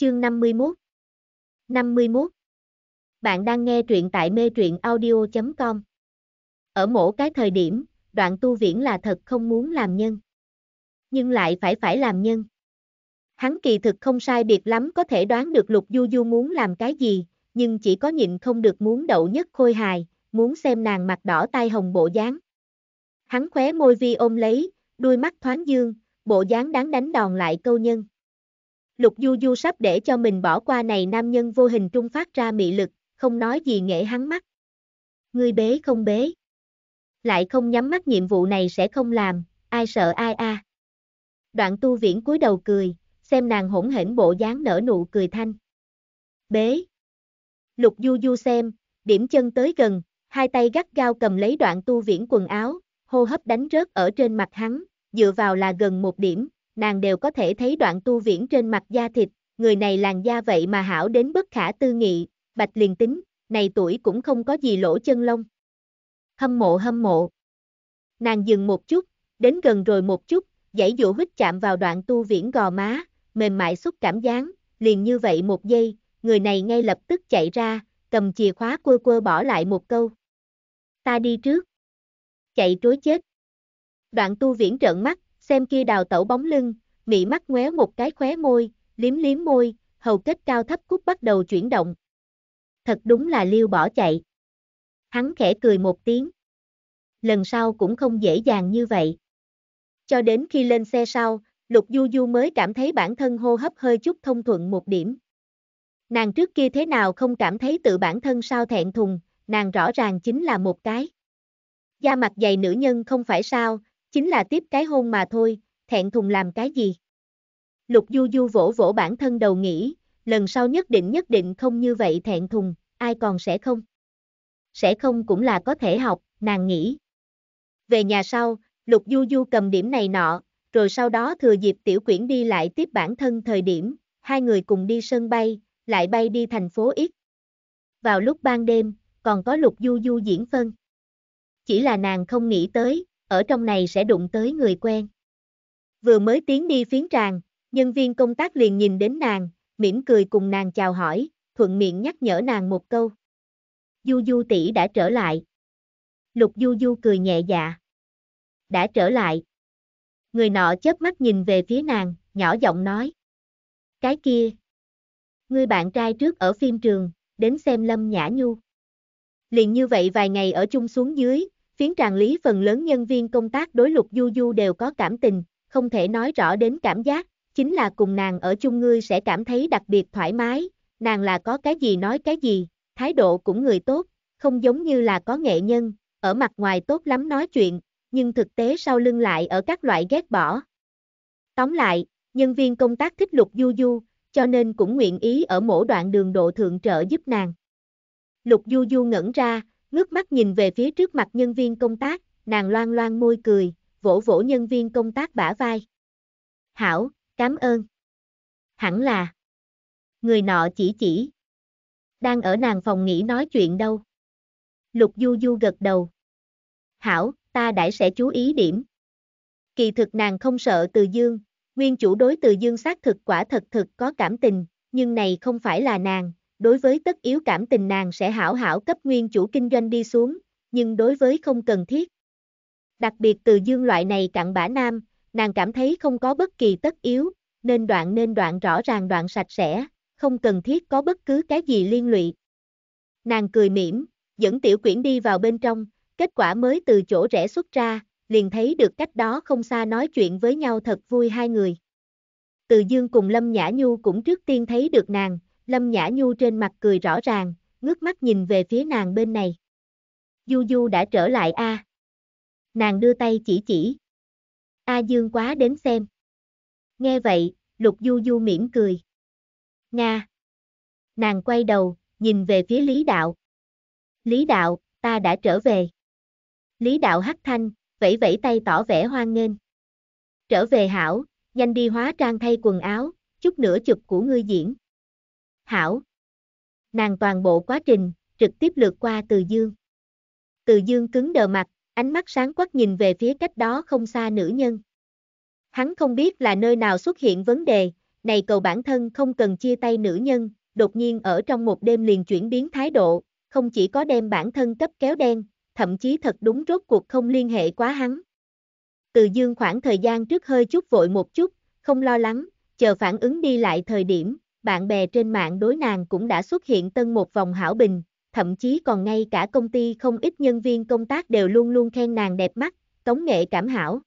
Chương 51 51 Bạn đang nghe truyện tại mê truyện audio.com Ở mỗi cái thời điểm, đoạn tu viễn là thật không muốn làm nhân. Nhưng lại phải phải làm nhân. Hắn kỳ thực không sai biệt lắm có thể đoán được lục du du muốn làm cái gì, nhưng chỉ có nhịn không được muốn đậu nhất khôi hài, muốn xem nàng mặt đỏ tai hồng bộ dáng. Hắn khóe môi vi ôm lấy, đuôi mắt thoáng dương, bộ dáng đáng đánh đòn lại câu nhân. Lục Du Du sắp để cho mình bỏ qua này nam nhân vô hình trung phát ra mị lực, không nói gì nghệ hắn mắt. Ngươi bế không bế. Lại không nhắm mắt nhiệm vụ này sẽ không làm, ai sợ ai a. Đoạn tu viễn cúi đầu cười, xem nàng hỗn hển bộ dáng nở nụ cười thanh. Bế. Lục Du Du xem, điểm chân tới gần, hai tay gắt gao cầm lấy đoạn tu viễn quần áo, hô hấp đánh rớt ở trên mặt hắn, dựa vào là gần một điểm, nàng đều có thể thấy đoạn tu viễn trên mặt da thịt, người này làn da vậy mà hảo đến bất khả tư nghị, bạch liền tính, này tuổi cũng không có gì lỗ chân lông. Hâm mộ hâm mộ. Nàng dừng một chút, đến gần rồi một chút, dãy dụ hít chạm vào đoạn tu viễn gò má, mềm mại xúc cảm giáng liền như vậy một giây, người này ngay lập tức chạy ra, cầm chìa khóa quơ quơ bỏ lại một câu. Ta đi trước. Chạy trối chết. Đoạn tu viễn trợn mắt, xem kia đào tẩu bóng lưng, mị mắt ngoéo một cái khóe môi, liếm liếm môi, hầu kết cao thấp cút bắt đầu chuyển động. Thật đúng là liêu bỏ chạy. Hắn khẽ cười một tiếng. Lần sau cũng không dễ dàng như vậy. Cho đến khi lên xe sau, Lục Du Du mới cảm thấy bản thân hô hấp hơi chút thông thuận một điểm. Nàng trước kia thế nào không cảm thấy tự bản thân sao thẹn thùng, nàng rõ ràng chính là một cái. Da mặt dày nữ nhân không phải sao, chính là tiếp cái hôn mà thôi, thẹn thùng làm cái gì. Lục Du Du vỗ vỗ bản thân đầu nghĩ, lần sau nhất định nhất định không như vậy thẹn thùng, ai còn sẽ không. Sẽ không cũng là có thể học, nàng nghĩ. Về nhà sau, Lục Du Du cầm điểm này nọ, rồi sau đó thừa dịp tiểu quyển đi lại tiếp bản thân thời điểm, hai người cùng đi sân bay, lại bay đi thành phố X. Vào lúc ban đêm, còn có Lục Du Du diễn phân. Chỉ là nàng không nghĩ tới, ở trong này sẽ đụng tới người quen. Vừa mới tiến đi phiến tràng, nhân viên công tác liền nhìn đến nàng, mỉm cười cùng nàng chào hỏi, thuận miệng nhắc nhở nàng một câu. Du Du tỷ đã trở lại. Lục Du Du cười nhẹ dạ. Đã trở lại. Người nọ chớp mắt nhìn về phía nàng, nhỏ giọng nói. Cái kia. Ngươi bạn trai trước ở phim trường, đến xem Lâm Nhã Nhu. Liền như vậy vài ngày ở chung xuống dưới, phiến tràng lý phần lớn nhân viên công tác đối lục du du đều có cảm tình, không thể nói rõ đến cảm giác, chính là cùng nàng ở chung ngươi sẽ cảm thấy đặc biệt thoải mái, nàng là có cái gì nói cái gì, thái độ cũng người tốt, không giống như là có nghệ nhân, ở mặt ngoài tốt lắm nói chuyện, nhưng thực tế sau lưng lại ở các loại ghét bỏ. Tóm lại, nhân viên công tác thích lục du du, cho nên cũng nguyện ý ở mỗi đoạn đường độ thượng trợ giúp nàng. Lục du du ngẩn ra, ngước mắt nhìn về phía trước mặt nhân viên công tác, nàng loan loan môi cười, vỗ vỗ nhân viên công tác bả vai. Hảo, cảm ơn. Hẳn là. Người nọ chỉ chỉ. Đang ở nàng phòng nghỉ nói chuyện đâu. Lục du du gật đầu. Hảo, ta đã sẽ chú ý điểm. Kỳ thực nàng không sợ từ dương, nguyên chủ đối từ dương xác thực quả thật thực có cảm tình, nhưng này không phải là nàng, đối với tất yếu cảm tình nàng sẽ hảo hảo cấp nguyên chủ kinh doanh đi xuống, nhưng đối với không cần thiết. Đặc biệt từ dương loại này cặn bã nam, nàng cảm thấy không có bất kỳ tất yếu, nên đoạn nên đoạn rõ ràng đoạn sạch sẽ, không cần thiết có bất cứ cái gì liên lụy. Nàng cười mỉm, dẫn tiểu quyển đi vào bên trong, kết quả mới từ chỗ rẽ xuất ra, liền thấy được cách đó không xa nói chuyện với nhau thật vui hai người. Từ dương cùng Lâm Nhã Nhu cũng trước tiên thấy được nàng, Lâm Nhã Nhu trên mặt cười rõ ràng, ngước mắt nhìn về phía nàng bên này. Du Du đã trở lại a. Nàng đưa tay chỉ chỉ. A Dương quá đến xem. Nghe vậy, Lục Du Du mỉm cười. Nga. Nàng quay đầu, nhìn về phía Lý Đạo. Lý Đạo, ta đã trở về. Lý Đạo hắc thanh, vẫy vẫy tay tỏ vẻ hoan nghênh. Trở về hảo, nhanh đi hóa trang thay quần áo, chút nữa chụp của ngươi diễn hảo. Nàng toàn bộ quá trình, trực tiếp lượt qua từ dương. Từ dương cứng đờ mặt, ánh mắt sáng quắc nhìn về phía cách đó không xa nữ nhân. Hắn không biết là nơi nào xuất hiện vấn đề, này cầu bản thân không cần chia tay nữ nhân, đột nhiên ở trong một đêm liền chuyển biến thái độ, không chỉ có đem bản thân cấp kéo đen, thậm chí thật đúng rốt cuộc không liên hệ quá hắn. Từ dương khoảng thời gian trước hơi chút vội một chút, không lo lắng, chờ phản ứng đi lại thời điểm, bạn bè trên mạng đối nàng cũng đã xuất hiện tân một vòng hảo bình, thậm chí còn ngay cả công ty không ít nhân viên công tác đều luôn luôn khen nàng đẹp mắt, tống nghệ cảm hảo.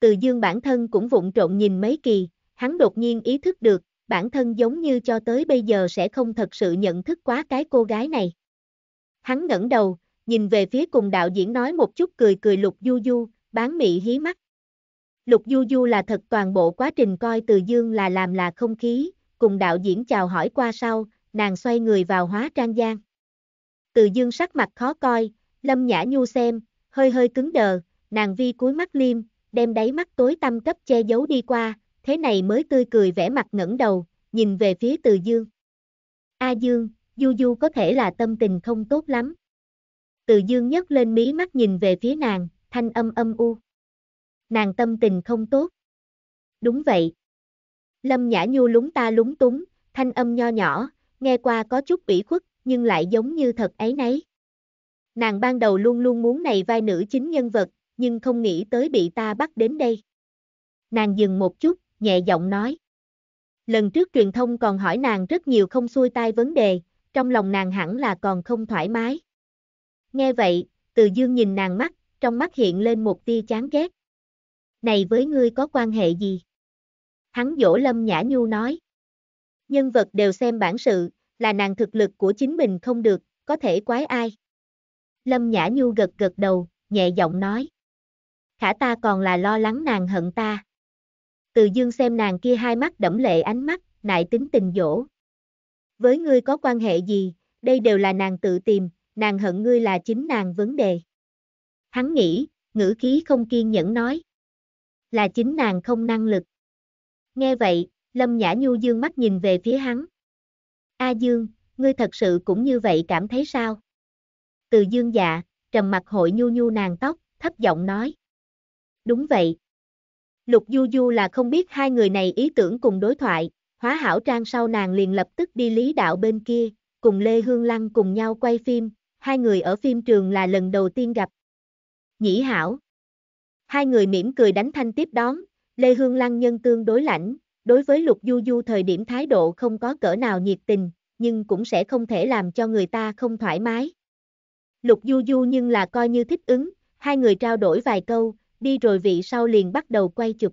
Từ dương bản thân cũng vụng trộn nhìn mấy kỳ, hắn đột nhiên ý thức được, bản thân giống như cho tới bây giờ sẽ không thật sự nhận thức quá cái cô gái này. Hắn ngẩng đầu, nhìn về phía cùng đạo diễn nói một chút cười cười lục du du, bán mị hí mắt. Lục du du là thật toàn bộ quá trình coi từ dương là làm là không khí, cùng đạo diễn chào hỏi qua sau, nàng xoay người vào hóa trang gian. Từ dương sắc mặt khó coi, lâm nhã nhu xem, hơi hơi cứng đờ, nàng vi cúi mắt liêm, đem đáy mắt tối tăm cấp che giấu đi qua, thế này mới tươi cười vẻ mặt ngẩng đầu, nhìn về phía từ dương. A dương, du du có thể là tâm tình không tốt lắm. Từ dương nhấc lên mí mắt nhìn về phía nàng, thanh âm âm u. Nàng tâm tình không tốt. Đúng vậy. Lâm Nhã Nhu lúng ta lúng túng, thanh âm nho nhỏ, nghe qua có chút ủy khuất, nhưng lại giống như thật ấy nấy. Nàng ban đầu luôn luôn muốn này vai nữ chính nhân vật, nhưng không nghĩ tới bị ta bắt đến đây. Nàng dừng một chút, nhẹ giọng nói. Lần trước truyền thông còn hỏi nàng rất nhiều không xuôi tai vấn đề, trong lòng nàng hẳn là còn không thoải mái. Nghe vậy, từ dương nhìn nàng mắt, trong mắt hiện lên một tia chán ghét. Này với ngươi có quan hệ gì? Hắn dỗ lâm nhã nhu nói. Nhân vật đều xem bản sự, là nàng thực lực của chính mình không được, có thể quái ai. Lâm nhã nhu gật gật đầu, nhẹ giọng nói. Khả ta còn là lo lắng nàng hận ta. Từ dương xem nàng kia hai mắt đẫm lệ ánh mắt, nại tính tình dỗ. Với ngươi có quan hệ gì, đây đều là nàng tự tìm, nàng hận ngươi là chính nàng vấn đề. Hắn nghĩ, ngữ khí không kiên nhẫn nói. Là chính nàng không năng lực. Nghe vậy, Lâm Nhã Nhu dương mắt nhìn về phía hắn. A Dương, ngươi thật sự cũng như vậy cảm thấy sao? Từ dương dạ, trầm mặt hội nhu nhu nàng tóc, thấp giọng nói. Đúng vậy. Lục Du Du là không biết hai người này ý tưởng cùng đối thoại, hóa hảo trang sau nàng liền lập tức đi lý đạo bên kia, cùng Lê Hương Lăng cùng nhau quay phim, hai người ở phim trường là lần đầu tiên gặp. Nhĩ hảo. Hai người mỉm cười đánh thanh tiếp đón, Lê Hương Lăng nhân tương đối lãnh, đối với Lục Du Du thời điểm thái độ không có cỡ nào nhiệt tình, nhưng cũng sẽ không thể làm cho người ta không thoải mái. Lục Du Du nhưng là coi như thích ứng, hai người trao đổi vài câu, đi rồi vị sau liền bắt đầu quay chụp.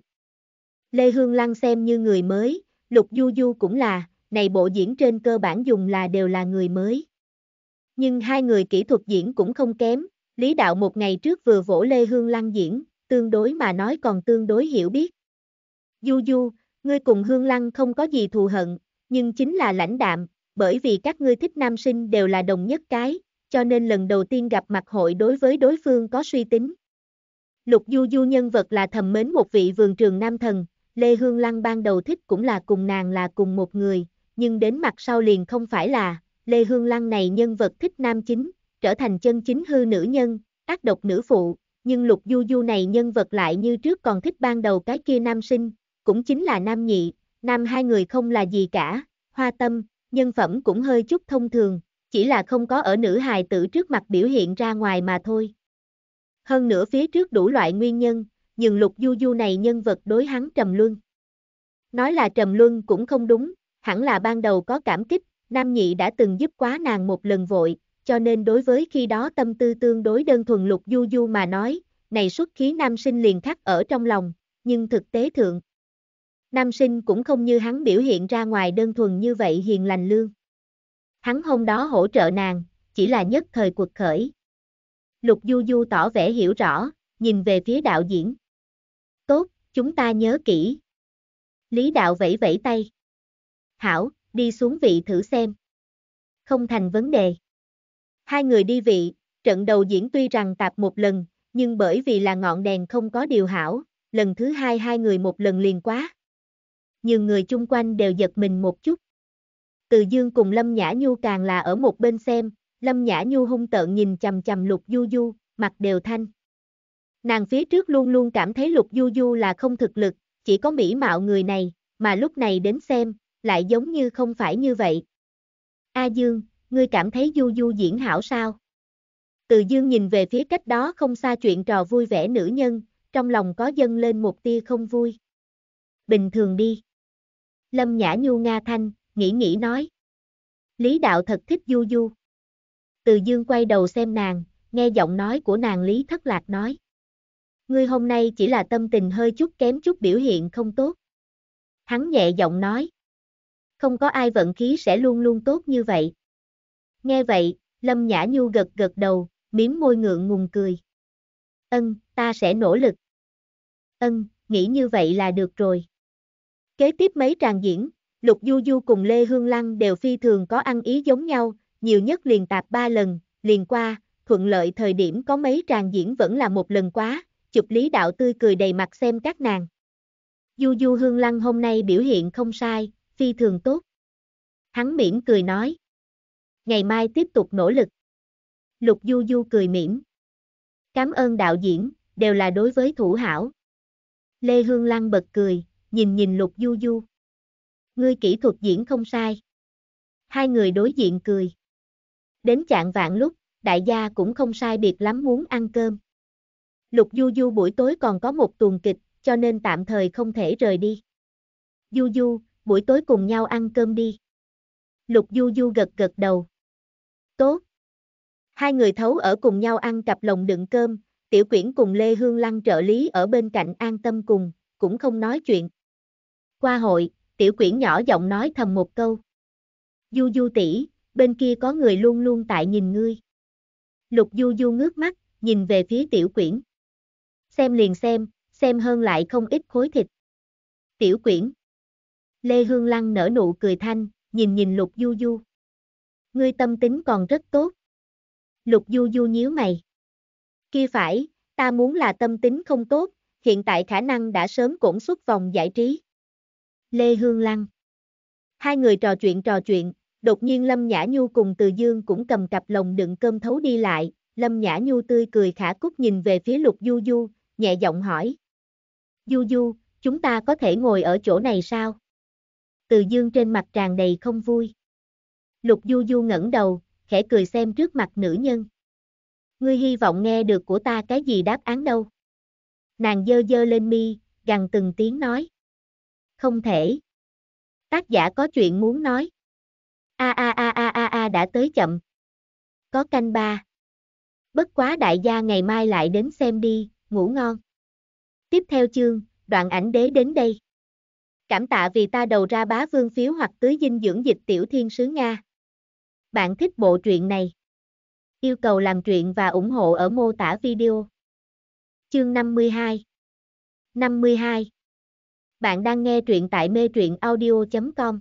Lê Hương Lăng xem như người mới, Lục Du Du cũng là, này bộ diễn trên cơ bản dùng là đều là người mới. Nhưng hai người kỹ thuật diễn cũng không kém, Lý Đạo một ngày trước vừa vỗ Lê Hương Lăng diễn, tương đối mà nói còn tương đối hiểu biết. Du Du, ngươi cùng Hương Lăng không có gì thù hận, nhưng chính là lãnh đạm, bởi vì các ngươi thích nam sinh đều là đồng nhất cái, cho nên lần đầu tiên gặp mặt hội đối với đối phương có suy tính. Lục Du Du nhân vật là thầm mến một vị vườn trường nam thần, Lê Hương Lăng ban đầu thích cũng là cùng nàng là cùng một người, nhưng đến mặt sau liền không phải là, Lê Hương Lăng này nhân vật thích nam chính, trở thành chân chính hư nữ nhân, ác độc nữ phụ, nhưng Lục Du Du này nhân vật lại như trước còn thích ban đầu cái kia nam sinh, cũng chính là nam nhị, nam hai người không là gì cả, hoa tâm, nhân phẩm cũng hơi chút thông thường, chỉ là không có ở nữ hài tử trước mặt biểu hiện ra ngoài mà thôi. Hơn nữa phía trước đủ loại nguyên nhân, nhưng lục du du này nhân vật đối hắn trầm luân. Nói là trầm luân cũng không đúng, hẳn là ban đầu có cảm kích, nam nhị đã từng giúp quá nàng một lần vội, cho nên đối với khi đó tâm tư tương đối đơn thuần lục du du mà nói, này xuất khí nam sinh liền khắc ở trong lòng, nhưng thực tế thượng. Nam sinh cũng không như hắn biểu hiện ra ngoài đơn thuần như vậy hiền lành lương. Hắn hôm đó hỗ trợ nàng, chỉ là nhất thời cuộc khởi. Lục Du Du tỏ vẻ hiểu rõ, nhìn về phía đạo diễn. Tốt, chúng ta nhớ kỹ. Lý đạo vẫy vẫy tay. Hảo, đi xuống vị thử xem. Không thành vấn đề. Hai người đi vị, trận đầu diễn tuy rằng tạp một lần, nhưng bởi vì là ngọn đèn không có điều hảo, lần thứ hai hai người một lần liền quá. Nhiều người chung quanh đều giật mình một chút. Từ Dương cùng Lâm Nhã Nhu càng là ở một bên xem, Lâm Nhã Nhu hung tợn nhìn chầm chầm Lục Du Du, mặt đều thanh. Nàng phía trước luôn luôn cảm thấy Lục Du Du là không thực lực, chỉ có mỹ mạo người này, mà lúc này đến xem, lại giống như không phải như vậy. A Dương, ngươi cảm thấy Du Du diễn hảo sao? Từ Dương nhìn về phía cách đó không xa chuyện trò vui vẻ nữ nhân, trong lòng có dâng lên một tia không vui. Bình thường đi. Lâm Nhã Nhu Nga Thanh, nghĩ nghĩ nói. Lý Đạo thật thích Du Du. Từ Dương quay đầu xem nàng, nghe giọng nói của nàng Lý Thất Lạc nói. Ngươi hôm nay chỉ là tâm tình hơi chút kém chút biểu hiện không tốt. Hắn nhẹ giọng nói. Không có ai vận khí sẽ luôn luôn tốt như vậy. Nghe vậy, Lâm Nhã Nhu gật gật đầu, miếm môi ngượng ngùng cười. Ân, ta sẽ nỗ lực. Ân, nghĩ như vậy là được rồi. Kế tiếp mấy tràng diễn, Lục Du Du cùng Lê Hương Lăng đều phi thường có ăn ý giống nhau, nhiều nhất liền tạp ba lần, liền qua, thuận lợi thời điểm có mấy tràng diễn vẫn là một lần quá, chụp lý đạo tươi cười đầy mặt xem các nàng. Du Du Hương Lăng hôm nay biểu hiện không sai, phi thường tốt. Hắn mỉm cười nói. Ngày mai tiếp tục nỗ lực. Lục Du Du cười mỉm. Cảm ơn đạo diễn, đều là đối với thủ hảo. Lê Hương Lăng bật cười, nhìn nhìn Lục Du Du. Ngươi kỹ thuật diễn không sai. Hai người đối diện cười. Đến chạng vạn lúc, đại gia cũng không sai biệt lắm muốn ăn cơm. Lục Du Du buổi tối còn có một tuần kịch, cho nên tạm thời không thể rời đi. Du Du, buổi tối cùng nhau ăn cơm đi. Lục Du Du gật gật đầu. Tốt. Hai người thấu ở cùng nhau ăn cặp lồng đựng cơm, Tiểu Quyển cùng Lê Hương Lăng trợ lý ở bên cạnh an tâm cùng, cũng không nói chuyện. Qua hội, Tiểu Quyển nhỏ giọng nói thầm một câu. Du Du tỷ, bên kia có người luôn luôn tại nhìn ngươi. Lục Du Du ngước mắt, nhìn về phía Tiểu Quyển. Xem liền xem, xem hơn lại không ít khối thịt. Tiểu Quyển. Lê Hương Lăng nở nụ cười thanh, nhìn nhìn Lục Du Du. Ngươi tâm tính còn rất tốt. Lục Du Du nhíu mày. Kia phải, ta muốn là tâm tính không tốt, hiện tại khả năng đã sớm cũng xuất vòng giải trí. Lê Hương Lăng. Hai người trò chuyện trò chuyện, đột nhiên Lâm Nhã Nhu cùng Từ Dương cũng cầm cặp lồng đựng cơm thấu đi lại, Lâm Nhã Nhu tươi cười khả cúc nhìn về phía Lục Du Du, nhẹ giọng hỏi. Du Du, chúng ta có thể ngồi ở chỗ này sao? Từ Dương trên mặt tràn đầy không vui. Lục Du Du ngẩng đầu, khẽ cười xem trước mặt nữ nhân. Ngươi hy vọng nghe được của ta cái gì đáp án đâu? Nàng dơ dơ lên mi, gằn từng tiếng nói. Không thể. Tác giả có chuyện muốn nói. A a a a a a đã tới chậm. Có canh ba. Bất quá đại gia ngày mai lại đến xem đi, ngủ ngon. Tiếp theo chương, đoạn ảnh đế đến đây. Cảm tạ vì ta đầu ra bá vương phiếu hoặc tưới dinh dưỡng dịch tiểu thiên sứ Nga. Bạn thích bộ truyện này? Yêu cầu làm truyện và ủng hộ ở mô tả video. Chương 52 52 Bạn đang nghe truyện tại mê truyện audio.com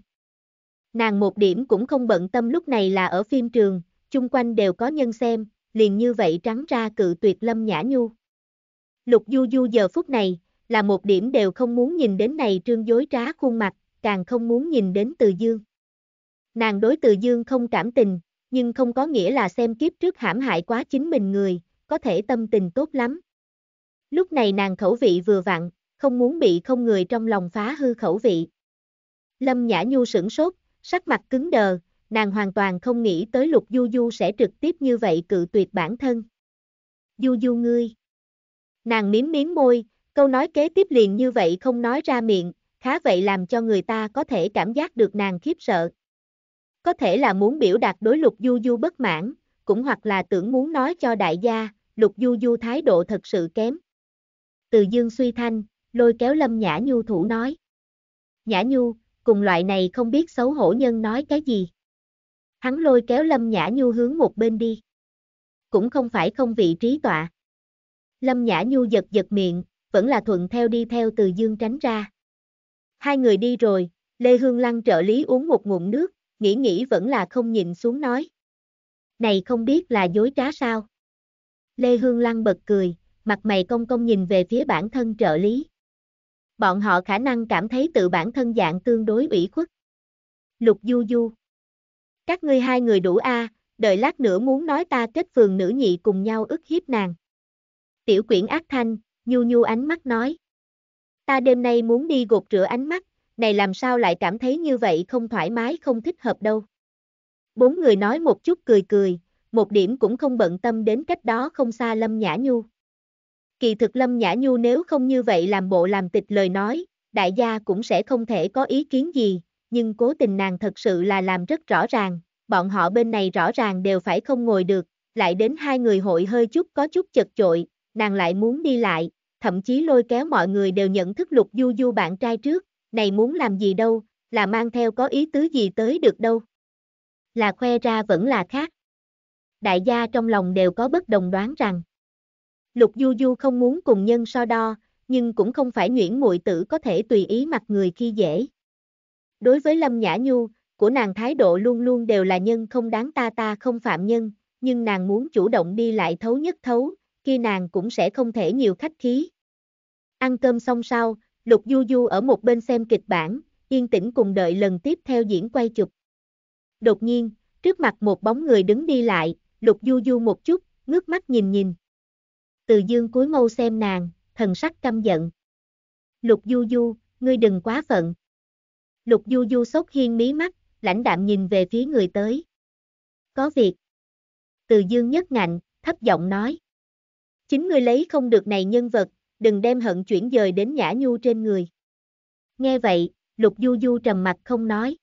Nàng một điểm cũng không bận tâm lúc này là ở phim trường, chung quanh đều có nhân xem, liền như vậy trắng ra cự tuyệt Lâm Nhã Nhu. Lục Du Du giờ phút này, là một điểm đều không muốn nhìn đến này trương dối trá khuôn mặt, càng không muốn nhìn đến Từ Dương. Nàng đối Từ Dương không cảm tình, nhưng không có nghĩa là xem kiếp trước hãm hại quá chính mình người, có thể tâm tình tốt lắm. Lúc này nàng khẩu vị vừa vặn, không muốn bị không người trong lòng phá hư khẩu vị. Lâm Nhã Nhu sửng sốt, sắc mặt cứng đờ, nàng hoàn toàn không nghĩ tới Lục Du Du sẽ trực tiếp như vậy cự tuyệt bản thân. Du Du ngươi. Nàng miếm miếm môi, câu nói kế tiếp liền như vậy không nói ra miệng, khá vậy làm cho người ta có thể cảm giác được nàng khiếp sợ. Có thể là muốn biểu đạt đối Lục Du Du bất mãn, cũng hoặc là tưởng muốn nói cho đại gia, Lục Du Du thái độ thật sự kém. Từ dương suy thanh, lôi kéo Lâm Nhã Nhu thủ nói. Nhã Nhu, cùng loại này không biết xấu hổ nhân nói cái gì. Hắn lôi kéo Lâm Nhã Nhu hướng một bên đi. Cũng không phải không vị trí tọa. Lâm Nhã Nhu giật giật miệng, vẫn là thuận theo đi theo từ dương tránh ra. Hai người đi rồi, Lê Hương Lăng trợ lý uống một ngụm nước, nghĩ nghĩ vẫn là không nhìn xuống nói. Này không biết là dối trá sao? Lê Hương Lăng bật cười, mặt mày công công nhìn về phía bản thân trợ lý. Bọn họ khả năng cảm thấy tự bản thân dạng tương đối ủy khuất. Lục Du Du. Các ngươi hai người đủ a, đợi lát nữa muốn nói ta kết phường nữ nhị cùng nhau ức hiếp nàng. Tiểu quyển ác thanh, nhu nhu ánh mắt nói. Ta đêm nay muốn đi gột rửa ánh mắt, này làm sao lại cảm thấy như vậy không thoải mái không thích hợp đâu. Bốn người nói một chút cười cười, một điểm cũng không bận tâm đến cách đó không xa Lâm Nhã Nhu. Kỳ thực Lâm Nhã Nhu nếu không như vậy làm bộ làm tịch lời nói, đại gia cũng sẽ không thể có ý kiến gì, nhưng cố tình nàng thật sự là làm rất rõ ràng, bọn họ bên này rõ ràng đều phải không ngồi được, lại đến hai người hội hơi chút có chút chật chội, nàng lại muốn đi lại, thậm chí lôi kéo mọi người đều nhận thức lục du du bạn trai trước, này muốn làm gì đâu, là mang theo có ý tứ gì tới được đâu. Là khoe ra vẫn là khác. Đại gia trong lòng đều có bất đồng đoán rằng, lục du du không muốn cùng nhân so đo, nhưng cũng không phải nhuyễn muội tử có thể tùy ý mặt người khi dễ. Đối với Lâm Nhã Nhu, của nàng thái độ luôn luôn đều là nhân không đáng ta ta không phạm nhân, nhưng nàng muốn chủ động đi lại thấu nhất thấu, khi nàng cũng sẽ không thể nhiều khách khí. Ăn cơm xong sau, Lục Du Du ở một bên xem kịch bản, yên tĩnh cùng đợi lần tiếp theo diễn quay chụp. Đột nhiên, trước mặt một bóng người đứng đi lại, Lục Du Du một chút, ngước mắt nhìn nhìn. Từ dương cúi mâu xem nàng, thần sắc căm giận. Lục Du Du, ngươi đừng quá phận. Lục Du Du sốt hiên mí mắt, lãnh đạm nhìn về phía người tới. Có việc. Từ dương nhất ngạnh, thấp giọng nói. Chính ngươi lấy không được này nhân vật, đừng đem hận chuyển dời đến Nhã Nhu trên người. Nghe vậy, Lục Du Du trầm mặt không nói.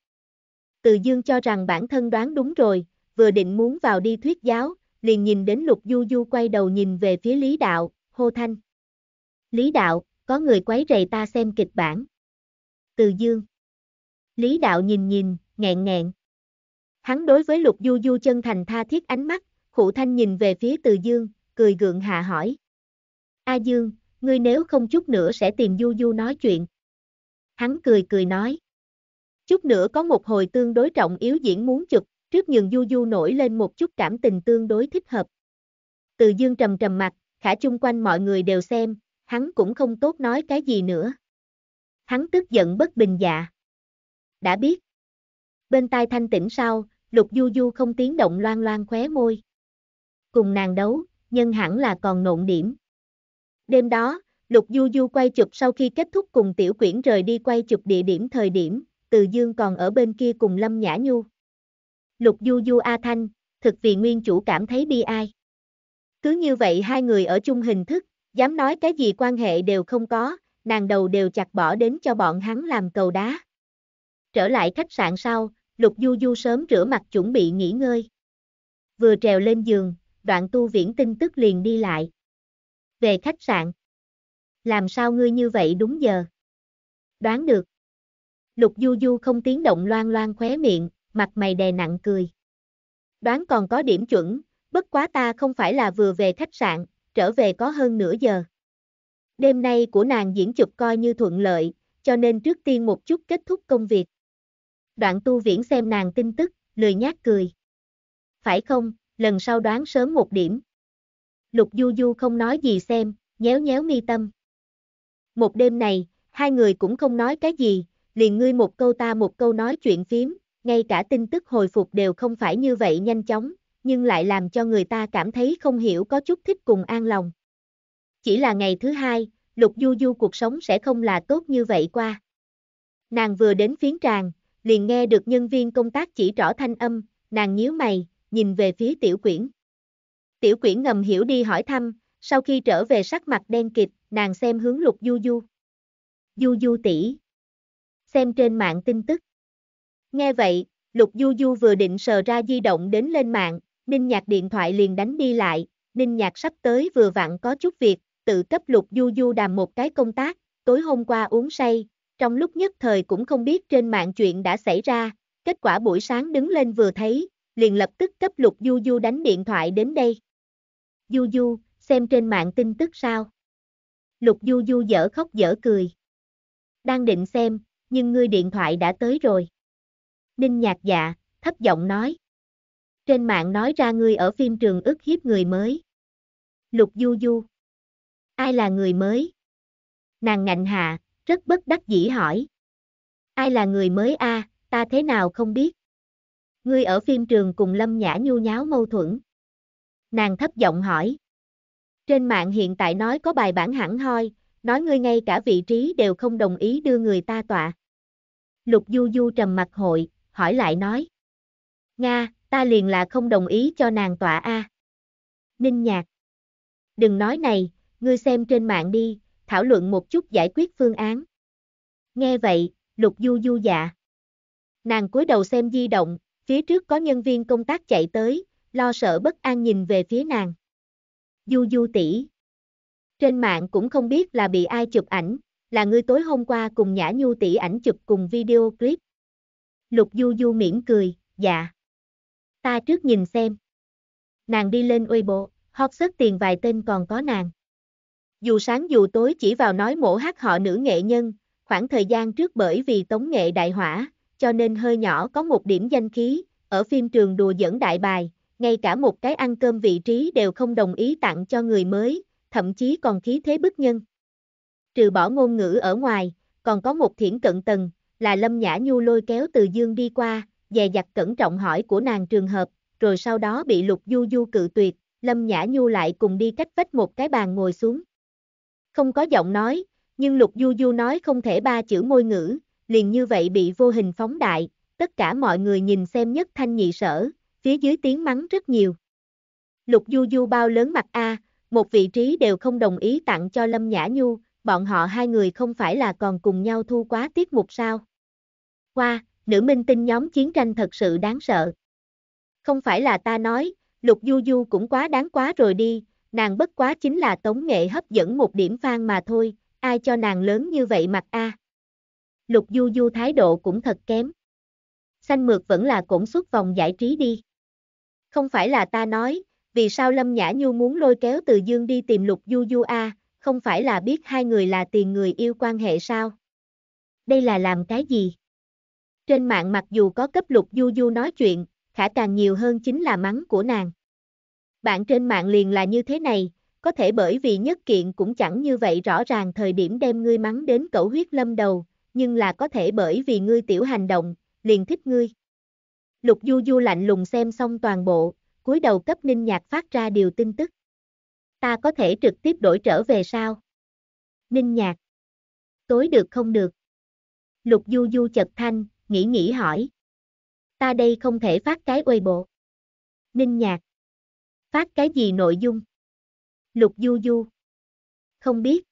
Từ Dương cho rằng bản thân đoán đúng rồi, vừa định muốn vào đi thuyết giáo, liền nhìn đến Lục Du Du quay đầu nhìn về phía Lý Đạo, hô thanh. Lý Đạo, có người quấy rầy ta xem kịch bản. Từ Dương. Lý Đạo nhìn nhìn, nghẹn nghẹn. Hắn đối với Lục Du Du chân thành tha thiết ánh mắt, khụ thanh nhìn về phía Từ Dương, cười gượng hạ hỏi. A Dương, ngươi nếu không chút nữa sẽ tìm Du Du nói chuyện. Hắn cười cười nói. Chút nữa có một hồi tương đối trọng yếu diễn muốn chụp, trước nhường Du Du nổi lên một chút cảm tình tương đối thích hợp. Từ dương trầm trầm mặt, khả chung quanh mọi người đều xem, hắn cũng không tốt nói cái gì nữa. Hắn tức giận bất bình dạ. Đã biết. Bên tai thanh tĩnh sau, lục du du không tiếng động loan loan khóe môi. Cùng nàng đấu, nhân hẳn là còn nộn điểm. Đêm đó, Lục Du Du quay chụp sau khi kết thúc cùng Tiểu Quyển rời đi quay chụp địa điểm thời điểm, Từ Dương còn ở bên kia cùng Lâm Nhã Nhu. Lục Du Du A Thanh, thực vì nguyên chủ cảm thấy bi ai. Cứ như vậy hai người ở chung hình thức, dám nói cái gì quan hệ đều không có, nàng đầu đều chặt bỏ đến cho bọn hắn làm cầu đá. Trở lại khách sạn sau, Lục Du Du sớm rửa mặt chuẩn bị nghỉ ngơi. Vừa trèo lên giường, đoạn tu viễn tin tức liền đi lại. Về khách sạn. Làm sao ngươi như vậy đúng giờ? Đoán được. Lục Du Du không tiếng động loan loan khóe miệng, mặt mày đè nặng cười. Đoán còn có điểm chuẩn, bất quá ta không phải là vừa về khách sạn, trở về có hơn nửa giờ. Đêm nay của nàng diễn chụp coi như thuận lợi, cho nên trước tiên một chút kết thúc công việc. Đoạn tu viễn xem nàng tin tức, lười nhát cười. Phải không, lần sau đoán sớm một điểm. Lục Du Du không nói gì xem, nhéo nhéo mi tâm. Một đêm này, hai người cũng không nói cái gì, liền ngươi một câu ta một câu nói chuyện phím, ngay cả tin tức hồi phục đều không phải như vậy nhanh chóng, nhưng lại làm cho người ta cảm thấy không hiểu có chút thích cùng an lòng. Chỉ là ngày thứ hai, Lục Du Du cuộc sống sẽ không là tốt như vậy qua. Nàng vừa đến phiến tràng, liền nghe được nhân viên công tác chỉ rõ thanh âm, nàng nhíu mày, nhìn về phía tiểu quyển. Tiểu quyển ngầm hiểu đi hỏi thăm, sau khi trở về sắc mặt đen kịt, nàng xem hướng lục du du. Du du tỷ Xem trên mạng tin tức. Nghe vậy, lục du du vừa định sờ ra di động đến lên mạng, Ninh Nhạc điện thoại liền đánh đi lại, Ninh Nhạc sắp tới vừa vặn có chút việc, tự cấp lục du du đàm một cái công tác, tối hôm qua uống say, trong lúc nhất thời cũng không biết trên mạng chuyện đã xảy ra, kết quả buổi sáng đứng lên vừa thấy, liền lập tức cấp lục du du đánh điện thoại đến đây. Du du, xem trên mạng tin tức sao? Lục du du dở khóc dở cười. Đang định xem, nhưng ngươi điện thoại đã tới rồi. Ninh nhạc dạ, thấp giọng nói. Trên mạng nói ra ngươi ở phim trường ức hiếp người mới. Lục du du. Ai là người mới? Nàng ngạnh hạ, rất bất đắc dĩ hỏi. Ai là người mới a? ta thế nào không biết. Ngươi ở phim trường cùng Lâm Nhã nhu nháo mâu thuẫn. Nàng thấp giọng hỏi. Trên mạng hiện tại nói có bài bản hẳn hoi, nói ngươi ngay cả vị trí đều không đồng ý đưa người ta tọa. Lục Du Du trầm mặt hội, hỏi lại nói. Nga, ta liền là không đồng ý cho nàng tọa A. Ninh Nhạc. Đừng nói này, ngươi xem trên mạng đi, thảo luận một chút giải quyết phương án. Nghe vậy, Lục Du Du dạ. Nàng cúi đầu xem di động, phía trước có nhân viên công tác chạy tới, lo sợ bất an nhìn về phía nàng. Du Du tỷ. Trên mạng cũng không biết là bị ai chụp ảnh, là ngươi tối hôm qua cùng Nhã Nhu tỷ ảnh chụp cùng video clip. Lục Du Du mỉm cười, dạ. Ta trước nhìn xem. Nàng đi lên Weibo, hot sức tiền vài tên còn có nàng. Dù sáng dù tối chỉ vào nói mổ hát họ nữ nghệ nhân, khoảng thời gian trước bởi vì tống nghệ đại hỏa, cho nên hơi nhỏ có một điểm danh khí, ở phim trường đùa dẫn đại bài, ngay cả một cái ăn cơm vị trí đều không đồng ý tặng cho người mới, thậm chí còn khí thế bức nhân. Trừ bỏ ngôn ngữ ở ngoài, còn có một thiển cận tầng, là Lâm Nhã Nhu lôi kéo từ dương đi qua, dè dặt cẩn trọng hỏi của nàng trường hợp, rồi sau đó bị lục du du cự tuyệt, Lâm Nhã Nhu lại cùng đi cách vách một cái bàn ngồi xuống. Không có giọng nói, nhưng lục du du nói không thể ba chữ môi ngữ, liền như vậy bị vô hình phóng đại, tất cả mọi người nhìn xem nhất thanh nhị sở, phía dưới tiếng mắng rất nhiều. Lục du du bao lớn mặt A, một vị trí đều không đồng ý tặng cho Lâm Nhã Nhu, bọn họ hai người không phải là còn cùng nhau thu quá tiết mục sao. Qua, nữ minh tinh nhóm chiến tranh thật sự đáng sợ. Không phải là ta nói, Lục Du Du cũng quá đáng quá rồi đi, nàng bất quá chính là tống nghệ hấp dẫn một điểm fan mà thôi, ai cho nàng lớn như vậy mặt a. Lục Du Du thái độ cũng thật kém. Xanh mượt vẫn là cổn suốt vòng giải trí đi. Không phải là ta nói, vì sao Lâm Nhã Nhu muốn lôi kéo Từ Dương đi tìm Lục Du Du a, không phải là biết hai người là tiền người yêu quan hệ sao? Đây là làm cái gì? Trên mạng mặc dù có cấp Lục Du Du nói chuyện, khả càng nhiều hơn chính là mắng của nàng. Bạn trên mạng liền là như thế này, có thể bởi vì nhất kiện cũng chẳng như vậy rõ ràng thời điểm đem ngươi mắng đến cẩu huyết lâm đầu, nhưng là có thể bởi vì ngươi tiểu hành động, liền thích ngươi. Lục Du Du lạnh lùng xem xong toàn bộ, cúi đầu cấp Ninh Nhạc phát ra điều tin tức. Ta có thể trực tiếp đổi trở về sao? Ninh Nhạc. Tối được không được? Lục Du Du chật thanh, nghĩ nghĩ hỏi. Ta đây không thể phát cái uầy bộ. Ninh Nhạc. Phát cái gì nội dung? Lục Du Du. Không biết.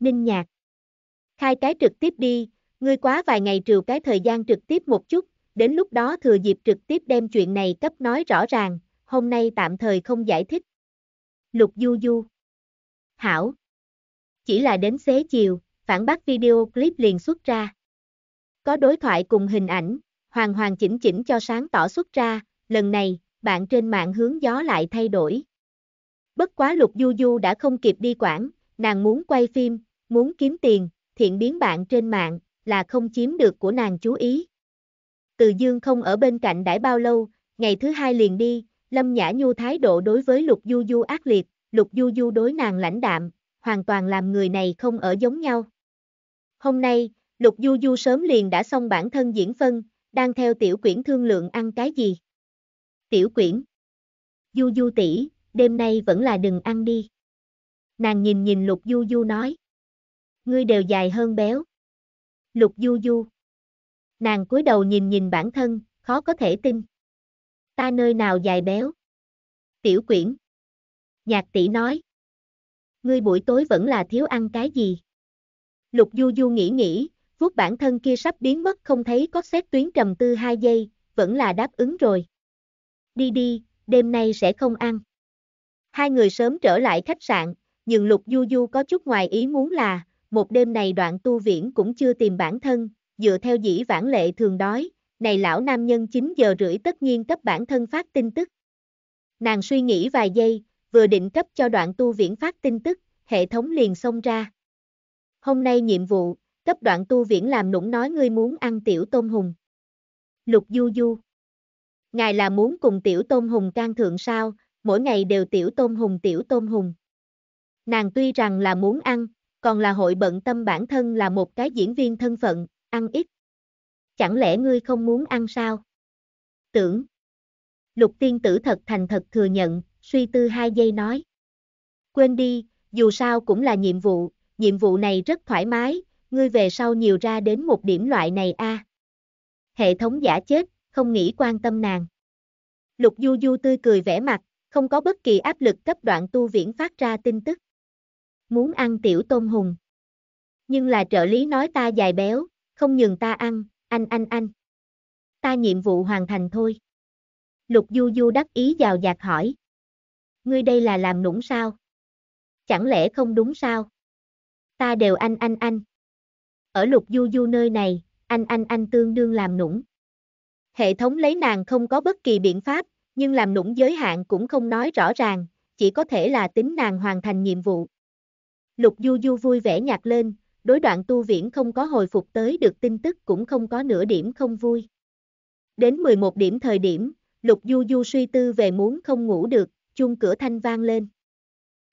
Ninh Nhạc. Khai cái trực tiếp đi, ngươi quá vài ngày trừ cái thời gian trực tiếp một chút, đến lúc đó thừa dịp trực tiếp đem chuyện này cấp nói rõ ràng, hôm nay tạm thời không giải thích. Lục Du Du. Hảo. Chỉ là đến xế chiều, phản bác video clip liền xuất ra. Có đối thoại cùng hình ảnh, hoàn hoàn chỉnh chỉnh cho sáng tỏ xuất ra, lần này, bạn trên mạng hướng gió lại thay đổi. Bất quá Lục Du Du đã không kịp đi quản, nàng muốn quay phim, muốn kiếm tiền, thiện biến bạn trên mạng, là không chiếm được của nàng chú ý. Từ Dương không ở bên cạnh đãi bao lâu, ngày thứ hai liền đi, Lâm Nhã Nhu thái độ đối với Lục Du Du ác liệt, Lục Du Du đối nàng lãnh đạm, hoàn toàn làm người này không ở giống nhau. Hôm nay, Lục Du Du sớm liền đã xong bản thân diễn phân, đang theo tiểu quyển thương lượng ăn cái gì. Tiểu quyển. Du Du tỷ, đêm nay vẫn là đừng ăn đi. Nàng nhìn nhìn Lục Du Du nói. Ngươi đều dài hơn béo. Lục Du Du. Nàng cúi đầu nhìn nhìn bản thân, khó có thể tin. Ta nơi nào dài béo? Tiểu quyển. Nhạc tỷ nói. Ngươi buổi tối vẫn là thiếu ăn cái gì? Lục Du Du nghĩ nghĩ, vuốt bản thân kia sắp biến mất không thấy có xét tuyến trầm tư hai giây, vẫn là đáp ứng rồi. Đi đi, đêm nay sẽ không ăn. Hai người sớm trở lại khách sạn, nhưng Lục Du Du có chút ngoài ý muốn là, một đêm này đoạn tu viễn cũng chưa tìm bản thân, dựa theo dĩ vãng lệ thường đói, này lão nam nhân 9 giờ rưỡi tất nhiên cấp bản thân phát tin tức. Nàng suy nghĩ vài giây, vừa định cấp cho đoạn tu viễn phát tin tức, hệ thống liền xông ra. Hôm nay nhiệm vụ, cấp đoạn tu viễn làm nũng nói ngươi muốn ăn tiểu tôm hùng. Lục du du. Ngài là muốn cùng tiểu tôm hùng can thượng sao, mỗi ngày đều tiểu tôm hùng tiểu tôm hùng. Nàng tuy rằng là muốn ăn, còn là hội bận tâm bản thân là một cái diễn viên thân phận, ăn ít. Chẳng lẽ ngươi không muốn ăn sao? Tưởng. Lục tiên tử thật thành thật thừa nhận, suy tư hai giây nói. Quên đi, dù sao cũng là nhiệm vụ, nhiệm vụ này rất thoải mái, ngươi về sau nhiều ra đến một điểm loại này a. Hệ thống giả chết, không nghĩ quan tâm nàng. Lục Du Du tươi cười vẻ mặt, không có bất kỳ áp lực cấp đoạn tu viễn phát ra tin tức. Muốn ăn tiểu tôm hùng. Nhưng là trợ lý nói ta dài béo, không nhường ta ăn, anh anh anh. Ta nhiệm vụ hoàn thành thôi. Lục Du Du đắc ý vào dạt hỏi. Ngươi đây là làm nũng sao? Chẳng lẽ không đúng sao? Ta đều anh anh anh. Ở lục Du Du nơi này, anh anh anh tương đương làm nũng. Hệ thống lấy nàng không có bất kỳ biện pháp, nhưng làm nũng giới hạn cũng không nói rõ ràng, chỉ có thể là tính nàng hoàn thành nhiệm vụ. Lục Du Du vui vẻ nhạc lên, đối đoạn tu viễn không có hồi phục tới được tin tức cũng không có nửa điểm không vui. Đến 11 điểm thời điểm, Lục Du Du suy tư về muốn không ngủ được, chuông cửa thanh vang lên.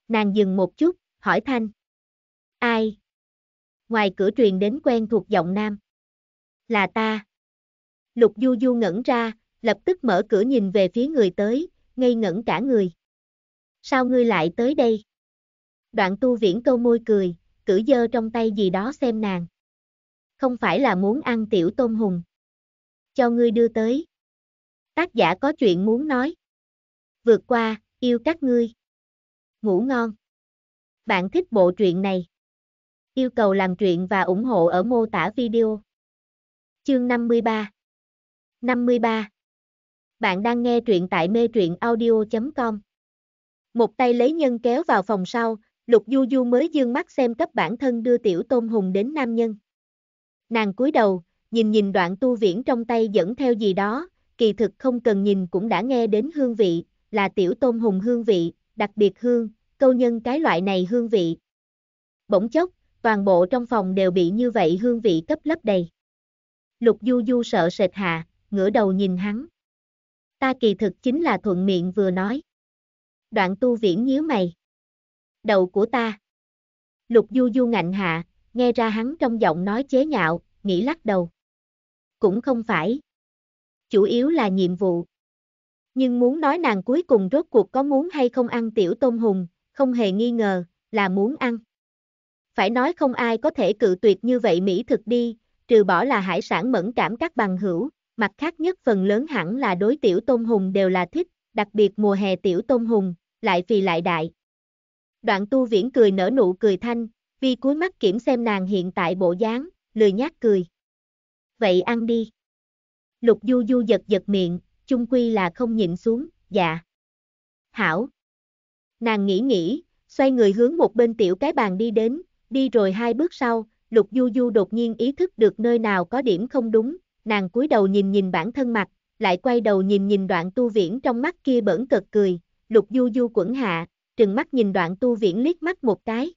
Nàng dừng một chút, hỏi thanh. Ai? Ngoài cửa truyền đến quen thuộc giọng nam. Là ta. Lục Du Du ngẩn ra, lập tức mở cửa nhìn về phía người tới, ngây ngẩn cả người. Sao ngươi lại tới đây? Đoạn tu viễn câu môi cười, cử dơ trong tay gì đó xem nàng. Không phải là muốn ăn tiểu tôm hùng. Cho ngươi đưa tới. Tác giả có chuyện muốn nói. Vượt qua, yêu các ngươi. Ngủ ngon. Bạn thích bộ truyện này? Yêu cầu làm truyện và ủng hộ ở mô tả video. Chương 53 53 Bạn đang nghe truyện tại mê truyện audio.com Một tay lấy nhân kéo vào phòng sau, Lục Du Du mới dương mắt xem cấp bản thân đưa tiểu tôn hùng đến nam nhân. Nàng cúi đầu, nhìn nhìn đoạn tu viễn trong tay dẫn theo gì đó, kỳ thực không cần nhìn cũng đã nghe đến hương vị, là tiểu tôn hùng hương vị, đặc biệt hương, câu nhân cái loại này hương vị. Bỗng chốc, toàn bộ trong phòng đều bị như vậy hương vị cấp lấp đầy. Lục Du Du sợ sệt hạ, ngửa đầu nhìn hắn. Ta kỳ thực chính là thuận miệng vừa nói. Đoạn tu viễn nhíu mày. Đầu của ta. Lục Du Du ngạnh hạ, nghe ra hắn trong giọng nói chế nhạo, nghĩ lắc đầu. Cũng không phải. Chủ yếu là nhiệm vụ. Nhưng muốn nói nàng cuối cùng rốt cuộc có muốn hay không ăn tiểu tôm hùng, không hề nghi ngờ, là muốn ăn. Phải nói không ai có thể cự tuyệt như vậy mỹ thực đi, trừ bỏ là hải sản mẫn cảm các bằng hữu, mặt khác nhất phần lớn hẳn là đối tiểu tôm hùng đều là thích, đặc biệt mùa hè tiểu tôm hùng, lại vì lại đại. Đoạn tu viễn cười nở nụ cười thanh, vi cuối mắt kiểm xem nàng hiện tại bộ dáng, lười nhát cười. Vậy ăn đi. Lục du du giật giật miệng, chung quy là không nhịn xuống, dạ. Hảo. Nàng nghĩ nghĩ, xoay người hướng một bên tiểu cái bàn đi đến, đi rồi hai bước sau, Lục Du Du đột nhiên ý thức được nơi nào có điểm không đúng, nàng cúi đầu nhìn nhìn bản thân mặt, lại quay đầu nhìn nhìn đoạn tu viễn trong mắt kia bẩn cợt cười, Lục Du Du quẩn hạ, trừng mắt nhìn đoạn tu viễn liếc mắt một cái.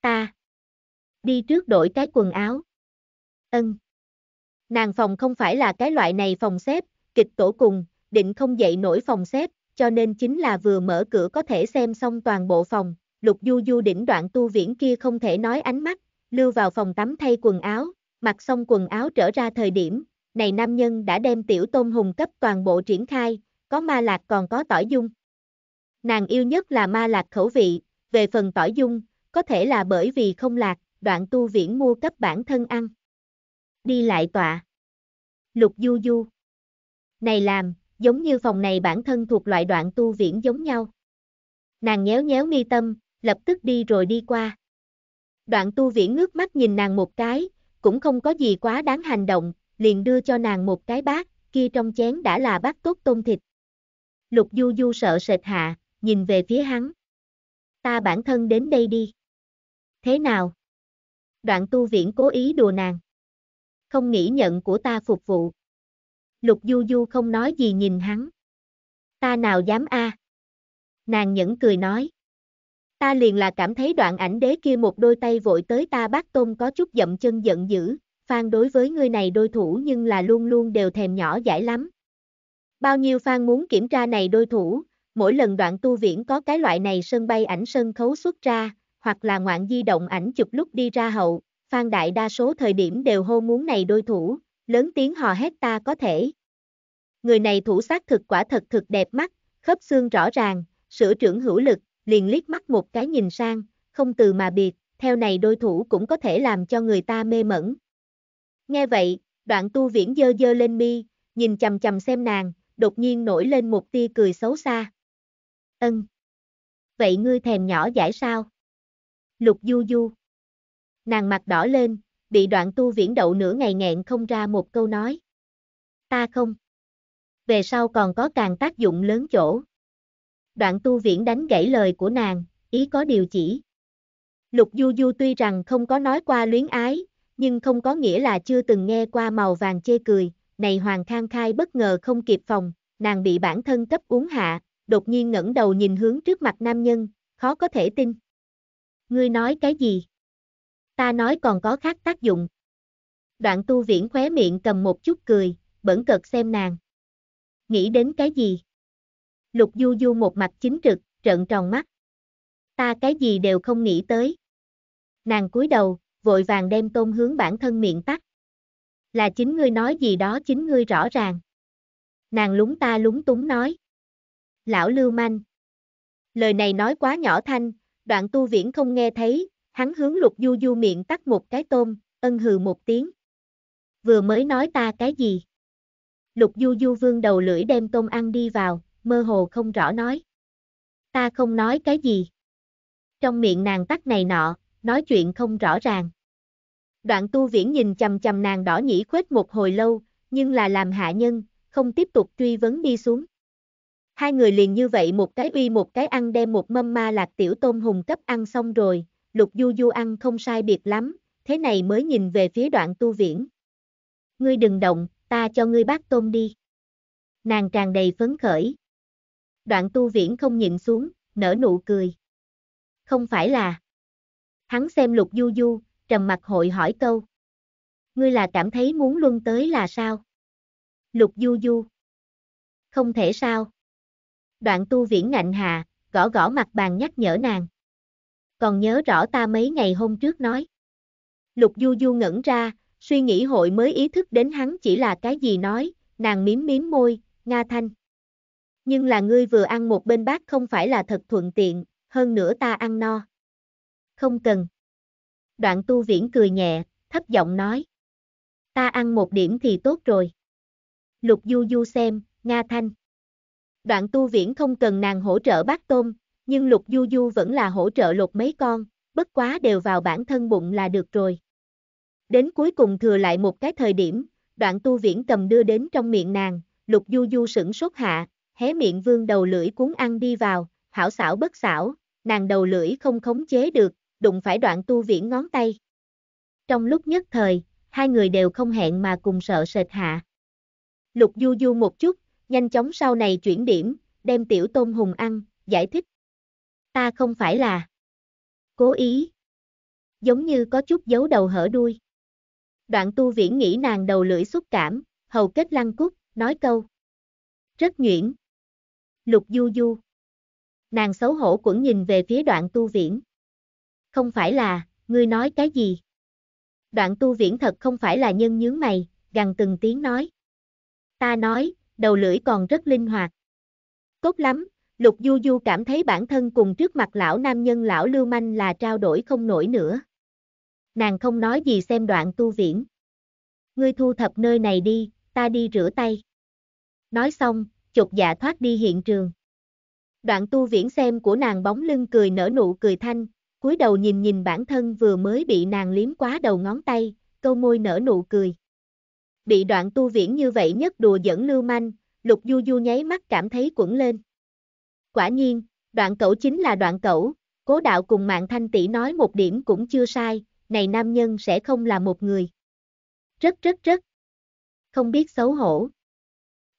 Ta. Đi trước đổi cái quần áo. Ân. Nàng phòng không phải là cái loại này phòng xếp, kịch tổ cùng, định không dậy nổi phòng xếp, cho nên chính là vừa mở cửa có thể xem xong toàn bộ phòng, lục du du đỉnh đoạn tu viễn kia không thể nói ánh mắt, lưu vào phòng tắm thay quần áo, mặc xong quần áo trở ra thời điểm, này nam nhân đã đem tiểu tôm hùng cấp toàn bộ triển khai, có ma lạc còn có tỏi dung. Nàng yêu nhất là ma lạc khẩu vị, về phần tỏi dung, có thể là bởi vì không lạc, đoạn tu viễn mua cấp bản thân ăn. Đi lại tọa. Lục du du. Này làm, giống như phòng này bản thân thuộc loại đoạn tu viễn giống nhau. Nàng nhéo nhéo mi tâm, lập tức đi rồi đi qua. Đoạn tu viễn ngước mắt nhìn nàng một cái, cũng không có gì quá đáng hành động, liền đưa cho nàng một cái bát, kia trong chén đã là bát tốt tôm thịt. Lục du du sợ sệt hạ, nhìn về phía hắn. Ta bản thân đến đây đi. Thế nào? Đoạn tu viễn cố ý đùa nàng. Không nghĩ nhận của ta phục vụ. Lục Du Du không nói gì nhìn hắn. Ta nào dám a? Nàng nhẫn cười nói. Ta liền là cảm thấy đoạn ảnh đế kia một đôi tay vội tới ta bác tôn có chút dậm chân giận dữ, phan đối với người này đôi thủ nhưng là luôn luôn đều thèm nhỏ giải lắm. Bao nhiêu phan muốn kiểm tra này đôi thủ, mỗi lần đoạn tu viễn có cái loại này sân bay ảnh sân khấu xuất ra, hoặc là ngoạn di động ảnh chụp lúc đi ra hậu, phan đại đa số thời điểm đều hô muốn này đôi thủ, lớn tiếng hò hét ta có thể. Người này thủ xác thực quả thật thực đẹp mắt, khớp xương rõ ràng, sửa trưởng hữu lực, liền liếc mắt một cái nhìn sang, không từ mà biệt, theo này đôi thủ cũng có thể làm cho người ta mê mẩn. Nghe vậy, đoạn tu viễn dơ dơ lên mi, nhìn chầm chầm xem nàng, đột nhiên nổi lên một tia cười xấu xa. Ân. Vậy ngươi thèm nhỏ giải sao? Lục du du. Nàng mặt đỏ lên, bị đoạn tu viễn đậu nửa ngày nghẹn không ra một câu nói. Ta không. Về sau còn có càng tác dụng lớn chỗ. Đoạn tu viễn đánh gãy lời của nàng, ý có điều chỉ. Lục Du Du tuy rằng không có nói qua luyến ái, nhưng không có nghĩa là chưa từng nghe qua màu vàng chê cười, này Hoàng Khang Khai bất ngờ không kịp phòng, nàng bị bản thân cấp uống hạ, đột nhiên ngẩng đầu nhìn hướng trước mặt nam nhân, khó có thể tin. Ngươi nói cái gì? Ta nói còn có khác tác dụng. Đoạn tu viễn khóe miệng cầm một chút cười, bẩn cợt xem nàng. Nghĩ đến cái gì? Lục Du Du một mặt chính trực, trợn tròn mắt. Ta cái gì đều không nghĩ tới. Nàng cúi đầu, vội vàng đem tôn hướng bản thân miệng tắt. Là chính ngươi nói gì đó chính ngươi rõ ràng. Nàng lúng ta lúng túng nói. Lão lưu manh. Lời này nói quá nhỏ thanh, đoạn tu viễn không nghe thấy, hắn hướng lục du du miệng tắt một cái tôm, ân hừ một tiếng. Vừa mới nói ta cái gì? Lục du du vương đầu lưỡi đem tôm ăn đi vào, mơ hồ không rõ nói. Ta không nói cái gì. Trong miệng nàng tắt này nọ, nói chuyện không rõ ràng. Đoạn tu viễn nhìn chầm chầm nàng đỏ nhĩ khuếch một hồi lâu, nhưng là làm hạ nhân, không tiếp tục truy vấn đi xuống. Hai người liền như vậy một cái uy một cái ăn đem một mâm ma lạc tiểu tôm hùng cấp ăn xong rồi, lục du du ăn không sai biệt lắm, thế này mới nhìn về phía đoạn tu viễn. Ngươi đừng động, ta cho ngươi bát tôm đi. Nàng tràn đầy phấn khởi. Đoạn tu viễn không nhìn xuống, nở nụ cười. Không phải là. Hắn xem lục du du, trầm mặt hội hỏi câu. Ngươi là cảm thấy muốn luân tới là sao? Lục du du. Không thể sao. Đoạn tu viễn ngạnh hà, gõ gõ mặt bàn nhắc nhở nàng. Còn nhớ rõ ta mấy ngày hôm trước nói. Lục du du ngẩn ra, suy nghĩ hội mới ý thức đến hắn chỉ là cái gì nói, nàng miếm miếm môi, Nga Thanh. Nhưng là ngươi vừa ăn một bên bát không phải là thật thuận tiện, hơn nữa ta ăn no. Không cần. Đoạn tu viễn cười nhẹ, thấp giọng nói. Ta ăn một điểm thì tốt rồi. Lục du du xem, Nga Thanh. Đoạn tu viễn không cần nàng hỗ trợ bắt tôm, nhưng lục du du vẫn là hỗ trợ lột mấy con, bất quá đều vào bản thân bụng là được rồi. Đến cuối cùng thừa lại một cái thời điểm, đoạn tu viễn cầm đưa đến trong miệng nàng, lục du du sửng sốt hạ, hé miệng vương đầu lưỡi cuốn ăn đi vào, hảo xảo bất xảo, nàng đầu lưỡi không khống chế được, đụng phải đoạn tu viễn ngón tay. Trong lúc nhất thời, hai người đều không hẹn mà cùng sợ sệt hạ. Lục du du một chút, nhanh chóng sau này chuyển điểm, đem tiểu tôm hùng ăn, giải thích. Ta không phải là cố ý. Giống như có chút giấu đầu hở đuôi. Đoạn tu viễn nghĩ nàng đầu lưỡi xúc cảm, hầu kết lăng cút, nói câu. Rất nhuyễn. Lục du du. Nàng xấu hổ cũng nhìn về phía đoạn tu viễn. Không phải là, ngươi nói cái gì? Đoạn tu viễn thật không phải là nhân nhướng mày, gằn từng tiếng nói. Ta nói, đầu lưỡi còn rất linh hoạt. Tốt lắm, Lục Du Du cảm thấy bản thân cùng trước mặt lão nam nhân lão lưu manh là trao đổi không nổi nữa. Nàng không nói gì xem đoạn tu viễn. Ngươi thu thập nơi này đi, ta đi rửa tay. Nói xong, chột dạ thoát đi hiện trường. Đoạn tu viễn xem của nàng bóng lưng cười nở nụ cười thanh, cúi đầu nhìn nhìn bản thân vừa mới bị nàng liếm quá đầu ngón tay, câu môi nở nụ cười. Bị đoạn tu viễn như vậy nhất đùa dẫn lưu manh, lục du du nháy mắt cảm thấy quẩn lên. Quả nhiên, đoạn cẩu chính là đoạn cẩu, cố đạo cùng mạng thanh tỷ nói một điểm cũng chưa sai, này nam nhân sẽ không là một người. Rất rất rất. Không biết xấu hổ.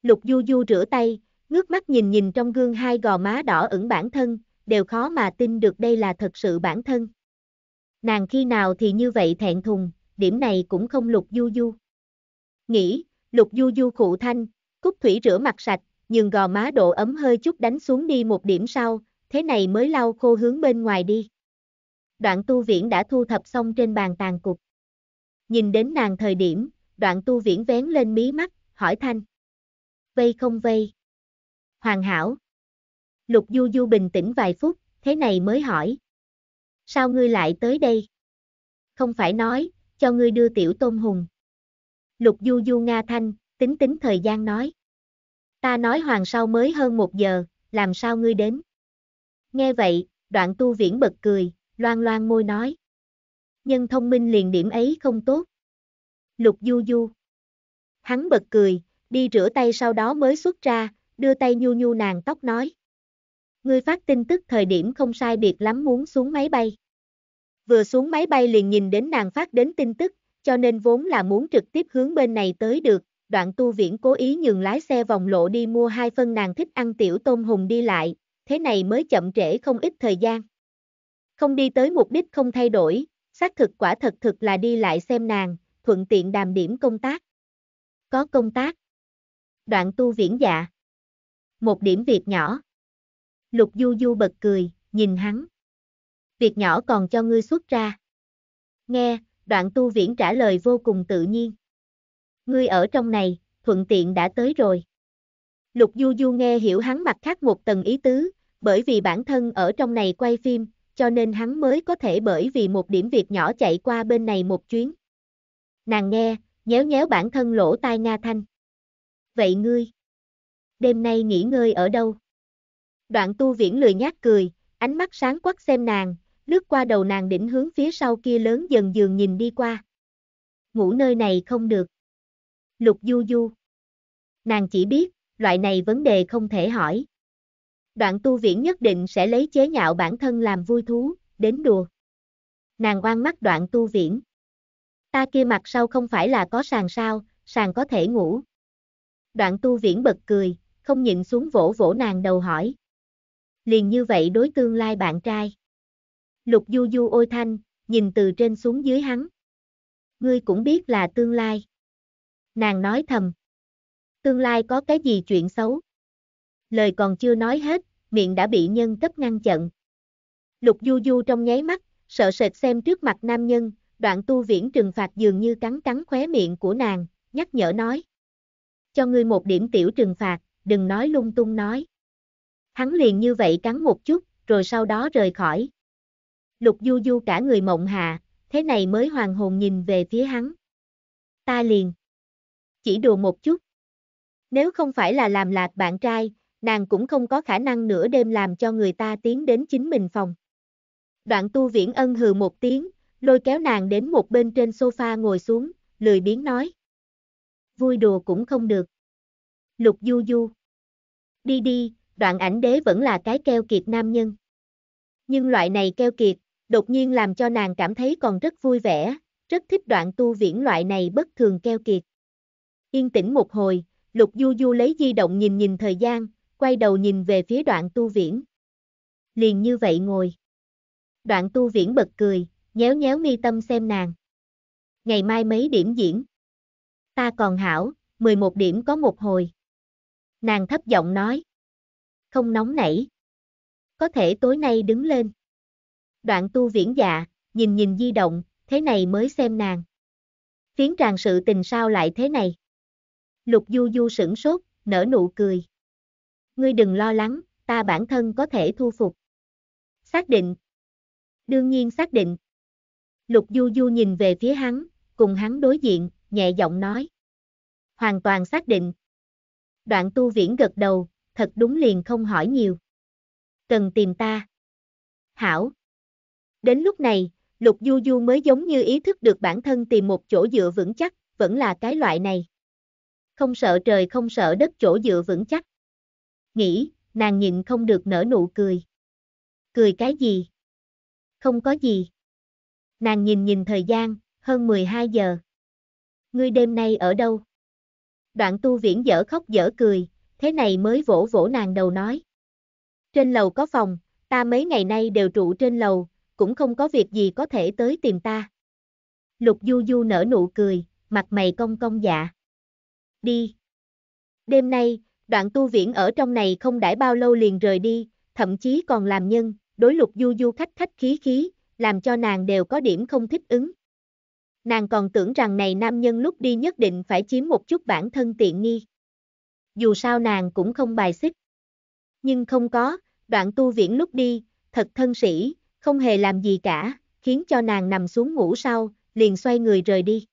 Lục du du rửa tay, ngước mắt nhìn nhìn trong gương hai gò má đỏ ửng bản thân, đều khó mà tin được đây là thật sự bản thân. Nàng khi nào thì như vậy thẹn thùng, điểm này cũng không lục du du. Nghĩ, lục du du khụ thanh, cúc thủy rửa mặt sạch, nhưng gò má độ ấm hơi chút đánh xuống đi một điểm sau, thế này mới lau khô hướng bên ngoài đi. Đoạn tu viễn đã thu thập xong trên bàn tàn cục. Nhìn đến nàng thời điểm, đoạn tu viễn vén lên mí mắt, hỏi thanh. Vây không vây? Hoàn hảo. Lục Du Du bình tĩnh vài phút, thế này mới hỏi. Sao ngươi lại tới đây? Không phải nói, cho ngươi đưa tiểu tôm hùng. Lục du du Nga Thanh, tính tính thời gian nói. Ta nói hoàng sau mới hơn một giờ, làm sao ngươi đến? Nghe vậy, đoạn tu viễn bật cười, loan loan môi nói. Nhân thông minh liền điểm ấy không tốt. Lục du du. Hắn bật cười, đi rửa tay sau đó mới xuất ra, đưa tay nhu nhu nàng tóc nói. Ngươi phát tin tức thời điểm không sai biệt lắm muốn xuống máy bay. Vừa xuống máy bay liền nhìn đến nàng phát đến tin tức, cho nên vốn là muốn trực tiếp hướng bên này tới được, đoạn tu viễn cố ý nhường lái xe vòng lộ đi mua hai phân nàng thích ăn tiểu tôm hùng đi lại, thế này mới chậm trễ không ít thời gian. Không đi tới mục đích không thay đổi, xác thực quả thật thực là đi lại xem nàng, thuận tiện đàm điểm công tác. Có công tác. Đoạn tu viễn dạ. Một điểm việc nhỏ. Lục du du bật cười, nhìn hắn. Việc nhỏ còn cho ngươi xuất ra. Nghe, đoạn tu viễn trả lời vô cùng tự nhiên. Ngươi ở trong này, thuận tiện đã tới rồi. Lục du du nghe hiểu hắn mặt khác một tầng ý tứ, bởi vì bản thân ở trong này quay phim, cho nên hắn mới có thể bởi vì một điểm việc nhỏ chạy qua bên này một chuyến. Nàng nghe, nhéo nhéo bản thân lỗ tai Nga Thanh. Vậy ngươi? Đêm nay nghỉ ngơi ở đâu? Đoạn tu viễn lười nhát cười, ánh mắt sáng quắc xem nàng, lướt qua đầu nàng đỉnh hướng phía sau kia lớn dần dường nhìn đi qua. Ngủ nơi này không được. Lục du du. Nàng chỉ biết, loại này vấn đề không thể hỏi. Đoạn tu viễn nhất định sẽ lấy chế nhạo bản thân làm vui thú, đến đùa. Nàng oan mắt đoạn tu viễn. Ta kia mặt sau không phải là có sàn sao, sàn có thể ngủ. Đoạn tu viễn bật cười, không nhịn xuống vỗ vỗ nàng đầu hỏi. Liền như vậy đối tương lai bạn trai. Lục du du ôi thanh, nhìn từ trên xuống dưới hắn. Ngươi cũng biết là tương lai. Nàng nói thầm. Tương lai có cái gì chuyện xấu? Lời còn chưa nói hết, miệng đã bị nhân cấp ngăn chặn. Lục du du trong nháy mắt, sợ sệt xem trước mặt nam nhân, đoạn tu viễn trừng phạt dường như cắn cắn khóe miệng của nàng, nhắc nhở nói. Cho ngươi một điểm tiểu trừng phạt, đừng nói lung tung nói. Hắn liền như vậy cắn một chút, rồi sau đó rời khỏi. Lục du du cả người mộng hạ, thế này mới hoàng hồn nhìn về phía hắn. Ta liền. Chỉ đùa một chút. Nếu không phải là làm lạc bạn trai, nàng cũng không có khả năng nửa đêm làm cho người ta tiến đến chính mình phòng. Đoạn tu viễn ân hừ một tiếng, lôi kéo nàng đến một bên trên sofa ngồi xuống, lười biếng nói. Vui đùa cũng không được. Lục du du. Đi đi, đoạn ảnh đế vẫn là cái keo kiệt nam nhân. Nhưng loại này keo kiệt, đột nhiên làm cho nàng cảm thấy còn rất vui vẻ, rất thích đoạn tu viễn loại này bất thường keo kiệt. Yên tĩnh một hồi, lục du du lấy di động nhìn nhìn thời gian, quay đầu nhìn về phía đoạn tu viễn. Liền như vậy ngồi. Đoạn tu viễn bật cười, nhéo nhéo mi tâm xem nàng. Ngày mai mấy điểm diễn? Ta còn hảo, 11 điểm có một hồi. Nàng thấp giọng nói. Không nóng nảy. Có thể tối nay đứng lên. Đoạn tu viễn dạ, nhìn nhìn di động, thế này mới xem nàng. Phiến tràn sự tình sao lại thế này? Lục du du sửng sốt, nở nụ cười. Ngươi đừng lo lắng, ta bản thân có thể thu phục. Xác định. Đương nhiên xác định. Lục du du nhìn về phía hắn, cùng hắn đối diện, nhẹ giọng nói. Hoàn toàn xác định. Đoạn tu viễn gật đầu, thật đúng liền không hỏi nhiều. Cần tìm ta. Hảo. Đến lúc này, Lục Du Du mới giống như ý thức được bản thân tìm một chỗ dựa vững chắc, vẫn là cái loại này. Không sợ trời không sợ đất chỗ dựa vững chắc. Nghĩ, nàng nhịn không được nở nụ cười. Cười cái gì? Không có gì. Nàng nhìn nhìn thời gian, hơn 12 giờ. Ngươi đêm nay ở đâu? Đoạn tu viễn dở khóc dở cười, thế này mới vỗ vỗ nàng đầu nói. Trên lầu có phòng, ta mấy ngày nay đều trụ trên lầu, cũng không có việc gì có thể tới tìm ta. Lục du du nở nụ cười, mặt mày cong cong dạ. Đi. Đêm nay, đoạn tu viễn ở trong này không đãi bao lâu liền rời đi, thậm chí còn làm nhân, đối lục du du khách khách khí khí, làm cho nàng đều có điểm không thích ứng. Nàng còn tưởng rằng này nam nhân lúc đi nhất định phải chiếm một chút bản thân tiện nghi. Dù sao nàng cũng không bài xích. Nhưng không có, đoạn tu viễn lúc đi, thật thân sĩ, không hề làm gì cả, khiến cho nàng nằm xuống ngủ sau, liền xoay người rời đi.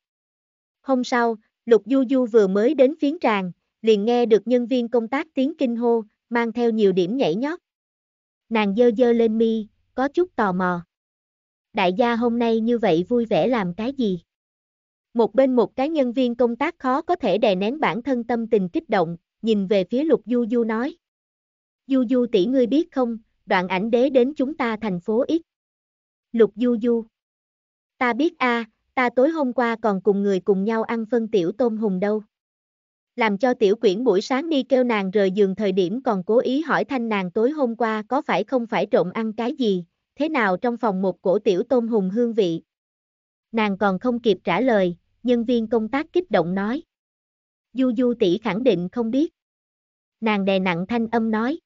Hôm sau, Lục Du Du vừa mới đến phiến tràng, liền nghe được nhân viên công tác tiếng kinh hô, mang theo nhiều điểm nhảy nhót. Nàng dơ dơ lên mi, có chút tò mò. Đại gia hôm nay như vậy vui vẻ làm cái gì? Một bên một cái nhân viên công tác khó có thể đè nén bản thân tâm tình kích động, nhìn về phía Lục Du Du nói. Du Du tỷ ngươi biết không, đoạn ảnh đế đến chúng ta thành phố ít. Lục Du Du. Ta biết a, ta tối hôm qua còn cùng người cùng nhau ăn phân tiểu tôm hùng đâu. Làm cho tiểu quyển buổi sáng đi kêu nàng rời giường thời điểm còn cố ý hỏi thanh nàng tối hôm qua có phải không phải trộm ăn cái gì, thế nào trong phòng một cổ tiểu tôm hùng hương vị. Nàng còn không kịp trả lời, nhân viên công tác kích động nói. Du Du tỷ khẳng định không biết. Nàng đè nặng thanh âm nói.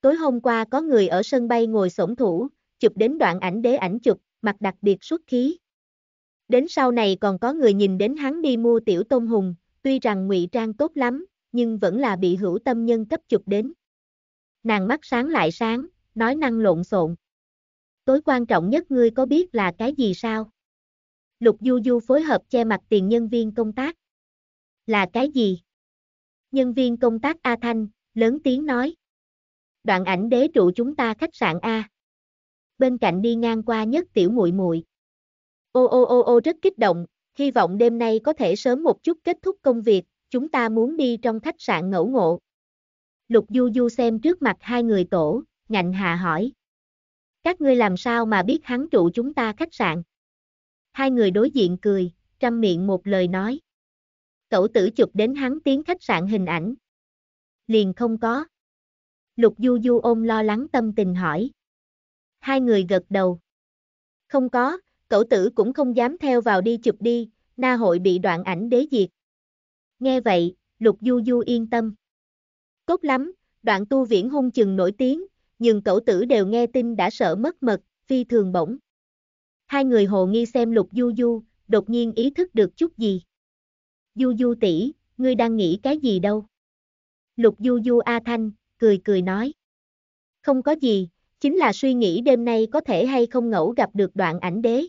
Tối hôm qua có người ở sân bay ngồi sổng thủ, chụp đến đoạn ảnh đế ảnh chụp, mặt đặc biệt xuất khí. Đến sau này còn có người nhìn đến hắn đi mua tiểu tôm hùng, tuy rằng ngụy trang tốt lắm, nhưng vẫn là bị hữu tâm nhân cấp chụp đến. Nàng mắt sáng lại sáng, nói năng lộn xộn. Tối quan trọng nhất ngươi có biết là cái gì sao? Lục Du Du phối hợp che mặt tiền nhân viên công tác. Là cái gì? Nhân viên công tác A Thanh, lớn tiếng nói. Đoạn ảnh đế trụ chúng ta khách sạn A. Bên cạnh đi ngang qua nhất tiểu muội muội. Ô ô ô ô rất kích động, hy vọng đêm nay có thể sớm một chút kết thúc công việc, chúng ta muốn đi trong khách sạn ngẫu ngộ. Lục Du Du xem trước mặt hai người tổ, ngạnh hạ hỏi. Các ngươi làm sao mà biết hắn trụ chúng ta khách sạn? Hai người đối diện cười, trăm miệng một lời nói. Cậu tử chụp đến hắn tiếng khách sạn hình ảnh. Liền không có. Lục Du Du ôm lo lắng tâm tình hỏi. Hai người gật đầu. Không có, cậu tử cũng không dám theo vào đi chụp đi, na hội bị đoạn ảnh đế diệt. Nghe vậy, Lục Du Du yên tâm. Tốt lắm, đoạn tu viễn hung chừng nổi tiếng, nhưng cậu tử đều nghe tin đã sợ mất mật, phi thường bổng. Hai người hồ nghi xem Lục Du Du, đột nhiên ý thức được chút gì. Du Du tỷ, ngươi đang nghĩ cái gì đâu? Lục Du Du A Thanh, cười cười nói. Không có gì, chính là suy nghĩ đêm nay có thể hay không ngẫu gặp được đoạn ảnh đế.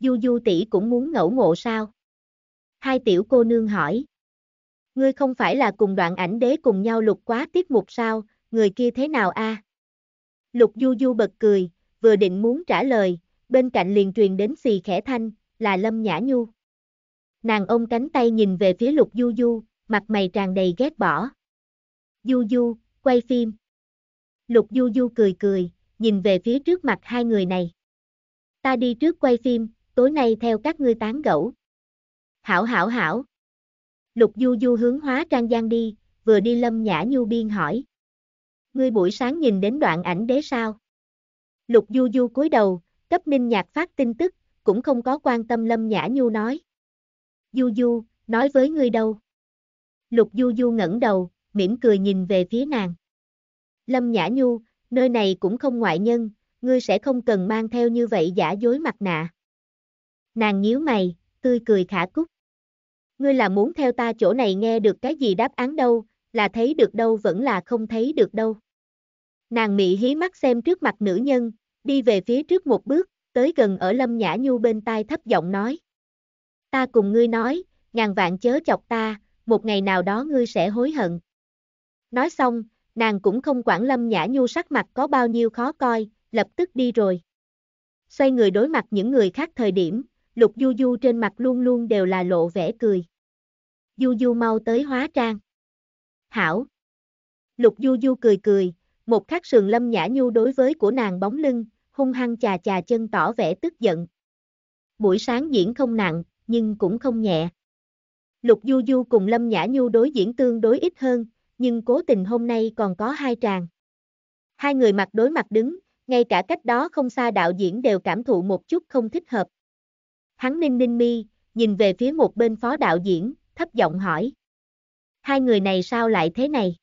Du Du tỷ cũng muốn ngẫu ngộ sao? Hai tiểu cô nương hỏi. Ngươi không phải là cùng đoạn ảnh đế cùng nhau lục quá tiết mục sao, người kia thế nào a? Lục Du Du bật cười, vừa định muốn trả lời, bên cạnh liền truyền đến xì khẽ thanh, là Lâm Nhã Nhu. Nàng ôm cánh tay nhìn về phía Lục Du Du, mặt mày tràn đầy ghét bỏ. Du Du, quay phim. Lục Du Du cười cười, nhìn về phía trước mặt hai người này. Ta đi trước quay phim, tối nay theo các ngươi tán gẫu. Hảo hảo hảo. Lục Du Du hướng hóa trang gian đi, vừa đi Lâm Nhã Nhu biên hỏi. Ngươi buổi sáng nhìn đến đoạn ảnh đế sao? Lục Du Du cúi đầu, cấp Ninh Nhạc phát tin tức, cũng không có quan tâm Lâm Nhã Nhu nói. Du Du, nói với ngươi đâu? Lục Du Du ngẩng đầu, mỉm cười nhìn về phía nàng. Lâm Nhã Nhu, nơi này cũng không ngoại nhân, ngươi sẽ không cần mang theo như vậy giả dối mặt nạ. Nàng nhíu mày, tươi cười khả cúc. Ngươi là muốn theo ta chỗ này nghe được cái gì đáp án đâu, là thấy được đâu vẫn là không thấy được đâu. Nàng mị hí mắt xem trước mặt nữ nhân, đi về phía trước một bước, tới gần ở Lâm Nhã Nhu bên tai thấp giọng nói. Ta cùng ngươi nói, ngàn vạn chớ chọc ta, một ngày nào đó ngươi sẽ hối hận. Nói xong, nàng cũng không quản Lâm Nhã Nhu sắc mặt có bao nhiêu khó coi, lập tức đi rồi. Xoay người đối mặt những người khác thời điểm, Lục Du Du trên mặt luôn luôn đều là lộ vẻ cười. Du Du mau tới hóa trang. Hảo. Lục Du Du cười cười, một khắc sườn Lâm Nhã Nhu đối với của nàng bóng lưng, hung hăng chà chà chân tỏ vẻ tức giận. Buổi sáng diễn không nặng, nhưng cũng không nhẹ. Lục Du Du cùng Lâm Nhã Nhu đối diễn tương đối ít hơn, nhưng cố tình hôm nay còn có hai tràng. Hai người mặt đối mặt đứng, ngay cả cách đó không xa đạo diễn đều cảm thụ một chút không thích hợp. Hắn ninh ninh mi, nhìn về phía một bên phó đạo diễn, thấp giọng hỏi. Hai người này sao lại thế này?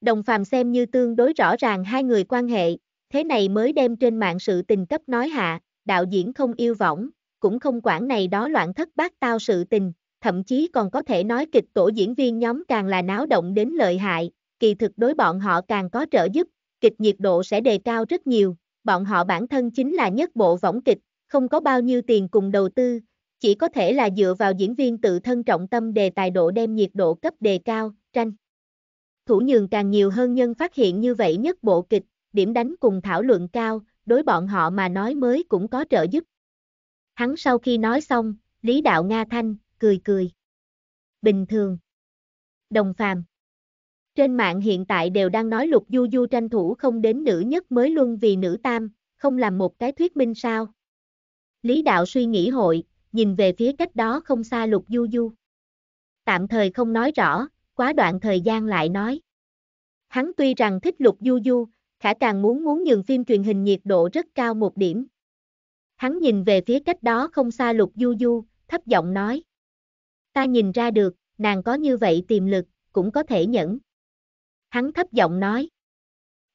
Đồng phàm xem như tương đối rõ ràng hai người quan hệ, thế này mới đem trên mạng sự tình cấp nói hạ, đạo diễn không yêu võng, cũng không quản này đó loạn thất bát tao sự tình, thậm chí còn có thể nói kịch tổ diễn viên nhóm càng là náo động đến lợi hại, kỳ thực đối bọn họ càng có trợ giúp, kịch nhiệt độ sẽ đề cao rất nhiều, Bọn họ bản thân chính là nhất bộ võng kịch, không có bao nhiêu tiền cùng đầu tư, chỉ có thể là dựa vào diễn viên tự thân trọng tâm đề tài độ đem nhiệt độ cấp đề cao, tranh. Thủ nhường càng nhiều hơn nhân phát hiện như vậy nhất bộ kịch, điểm đánh cùng thảo luận cao, đối bọn họ mà nói mới cũng có trợ giúp. Hắn sau khi nói xong, Lý Đạo Nga Thanh, cười cười. Bình thường. Đồng phàm. Trên mạng hiện tại đều đang nói lục du du tranh thủ không đến nữ nhất mới luân vì nữ tam, không làm một cái thuyết minh sao. Lý Đạo suy nghĩ hội, nhìn về phía cách đó không xa lục du du. Tạm thời không nói rõ, quá đoạn thời gian lại nói. Hắn tuy rằng thích lục du du, khả càng muốn muốn nhường phim truyền hình nhiệt độ rất cao một điểm. Hắn nhìn về phía cách đó không xa lục du du, thấp giọng nói. Ta nhìn ra được, nàng có như vậy tiềm lực, cũng có thể nhẫn. Hắn thấp giọng nói.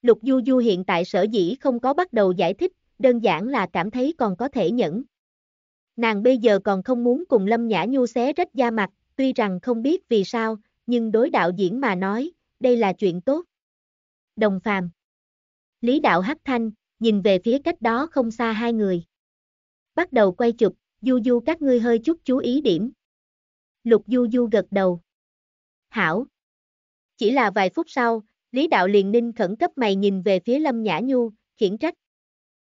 Lục du du hiện tại sở dĩ không có bắt đầu giải thích, đơn giản là cảm thấy còn có thể nhẫn. Nàng bây giờ còn không muốn cùng Lâm Nhã Nhu xé rách da mặt, tuy rằng không biết vì sao, nhưng đối đạo diễn mà nói, đây là chuyện tốt. Đồng phàm. Lý đạo hắc thanh, nhìn về phía cách đó không xa hai người. Bắt đầu quay chụp, du du các ngươi hơi chút chú ý điểm. Lục du du gật đầu. Hảo. Chỉ là vài phút sau, Lý đạo liền ninh khẩn cấp mày nhìn về phía Lâm Nhã Nhu, khiển trách.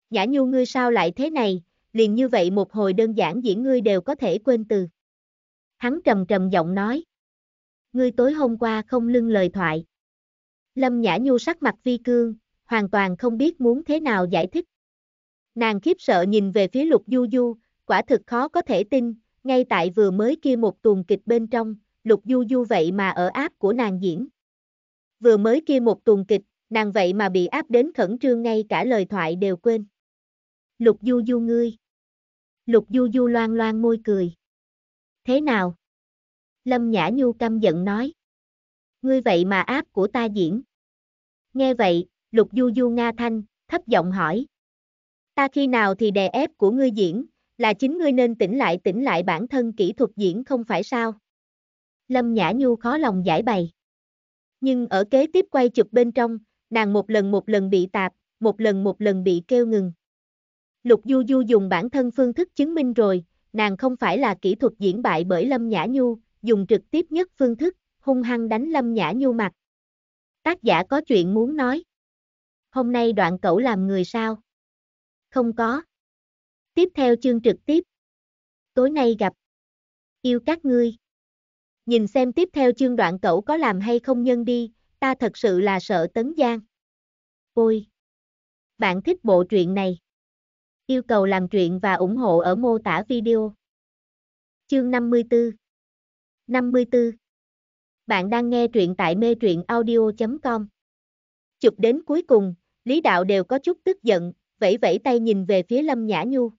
Nhã Nhu ngươi sao lại thế này, liền như vậy một hồi đơn giản diễn ngươi đều có thể quên từ. Hắn trầm trầm giọng nói. Ngươi tối hôm qua không lưng lời thoại. Lâm Nhã Nhu sắc mặt vi cương, hoàn toàn không biết muốn thế nào giải thích. Nàng khiếp sợ nhìn về phía lục du du, quả thực khó có thể tin, ngay tại vừa mới kia một tuần kịch bên trong, lục du du vậy mà ở áp của nàng diễn. Vừa mới kia một tuần kịch, nàng vậy mà bị áp đến khẩn trương ngay cả lời thoại đều quên. Lục du du ngươi. Lục du du loan loan môi cười. Thế nào? Lâm Nhã Nhu căm giận nói. Ngươi vậy mà áp của ta diễn. Nghe vậy, Lục Du Du Nga Thanh, thấp giọng hỏi. Ta khi nào thì đè ép của ngươi diễn, là chính ngươi nên tỉnh lại tỉnh lại bản thân kỹ thuật diễn không phải sao? Lâm Nhã Nhu khó lòng giải bày. Nhưng ở kế tiếp quay chụp bên trong, nàng một lần một lần bị tạp, một lần một lần bị kêu ngừng. Lục Du Du dùng bản thân phương thức chứng minh rồi, nàng không phải là kỹ thuật diễn bại bởi Lâm Nhã Nhu, dùng trực tiếp nhất phương thức, hung hăng đánh Lâm Nhã Nhu mặt. Tác giả có chuyện muốn nói. Hôm nay đoạn cẩu làm người sao? Không có. Tiếp theo chương trực tiếp. Tối nay gặp. Yêu các ngươi. Nhìn xem tiếp theo chương đoạn cậu có làm hay không nhân đi, ta thật sự là sợ tấn giang. Ôi! Bạn thích bộ truyện này? Yêu cầu làm truyện và ủng hộ ở mô tả video. Chương 54 54 Bạn đang nghe truyện tại mê truyện audio.com Chụp đến cuối cùng, Lý Đạo đều có chút tức giận, vẫy vẫy tay nhìn về phía Lâm Nhã Nhu.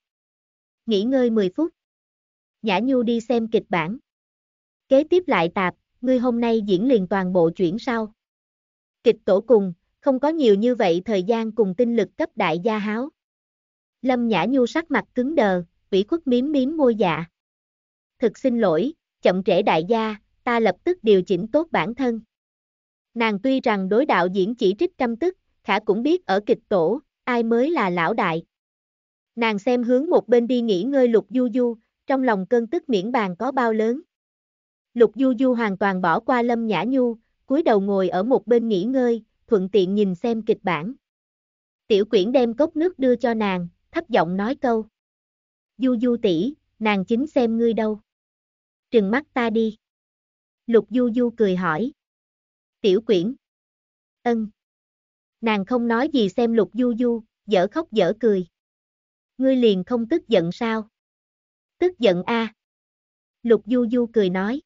Nghỉ ngơi 10 phút. Nhã Nhu đi xem kịch bản. Kế tiếp lại tạp, ngươi hôm nay diễn liền toàn bộ chuyển sau. Kịch tổ cùng, không có nhiều như vậy thời gian cùng tinh lực cấp đại gia háo. Lâm Nhã Nhu sắc mặt cứng đờ, ủy khuất miếm miếm môi dạ. Thực xin lỗi, chậm trễ đại gia, ta lập tức điều chỉnh tốt bản thân. Nàng tuy rằng đối đạo diễn chỉ trích căm tức, khả cũng biết ở kịch tổ, ai mới là lão đại. Nàng xem hướng một bên đi nghỉ ngơi lục du du, trong lòng cơn tức miễn bàn có bao lớn. Lục du du hoàn toàn bỏ qua lâm nhã nhu, cúi đầu ngồi ở một bên nghỉ ngơi, thuận tiện nhìn xem kịch bản. Tiểu quyển đem cốc nước đưa cho nàng, thấp giọng nói câu. Du du tỷ, nàng chính xem ngươi đâu. Trừng mắt ta đi. Lục du du cười hỏi. Tiểu quyển. Ân. Nàng không nói gì xem lục du du, dở khóc dở cười. Ngươi liền không tức giận sao? Tức giận a. Lục du du cười nói.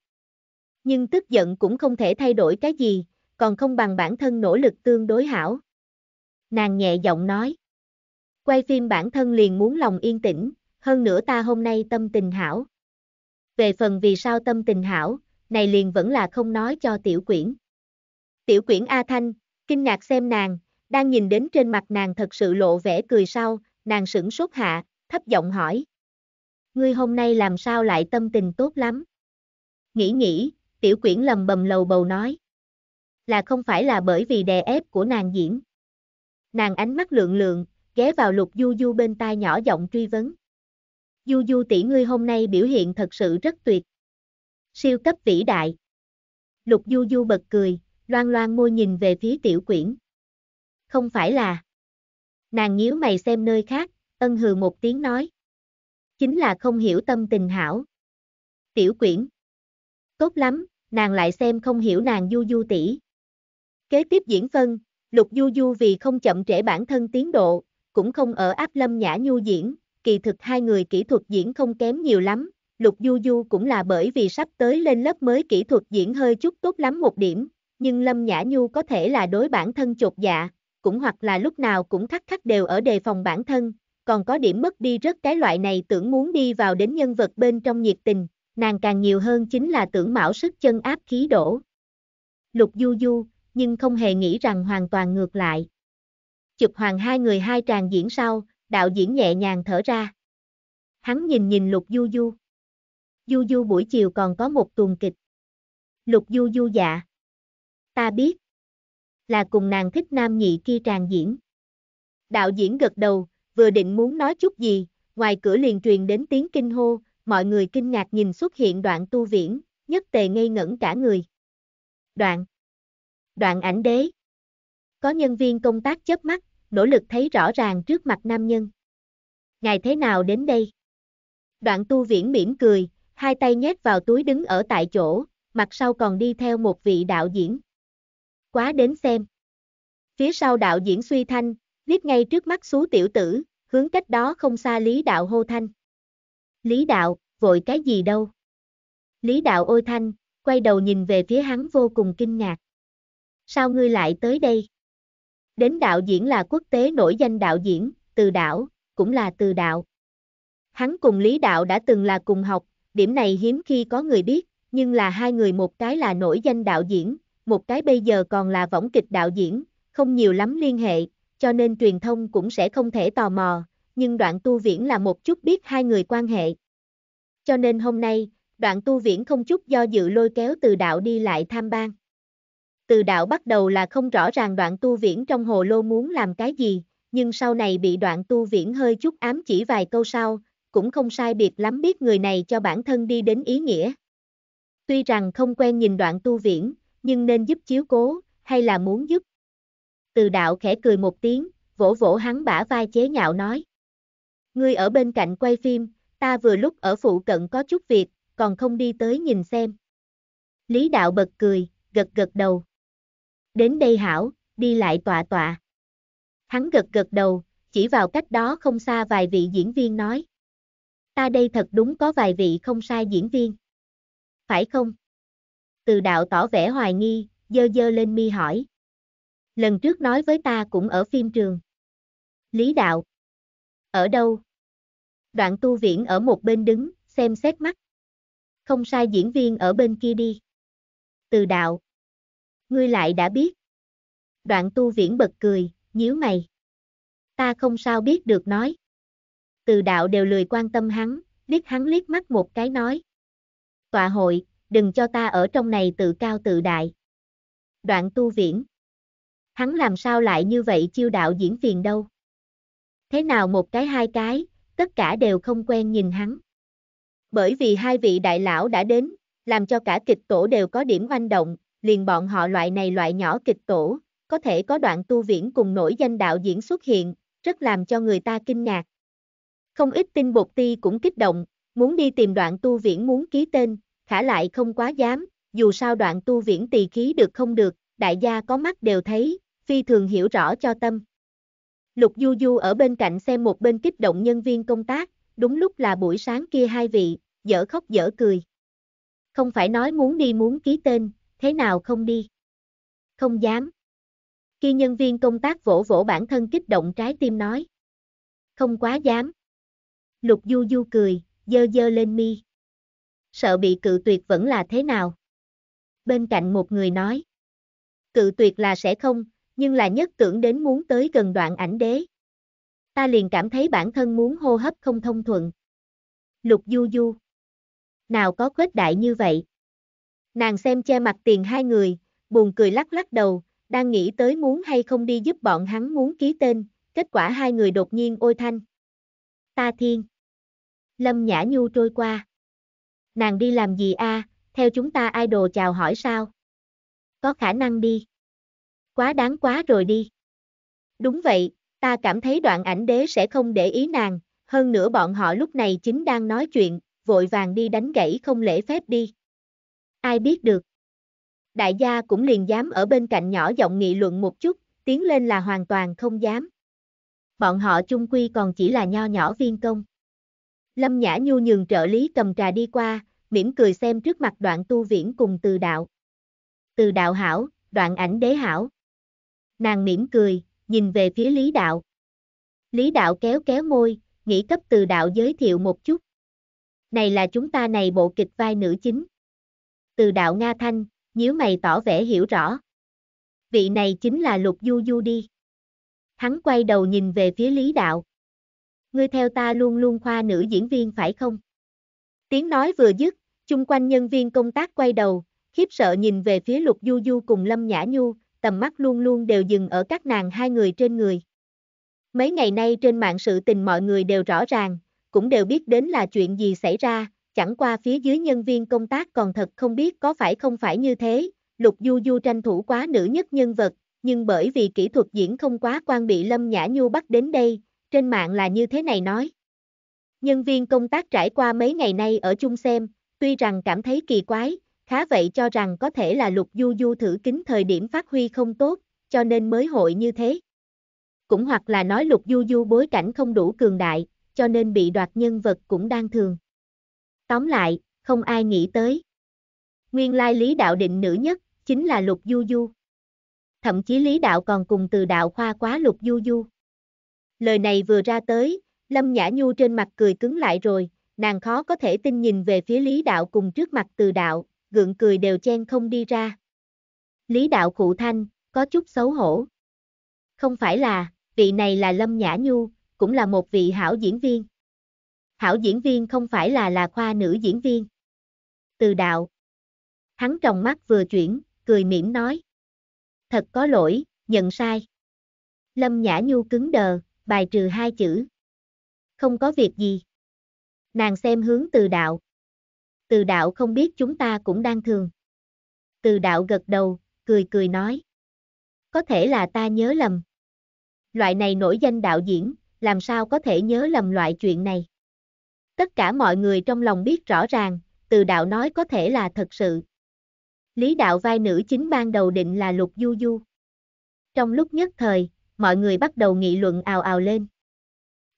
Nhưng tức giận cũng không thể thay đổi cái gì, còn không bằng bản thân nỗ lực tương đối hảo. Nàng nhẹ giọng nói. Quay phim bản thân liền muốn lòng yên tĩnh, hơn nữa ta hôm nay tâm tình hảo. Về phần vì sao tâm tình hảo, này liền vẫn là không nói cho tiểu quyển. Tiểu quyển A Thanh, kinh ngạc xem nàng, đang nhìn đến trên mặt nàng thật sự lộ vẻ cười sau, nàng sửng sốt hạ, thấp giọng hỏi. Ngươi hôm nay làm sao lại tâm tình tốt lắm? Nghĩ nghĩ, tiểu quyển lầm bầm lầu bầu nói. Là không phải là bởi vì đè ép của nàng diễn. Nàng ánh mắt lượng lượng, ghé vào Lục Du Du bên tai nhỏ giọng truy vấn. Du Du tỷ ngươi hôm nay biểu hiện thật sự rất tuyệt. Siêu cấp vĩ đại. Lục Du Du bật cười, loan loan môi nhìn về phía tiểu quyển. Không phải là. Nàng nhíu mày xem nơi khác, ân hừ một tiếng nói. Chính là không hiểu tâm tình hảo. Tiểu quyển. Tốt lắm, nàng lại xem không hiểu nàng Du Du tỷ. Kế tiếp diễn phân, Lục Du Du vì không chậm trễ bản thân tiến độ, cũng không ở áp lâm nhã nhu diễn, kỳ thực hai người kỹ thuật diễn không kém nhiều lắm, Lục Du Du cũng là bởi vì sắp tới lên lớp mới kỹ thuật diễn hơi chút tốt lắm một điểm, nhưng Lâm Nhã Nhu có thể là đối bản thân chột dạ, cũng hoặc là lúc nào cũng khắc khắc đều ở đề phòng bản thân, còn có điểm mất đi rất cái loại này tưởng muốn đi vào đến nhân vật bên trong nhiệt tình, nàng càng nhiều hơn chính là tưởng mạo sức chân áp khí đổ. Lục Du Du, nhưng không hề nghĩ rằng hoàn toàn ngược lại. Chụp hoàng hai người hai tràng diễn sau, đạo diễn nhẹ nhàng thở ra. Hắn nhìn nhìn Lục Du Du. Du Du buổi chiều còn có một tuần kịch. Lục Du Du dạ. Ta biết. Là cùng nàng thích nam nhị kia tràn diễn. Đạo diễn gật đầu, vừa định muốn nói chút gì, ngoài cửa liền truyền đến tiếng kinh hô, mọi người kinh ngạc nhìn xuất hiện đoạn tu viễn, nhất tề ngây ngẩn cả người. Đoạn. Đoạn ảnh đế. Có nhân viên công tác chớp mắt, nỗ lực thấy rõ ràng trước mặt nam nhân. Ngài thế nào đến đây? Đoạn tu viễn mỉm cười, hai tay nhét vào túi đứng ở tại chỗ, mặt sau còn đi theo một vị đạo diễn. Quá đến xem. Phía sau đạo diễn suy thanh, viết ngay trước mắt xú tiểu tử, hướng cách đó không xa Lý Đạo hô thanh. Lý Đạo, vội cái gì đâu? Lý Đạo ôi thanh, quay đầu nhìn về phía hắn vô cùng kinh ngạc. Sao ngươi lại tới đây? Đến đạo diễn là quốc tế nổi danh đạo diễn, từ đạo, cũng là từ đạo. Hắn cùng Lý Đạo đã từng là cùng học, điểm này hiếm khi có người biết, nhưng là hai người một cái là nổi danh đạo diễn, một cái bây giờ còn là võng kịch đạo diễn, không nhiều lắm liên hệ, cho nên truyền thông cũng sẽ không thể tò mò, nhưng đoạn tu viễn là một chút biết hai người quan hệ. Cho nên hôm nay, đoạn tu viễn không chút do dự lôi kéo từ đạo đi lại tham ban. Từ đạo bắt đầu là không rõ ràng đoạn tu viễn trong hồ lô muốn làm cái gì, nhưng sau này bị đoạn tu viễn hơi chút ám chỉ vài câu sau, cũng không sai biệt lắm biết người này cho bản thân đi đến ý nghĩa. Tuy rằng không quen nhìn đoạn tu viễn, nhưng nên giúp chiếu cố, hay là muốn giúp. Từ đạo khẽ cười một tiếng, vỗ vỗ hắn bả vai chế nhạo nói. Ngươi ở bên cạnh quay phim, ta vừa lúc ở phụ cận có chút việc, còn không đi tới nhìn xem. Lý đạo bật cười, gật gật đầu. Đến đây hảo, đi lại tọa tọa. Hắn gật gật đầu, chỉ vào cách đó không xa vài vị diễn viên nói. Ta đây thật đúng có vài vị không sai diễn viên. Phải không? Từ đạo tỏ vẻ hoài nghi, dơ dơ lên mi hỏi. Lần trước nói với ta cũng ở phim trường. Lý đạo. Ở đâu? Đoạn tu viễn ở một bên đứng, xem xét mắt. Không sai diễn viên ở bên kia đi. Từ đạo. Ngươi lại đã biết. Đoạn tu viễn bật cười, nhíu mày. Ta không sao biết được nói. Từ đạo đều lười quan tâm hắn, liếc hắn liếc mắt một cái nói. Tọa hội, đừng cho ta ở trong này tự cao tự đại. Đoạn tu viễn. Hắn làm sao lại như vậy chiêu đạo diễn phiền đâu. Thế nào một cái hai cái, tất cả đều không quen nhìn hắn. Bởi vì hai vị đại lão đã đến, làm cho cả kịch tổ đều có điểm oanh động, liền bọn họ loại này loại nhỏ kịch tổ, có thể có đoạn tu viễn cùng nổi danh đạo diễn xuất hiện, rất làm cho người ta kinh ngạc. Không ít tin bột ti cũng kích động, muốn đi tìm đoạn tu viễn muốn ký tên, khả lại không quá dám, dù sao đoạn tu viễn tỳ khí được không được, đại gia có mắt đều thấy, phi thường hiểu rõ cho tâm. Lục Du Du ở bên cạnh xem một bên kích động nhân viên công tác, đúng lúc là buổi sáng kia hai vị, dở khóc dở cười. Không phải nói muốn đi muốn ký tên, thế nào không đi? Không dám. Khi nhân viên công tác vỗ vỗ bản thân kích động trái tim nói. Không quá dám. Lục Du Du cười, dơ dơ lên mi. Sợ bị cự tuyệt vẫn là thế nào? Bên cạnh một người nói. Cự tuyệt là sẽ không, nhưng là nhất tưởng đến muốn tới gần đoạn ảnh đế. Ta liền cảm thấy bản thân muốn hô hấp không thông thuận. Lục Du Du. Nào có khuếch đại như vậy? Nàng xem che mặt tiền hai người, buồn cười lắc lắc đầu, đang nghĩ tới muốn hay không đi giúp bọn hắn muốn ký tên, kết quả hai người đột nhiên ôi thanh. Ta thiên. Lâm Nhã Nhu trôi qua. Nàng đi làm gì a? theo chúng ta idol chào hỏi sao? Có khả năng đi. Quá đáng quá rồi đi. Đúng vậy, ta cảm thấy đoạn ảnh đế sẽ không để ý nàng, hơn nữa bọn họ lúc này chính đang nói chuyện, vội vàng đi đánh gãy không lễ phép đi. Ai biết được. Đại gia cũng liền dám ở bên cạnh nhỏ giọng nghị luận một chút, tiến lên là hoàn toàn không dám. Bọn họ chung quy còn chỉ là nho nhỏ viên công. Lâm Nhã Nhu nhường trợ lý cầm trà đi qua, mỉm cười xem trước mặt đoạn tu viễn cùng từ đạo. Từ đạo hảo, đoạn ảnh đế hảo. Nàng mỉm cười, nhìn về phía Lý Đạo. Lý Đạo kéo kéo môi, nghĩ cấp từ đạo giới thiệu một chút. Này là chúng ta này bộ kịch vai nữ chính. Từ đạo Nga Thanh, nhíu mày tỏ vẻ hiểu rõ. Vị này chính là Lục Du Du đi. Hắn quay đầu nhìn về phía Lý Đạo. Ngươi theo ta luôn luôn khoa nữ diễn viên phải không? Tiếng nói vừa dứt, chung quanh nhân viên công tác quay đầu, khiếp sợ nhìn về phía Lục Du Du cùng Lâm Nhã Nhu, tầm mắt luôn luôn đều dừng ở các nàng hai người trên người. Mấy ngày nay trên mạng sự tình mọi người đều rõ ràng, cũng đều biết đến là chuyện gì xảy ra, chẳng qua phía dưới nhân viên công tác còn thật không biết có phải không phải như thế, Lục Du Du tranh thủ quá nữ nhất nhân vật, nhưng bởi vì kỹ thuật diễn không quá quan bị Lâm Nhã Nhu bắt đến đây, trên mạng là như thế này nói. Nhân viên công tác trải qua mấy ngày nay ở chung xem, tuy rằng cảm thấy kỳ quái, khá vậy cho rằng có thể là Lục Du Du thử kính thời điểm phát huy không tốt, cho nên mới hội như thế. Cũng hoặc là nói Lục Du Du bối cảnh không đủ cường đại, cho nên bị đoạt nhân vật cũng đang thường. Tóm lại, không ai nghĩ tới. Nguyên lai lý đạo định nữ nhất, chính là Lục Du Du. Thậm chí lý đạo còn cùng từ đạo khoa quá Lục Du Du. Lời này vừa ra tới, Lâm Nhã Nhu trên mặt cười cứng lại rồi, nàng khó có thể tin nhìn về phía lý đạo cùng trước mặt từ đạo, gượng cười đều chen không đi ra. Lý đạo cụ thanh, có chút xấu hổ. Không phải là, vị này là Lâm Nhã Nhu, cũng là một vị hảo diễn viên. Hảo diễn viên không phải là là khoa nữ diễn viên. Từ đạo. Hắn trong mắt vừa chuyển, cười mỉm nói. Thật có lỗi, nhận sai. Lâm Nhã Nhu cứng đờ, bài trừ hai chữ. Không có việc gì. Nàng xem hướng từ đạo. Từ đạo không biết chúng ta cũng đang thường. Từ đạo gật đầu, cười cười nói. Có thể là ta nhớ lầm. Loại này nổi danh đạo diễn, làm sao có thể nhớ lầm loại chuyện này. Tất cả mọi người trong lòng biết rõ ràng, từ đạo nói có thể là thật sự. Lý đạo vai nữ chính ban đầu định là Lục Du Du. Trong lúc nhất thời, mọi người bắt đầu nghị luận ào ào lên.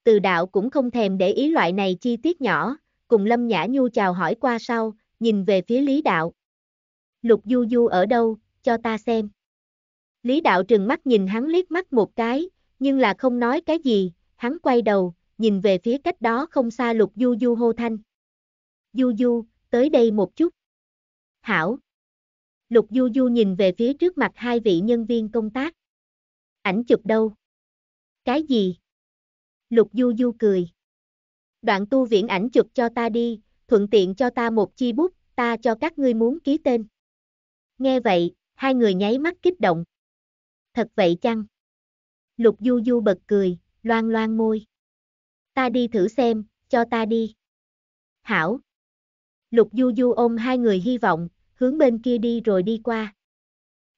Từ đạo cũng không thèm để ý loại này chi tiết nhỏ, cùng Lâm Nhã Nhu chào hỏi qua sau, nhìn về phía Lý đạo. Lục Du Du ở đâu, cho ta xem. Lý đạo trừng mắt nhìn hắn liếc mắt một cái, nhưng là không nói cái gì, hắn quay đầu, nhìn về phía cách đó không xa Lục Du Du hô thanh. Du Du, tới đây một chút. Hảo. Lục Du Du nhìn về phía trước mặt hai vị nhân viên công tác. Ảnh chụp đâu? Cái gì? Lục Du Du cười. Đoạn tu viễn ảnh chụp cho ta đi, thuận tiện cho ta một chi bút, ta cho các ngươi muốn ký tên. Nghe vậy, hai người nháy mắt kích động. Thật vậy chăng? Lục Du Du bật cười, loan loan môi. Ta đi thử xem, cho ta đi. Hảo. Lục Du Du ôm hai người hy vọng, hướng bên kia đi rồi đi qua.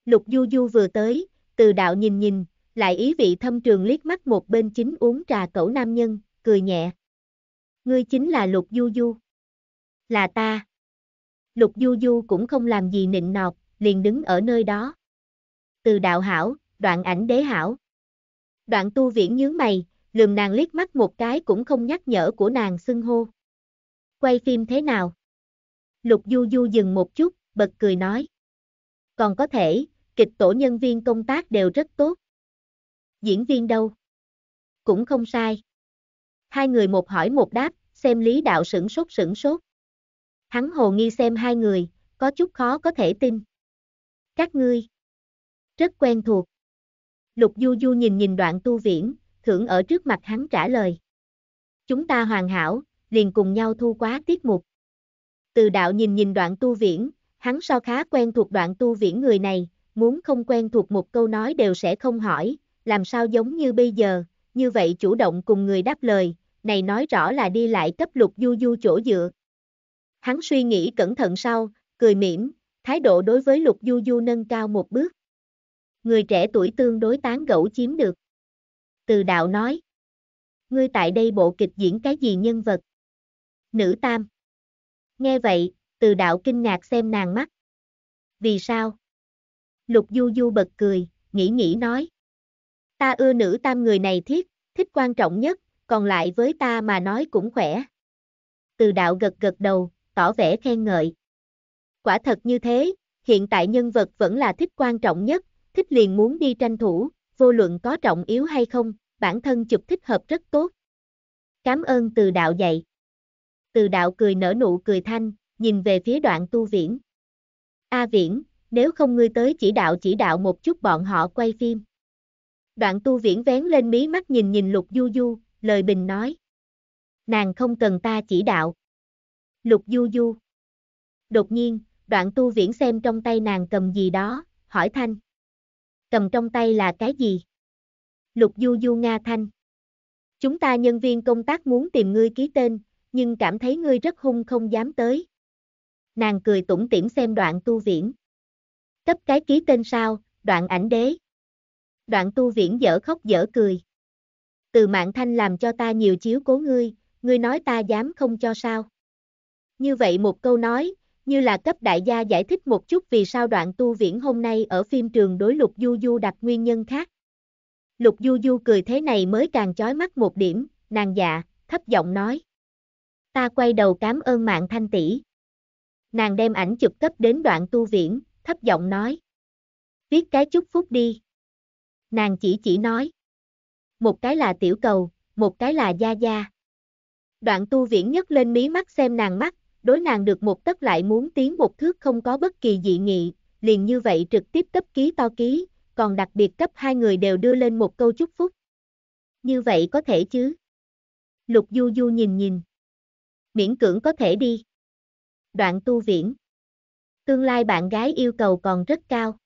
Lục Du Du vừa tới, từ đạo nhìn nhìn, lại ý vị thâm trường liếc mắt một bên chính uống trà cẩu nam nhân, cười nhẹ. Ngươi chính là Lục Du Du. Là ta. Lục Du Du cũng không làm gì nịnh nọt, liền đứng ở nơi đó. Từ đạo hảo, đoạn ảnh đế hảo. Đoạn tu viễn nhướng mày, lườm nàng liếc mắt một cái cũng không nhắc nhở của nàng xưng hô. Quay phim thế nào? Lục Du Du dừng một chút, bật cười nói. Còn có thể, kịch tổ nhân viên công tác đều rất tốt. Diễn viên đâu? Cũng không sai. Hai người một hỏi một đáp, xem lý đạo sửng sốt sửng sốt. Hắn hồ nghi xem hai người, có chút khó có thể tin. Các ngươi. Rất quen thuộc. Lục Du Du nhìn nhìn đoạn tu viễn, thưởng ở trước mặt hắn trả lời. Chúng ta hoàn hảo, liền cùng nhau thu quá tiết mục. Từ đạo nhìn nhìn đoạn tu viễn, hắn so khá quen thuộc đoạn tu viễn người này, muốn không quen thuộc một câu nói đều sẽ không hỏi, làm sao giống như bây giờ, như vậy chủ động cùng người đáp lời, này nói rõ là đi lại cấp lục du du chỗ dựa. Hắn suy nghĩ cẩn thận sau, cười mỉm, thái độ đối với lục du du nâng cao một bước. Người trẻ tuổi tương đối tán gẫu chiếm được. Từ đạo nói. Ngươi tại đây bộ kịch diễn cái gì nhân vật? Nữ tam. Nghe vậy, từ đạo kinh ngạc xem nàng mắt. Vì sao? Lục du du bật cười, nghĩ nghĩ nói. Ta ưa nữ tam người này thiết, thích quan trọng nhất, còn lại với ta mà nói cũng khỏe. Từ đạo gật gật đầu, tỏ vẻ khen ngợi. Quả thật như thế, hiện tại nhân vật vẫn là thích quan trọng nhất, thích liền muốn đi tranh thủ, vô luận có trọng yếu hay không, bản thân chụp thích hợp rất tốt. Cảm ơn từ đạo dạy. Từ đạo cười nở nụ cười thanh, nhìn về phía đoạn tu viễn. A viễn, nếu không ngươi tới chỉ đạo chỉ đạo một chút bọn họ quay phim. Đoạn tu viễn vén lên mí mắt nhìn nhìn lục du du, lời bình nói. Nàng không cần ta chỉ đạo. Lục du du. Đột nhiên, đoạn tu viễn xem trong tay nàng cầm gì đó, hỏi thanh. Cầm trong tay là cái gì? Lục du du Nga thanh. Chúng ta nhân viên công tác muốn tìm ngươi ký tên, nhưng cảm thấy ngươi rất hung không dám tới. Nàng cười tủm tỉm xem đoạn tu viễn. Cấp cái ký tên sao, đoạn ảnh đế. Đoạn tu viễn dở khóc dở cười. Từ mạng thanh làm cho ta nhiều chiếu cố ngươi, ngươi nói ta dám không cho sao. Như vậy một câu nói, như là cấp đại gia giải thích một chút vì sao đoạn tu viễn hôm nay ở phim trường đối lục du du đặt nguyên nhân khác. Lục du du cười thế này mới càng chói mắt một điểm, nàng dạ, thấp giọng nói. Ta quay đầu cảm ơn mạng thanh tỷ. Nàng đem ảnh chụp cấp đến đoạn tu viễn, thấp giọng nói. Viết cái chúc phúc đi. Nàng chỉ chỉ nói. Một cái là tiểu cầu, một cái là gia gia. Đoạn tu viễn nhấc lên mí mắt xem nàng mắt, đối nàng được một tấc lại muốn tiến một thước không có bất kỳ dị nghị, liền như vậy trực tiếp cấp ký to ký, còn đặc biệt cấp hai người đều đưa lên một câu chúc phúc. Như vậy có thể chứ? Lục Du Du nhìn nhìn. Miễn cưỡng có thể đi. Đoạn tu viễn. Tương lai bạn gái yêu cầu còn rất cao.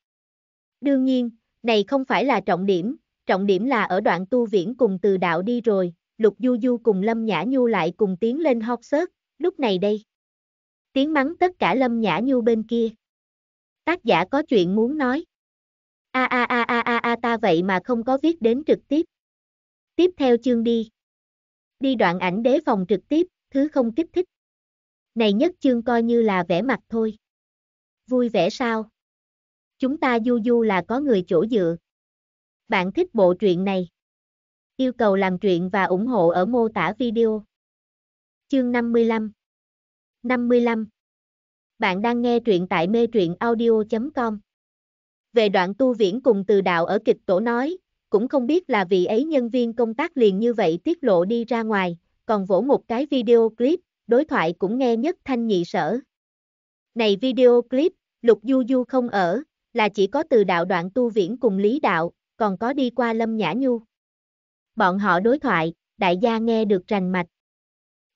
Đương nhiên, này không phải là trọng điểm, trọng điểm là ở đoạn tu viễn cùng từ đạo đi rồi, Lục Du Du cùng Lâm Nhã Nhu lại cùng tiến lên hot search, lúc này đây. Tiếng mắng tất cả Lâm Nhã Nhu bên kia. Tác giả có chuyện muốn nói. A a a a a a ta vậy mà không có viết đến trực tiếp. Tiếp theo chương đi. Đi đoạn ảnh đế phòng trực tiếp, thứ không kích thích. Này nhất chương coi như là vẽ mặt thôi. Vui vẻ sao? Chúng ta du du là có người chỗ dựa. Bạn thích bộ truyện này? Yêu cầu làm truyện và ủng hộ ở mô tả video. Chương 55 55 Bạn đang nghe truyện tại mê truyện audio.com Về đoạn tu viễn cùng từ đạo ở kịch tổ nói, cũng không biết là vì ấy nhân viên công tác liền như vậy tiết lộ đi ra ngoài, còn vỗ một cái video clip, đối thoại cũng nghe nhất thanh nhị sở. Này video clip, Lục Du Du không ở, là chỉ có từ đạo đoạn tu viễn cùng lý đạo, còn có đi qua Lâm Nhã Nhu. Bọn họ đối thoại, đại gia nghe được rành mạch.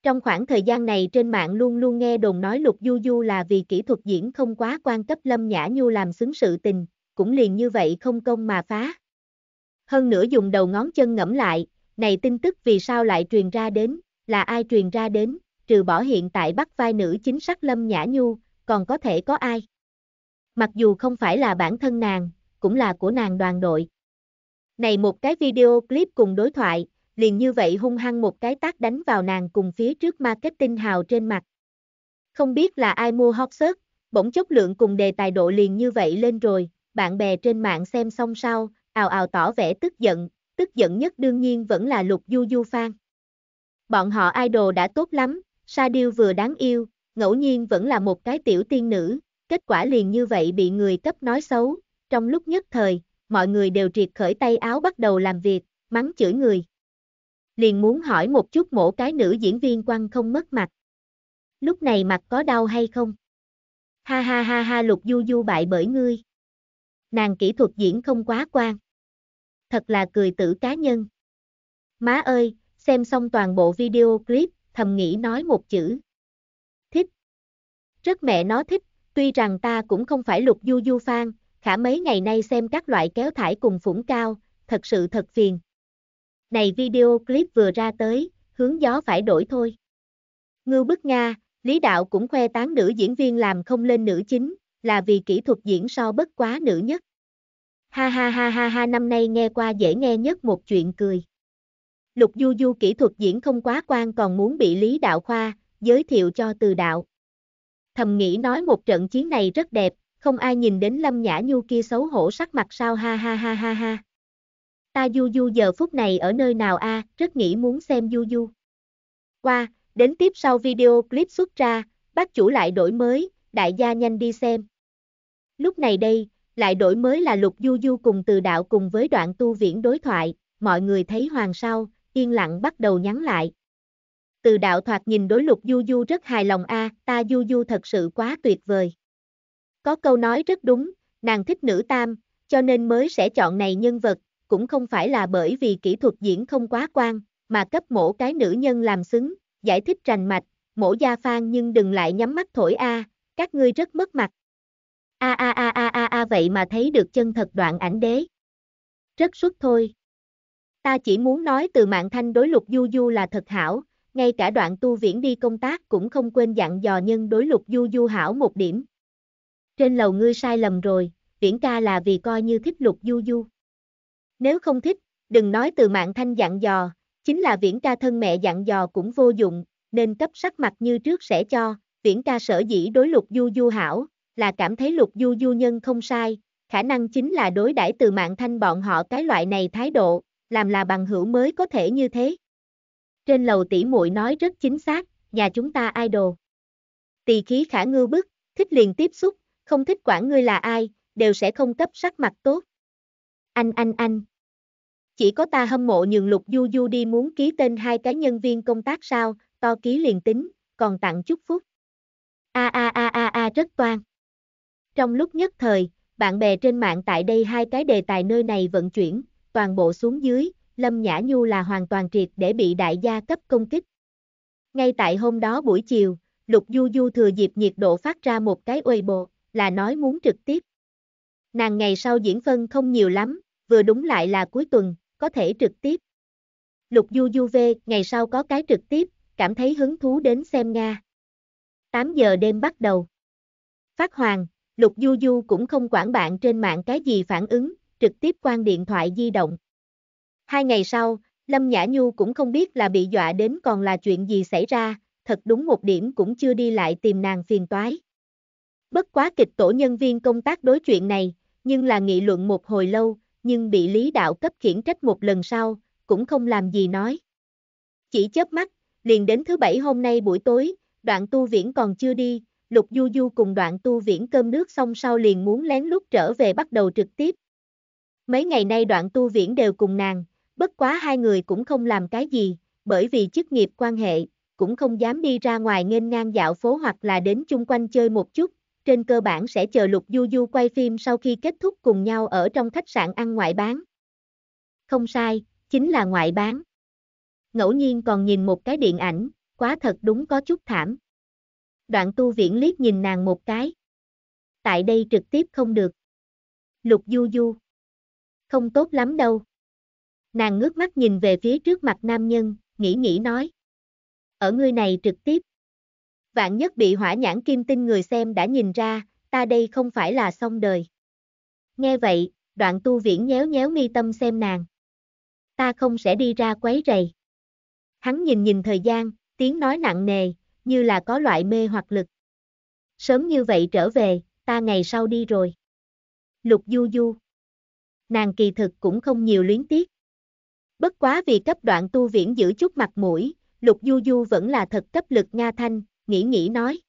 Trong khoảng thời gian này trên mạng luôn luôn nghe đồn nói Lục Du Du là vì kỹ thuật diễn không quá quan cấp Lâm Nhã Nhu làm xứng sự tình, cũng liền như vậy không công mà phá. Hơn nữa dùng đầu ngón chân ngẫm lại, này tin tức vì sao lại truyền ra đến, là ai truyền ra đến, trừ bỏ hiện tại bắt vai nữ chính sắc Lâm Nhã Nhu, còn có thể có ai? Mặc dù không phải là bản thân nàng, cũng là của nàng đoàn đội. Này một cái video clip cùng đối thoại, liền như vậy hung hăng một cái tác đánh vào nàng cùng phía trước marketing hào trên mặt. Không biết là ai mua hot search, bỗng chốc lượng cùng đề tài độ liền như vậy lên rồi, bạn bè trên mạng xem xong sau, ào ào tỏ vẻ tức giận, tức giận nhất đương nhiên vẫn là lục du du fan. Bọn họ idol đã tốt lắm, Sa Điêu vừa đáng yêu, ngẫu nhiên vẫn là một cái tiểu tiên nữ, kết quả liền như vậy bị người cấp nói xấu, trong lúc nhất thời, mọi người đều triệt khởi tay áo bắt đầu làm việc, mắng chửi người. Liền muốn hỏi một chút mổ cái nữ diễn viên quăng không mất mặt. Lúc này mặt có đau hay không? Ha ha ha ha lục du du bại bởi ngươi. Nàng kỹ thuật diễn không quá quan. Thật là cười tử cá nhân. Má ơi, xem xong toàn bộ video clip, thầm nghĩ nói một chữ. Thích. Rất mẹ nó thích, tuy rằng ta cũng không phải lục du du fan, khả mấy ngày nay xem các loại kéo thải cùng phủng cao, thật sự thật phiền. Này video clip vừa ra tới, hướng gió phải đổi thôi. Ngưu bức Nga, Lý Đạo cũng khoe tán nữ diễn viên làm không lên nữ chính, là vì kỹ thuật diễn so bất quá nữ nhất. Ha ha ha ha ha năm nay nghe qua dễ nghe nhất một chuyện cười. Lục Du Du kỹ thuật diễn không quá quan còn muốn bị Lý Đạo khoa, giới thiệu cho từ đạo. Thầm nghĩ nói một trận chiến này rất đẹp, không ai nhìn đến Lâm Nhã Nhu kia xấu hổ sắc mặt sao ha ha ha ha ha. Ta Du Du giờ phút này ở nơi nào a, rất nghĩ muốn xem Du Du. Qua, đến tiếp sau video clip xuất ra, bác chủ lại đổi mới, đại gia nhanh đi xem. Lúc này đây, lại đổi mới là Lục Du Du cùng từ đạo cùng với đoạn tu viễn đối thoại, mọi người thấy hoàng sau, yên lặng bắt đầu nhắn lại. Từ đạo thoạt nhìn đối Lục Du Du rất hài lòng a, ta Du Du thật sự quá tuyệt vời. Có câu nói rất đúng, nàng thích nữ tam, cho nên mới sẽ chọn này nhân vật, cũng không phải là bởi vì kỹ thuật diễn không quá quan, mà cấp mổ cái nữ nhân làm xứng, giải thích rành mạch, mổ gia phan nhưng đừng lại nhắm mắt thổi a, các ngươi rất mất mặt. A a a a a a vậy mà thấy được chân thật đoạn ảnh đế. Rất xuất thôi. Ta chỉ muốn nói từ mạng thanh đối lục du du là thật hảo, ngay cả đoạn tu viễn đi công tác cũng không quên dặn dò nhân đối lục du du hảo một điểm. Trên lầu ngươi sai lầm rồi, viễn ca là vì coi như thích lục du du. Nếu không thích, đừng nói từ mạng thanh dặn dò, chính là viễn ca thân mẹ dặn dò cũng vô dụng, nên cấp sắc mặt như trước sẽ cho, viễn ca sở dĩ đối lục du du hảo, là cảm thấy lục du du nhân không sai, khả năng chính là đối đãi từ mạng thanh bọn họ cái loại này thái độ, làm là bằng hữu mới có thể như thế. Trên lầu tỷ muội nói rất chính xác, nhà chúng ta idol. Tỳ khí khả ngư bức, thích liền tiếp xúc, không thích quản ngươi là ai, đều sẽ không cấp sắc mặt tốt. Anh anh anh. Chỉ có ta hâm mộ nhường lục du du đi muốn ký tên hai cái nhân viên công tác sao, to ký liền tính, còn tặng chúc phúc. A a a a a rất toan. Trong lúc nhất thời, bạn bè trên mạng tại đây hai cái đề tài nơi này vận chuyển, toàn bộ xuống dưới, Lâm Nhã Nhu là hoàn toàn triệt để bị đại gia cấp công kích. Ngay tại hôm đó buổi chiều, Lục Du Du thừa dịp nhiệt độ phát ra một cái uầy bộ, là nói muốn trực tiếp. Nàng ngày sau diễn phân không nhiều lắm, vừa đúng lại là cuối tuần, có thể trực tiếp. Lục Du Du về, ngày sau có cái trực tiếp, cảm thấy hứng thú đến xem Nga. 8 giờ đêm bắt đầu. Phát hoàng, Lục Du Du cũng không quản bạn trên mạng cái gì phản ứng, trực tiếp quan điện thoại di động. Hai ngày sau, Lâm Nhã Nhu cũng không biết là bị dọa đến còn là chuyện gì xảy ra, thật đúng một điểm cũng chưa đi lại tìm nàng phiền toái. Bất quá kịch tổ nhân viên công tác đối chuyện này, nhưng là nghị luận một hồi lâu, nhưng bị lý đạo cấp khiển trách một lần sau, cũng không làm gì nói. Chỉ chớp mắt, liền đến thứ bảy hôm nay buổi tối, đoạn tu viễn còn chưa đi, lục du du cùng đoạn tu viễn cơm nước xong sau liền muốn lén lút trở về bắt đầu trực tiếp. Mấy ngày nay đoạn tu viễn đều cùng nàng, bất quá hai người cũng không làm cái gì, bởi vì chức nghiệp quan hệ, cũng không dám đi ra ngoài nghênh ngang dạo phố hoặc là đến chung quanh chơi một chút, trên cơ bản sẽ chờ Lục Du Du quay phim sau khi kết thúc cùng nhau ở trong khách sạn ăn ngoại bán. Không sai, chính là ngoại bán. Ngẫu nhiên còn nhìn một cái điện ảnh, quá thật đúng có chút thảm. Đoạn tu viễn liếc nhìn nàng một cái. Tại đây trực tiếp không được. Lục Du Du. Không tốt lắm đâu. Nàng ngước mắt nhìn về phía trước mặt nam nhân, nghĩ nghĩ nói. Ở ngươi này trực tiếp. Vạn nhất bị hỏa nhãn kim tinh người xem đã nhìn ra, ta đây không phải là xong đời. Nghe vậy, đoạn tu viễn nhéo nhéo mi tâm xem nàng. Ta không sẽ đi ra quấy rầy. Hắn nhìn nhìn thời gian, tiếng nói nặng nề, như là có loại mê hoặc lực. Sớm như vậy trở về, ta ngày sau đi rồi. Lục du du. Nàng kỳ thực cũng không nhiều luyến tiếc. Bất quá vì cấp đoạn tu viễn giữ chút mặt mũi, Lục Du Du vẫn là thật cấp lực Nga Thanh, nghĩ nghĩ nói.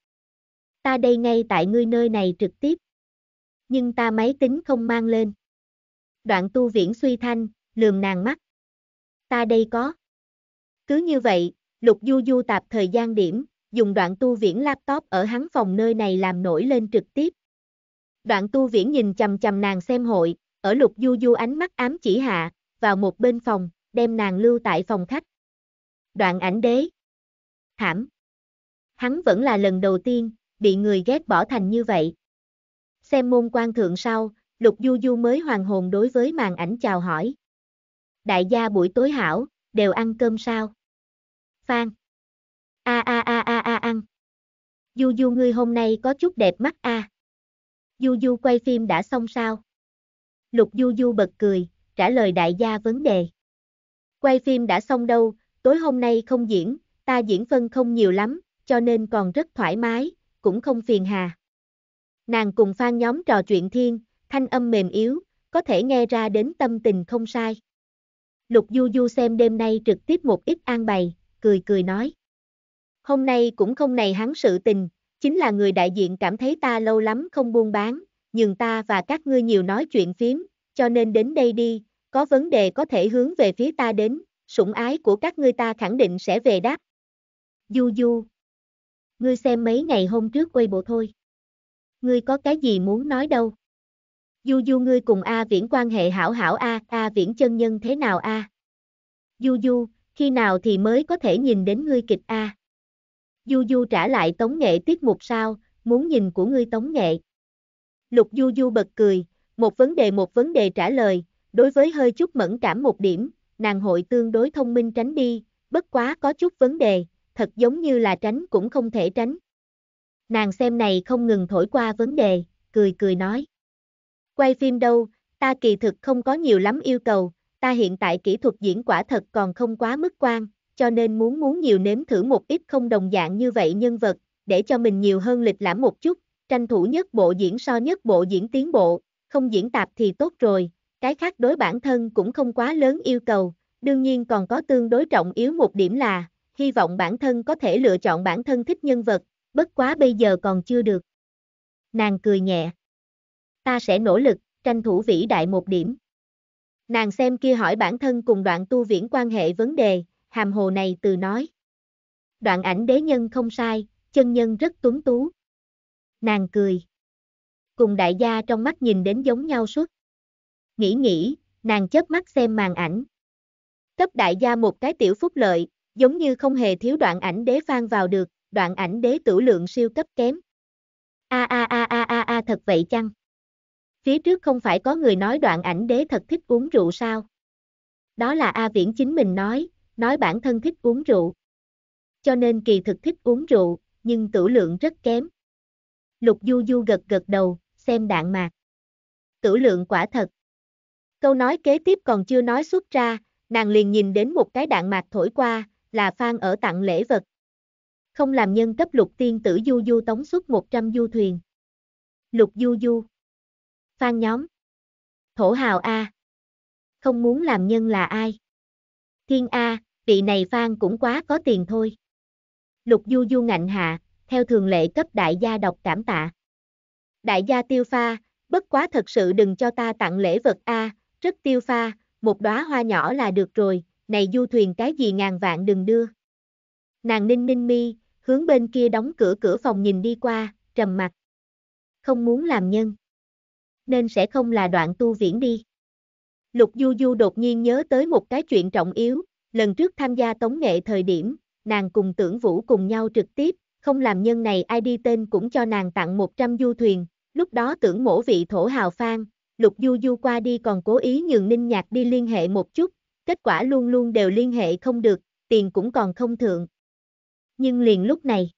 Ta đây ngay tại ngươi nơi này trực tiếp. Nhưng ta máy tính không mang lên. Đoạn tu viễn suy thanh, lườm nàng mắt. Ta đây có. Cứ như vậy, Lục Du Du tạp thời gian điểm, dùng đoạn tu viễn laptop ở hắn phòng nơi này làm nổi lên trực tiếp. Đoạn tu viễn nhìn chầm chầm nàng xem hội, ở Lục Du Du ánh mắt ám chỉ hạ, vào một bên phòng, đem nàng lưu tại phòng khách. Đoạn ảnh đế. Thảm. Hắn vẫn là lần đầu tiên, bị người ghét bỏ thành như vậy. Xem môn quan thượng sau, Lục Du Du mới hoàn hồn đối với màn ảnh chào hỏi. Đại gia buổi tối hảo, đều ăn cơm sao? Phan. A a a a a ăn. Du Du ngươi hôm nay có chút đẹp mắt a. Du Du quay phim đã xong sao? Lục Du Du bật cười, trả lời đại gia vấn đề. Quay phim đã xong đâu, tối hôm nay không diễn, ta diễn phân không nhiều lắm, cho nên còn rất thoải mái, cũng không phiền hà. Nàng cùng phan nhóm trò chuyện thiên, thanh âm mềm yếu, có thể nghe ra đến tâm tình không sai. Lục Du Du xem đêm nay trực tiếp một ít an bày, cười cười nói. Hôm nay cũng không này hắn sự tình, chính là người đại diện cảm thấy ta lâu lắm không buôn bán, nhưng ta và các ngươi nhiều nói chuyện phím, cho nên đến đây đi, có vấn đề có thể hướng về phía ta đến, sủng ái của các ngươi ta khẳng định sẽ về đáp. Du Du. Ngươi xem mấy ngày hôm trước quay bộ thôi. Ngươi có cái gì muốn nói đâu? Du Du ngươi cùng A Viễn quan hệ hảo hảo A, A Viễn chân nhân thế nào A? Du Du, khi nào thì mới có thể nhìn đến ngươi kịch A? Du Du trả lại tống nghệ tiết mục sao, muốn nhìn của ngươi tống nghệ. Lục Du Du bật cười, một vấn đề một vấn đề trả lời, đối với hơi chút mẫn cảm một điểm, nàng hội tương đối thông minh tránh đi, bất quá có chút vấn đề, thật giống như là tránh cũng không thể tránh. Nàng xem này không ngừng thổi qua vấn đề, cười cười nói. Quay phim đâu, ta kỳ thực không có nhiều lắm yêu cầu, ta hiện tại kỹ thuật diễn quả thật còn không quá mức quan, cho nên muốn muốn nhiều nếm thử một ít không đồng dạng như vậy nhân vật, để cho mình nhiều hơn lịch lãm một chút, tranh thủ nhất bộ diễn so nhất bộ diễn tiến bộ, không diễn tạp thì tốt rồi, cái khác đối bản thân cũng không quá lớn yêu cầu, đương nhiên còn có tương đối trọng yếu một điểm là, hy vọng bản thân có thể lựa chọn bản thân thích nhân vật, bất quá bây giờ còn chưa được. Nàng cười nhẹ. Ta sẽ nỗ lực, tranh thủ vĩ đại một điểm. Nàng xem kia hỏi bản thân cùng đoạn tu viễn quan hệ vấn đề, hàm hồ này từ nói. Đoạn ảnh đế nhân không sai, chân nhân rất tuấn tú. Nàng cười. Cùng đại gia trong mắt nhìn đến giống nhau suốt. Nghĩ nghĩ, nàng chớp mắt xem màn ảnh. Cấp đại gia một cái tiểu phúc lợi, giống như không hề thiếu đoạn ảnh đế phan vào được, đoạn ảnh đế tử lượng siêu cấp kém. A a a a a a thật vậy chăng? Phía trước không phải có người nói đoạn ảnh đế thật thích uống rượu sao? Đó là A Viễn chính mình nói, nói bản thân thích uống rượu. Cho nên kỳ thực thích uống rượu, nhưng tử lượng rất kém. Lục Du Du gật gật đầu, xem đạn mạc. Tử lượng quả thật. Câu nói kế tiếp còn chưa nói xuất ra, nàng liền nhìn đến một cái đạn mạc thổi qua, là Phan ở tặng lễ vật. Không làm nhân cấp lục tiên tử Du Du tống xuất 100 du thuyền. Lục Du Du. Phan nhóm. Thổ hào A. Không muốn làm nhân là ai? Thiên A, vị này Phan cũng quá có tiền thôi. Lục Du Du ngạnh hạ, theo thường lệ cấp đại gia đọc cảm tạ. Đại gia tiêu pha, bất quá thật sự đừng cho ta tặng lễ vật A, rất tiêu pha, một đóa hoa nhỏ là được rồi, này du thuyền cái gì ngàn vạn đừng đưa. Nàng ninh ninh mi, hướng bên kia đóng cửa cửa phòng nhìn đi qua, trầm mặt. Không muốn làm nhân. Nên sẽ không là đoạn tu viễn đi. Lục Du Du đột nhiên nhớ tới một cái chuyện trọng yếu, lần trước tham gia tống nghệ thời điểm, nàng cùng tưởng vũ cùng nhau trực tiếp, không làm nhân này ai đi tên cũng cho nàng tặng 100 du thuyền, lúc đó tưởng mổ vị thổ hào phan, lục du du qua đi còn cố ý nhường ninh nhạc đi liên hệ một chút, kết quả luôn luôn đều liên hệ không được, tiền cũng còn không thượng. Nhưng liền lúc này,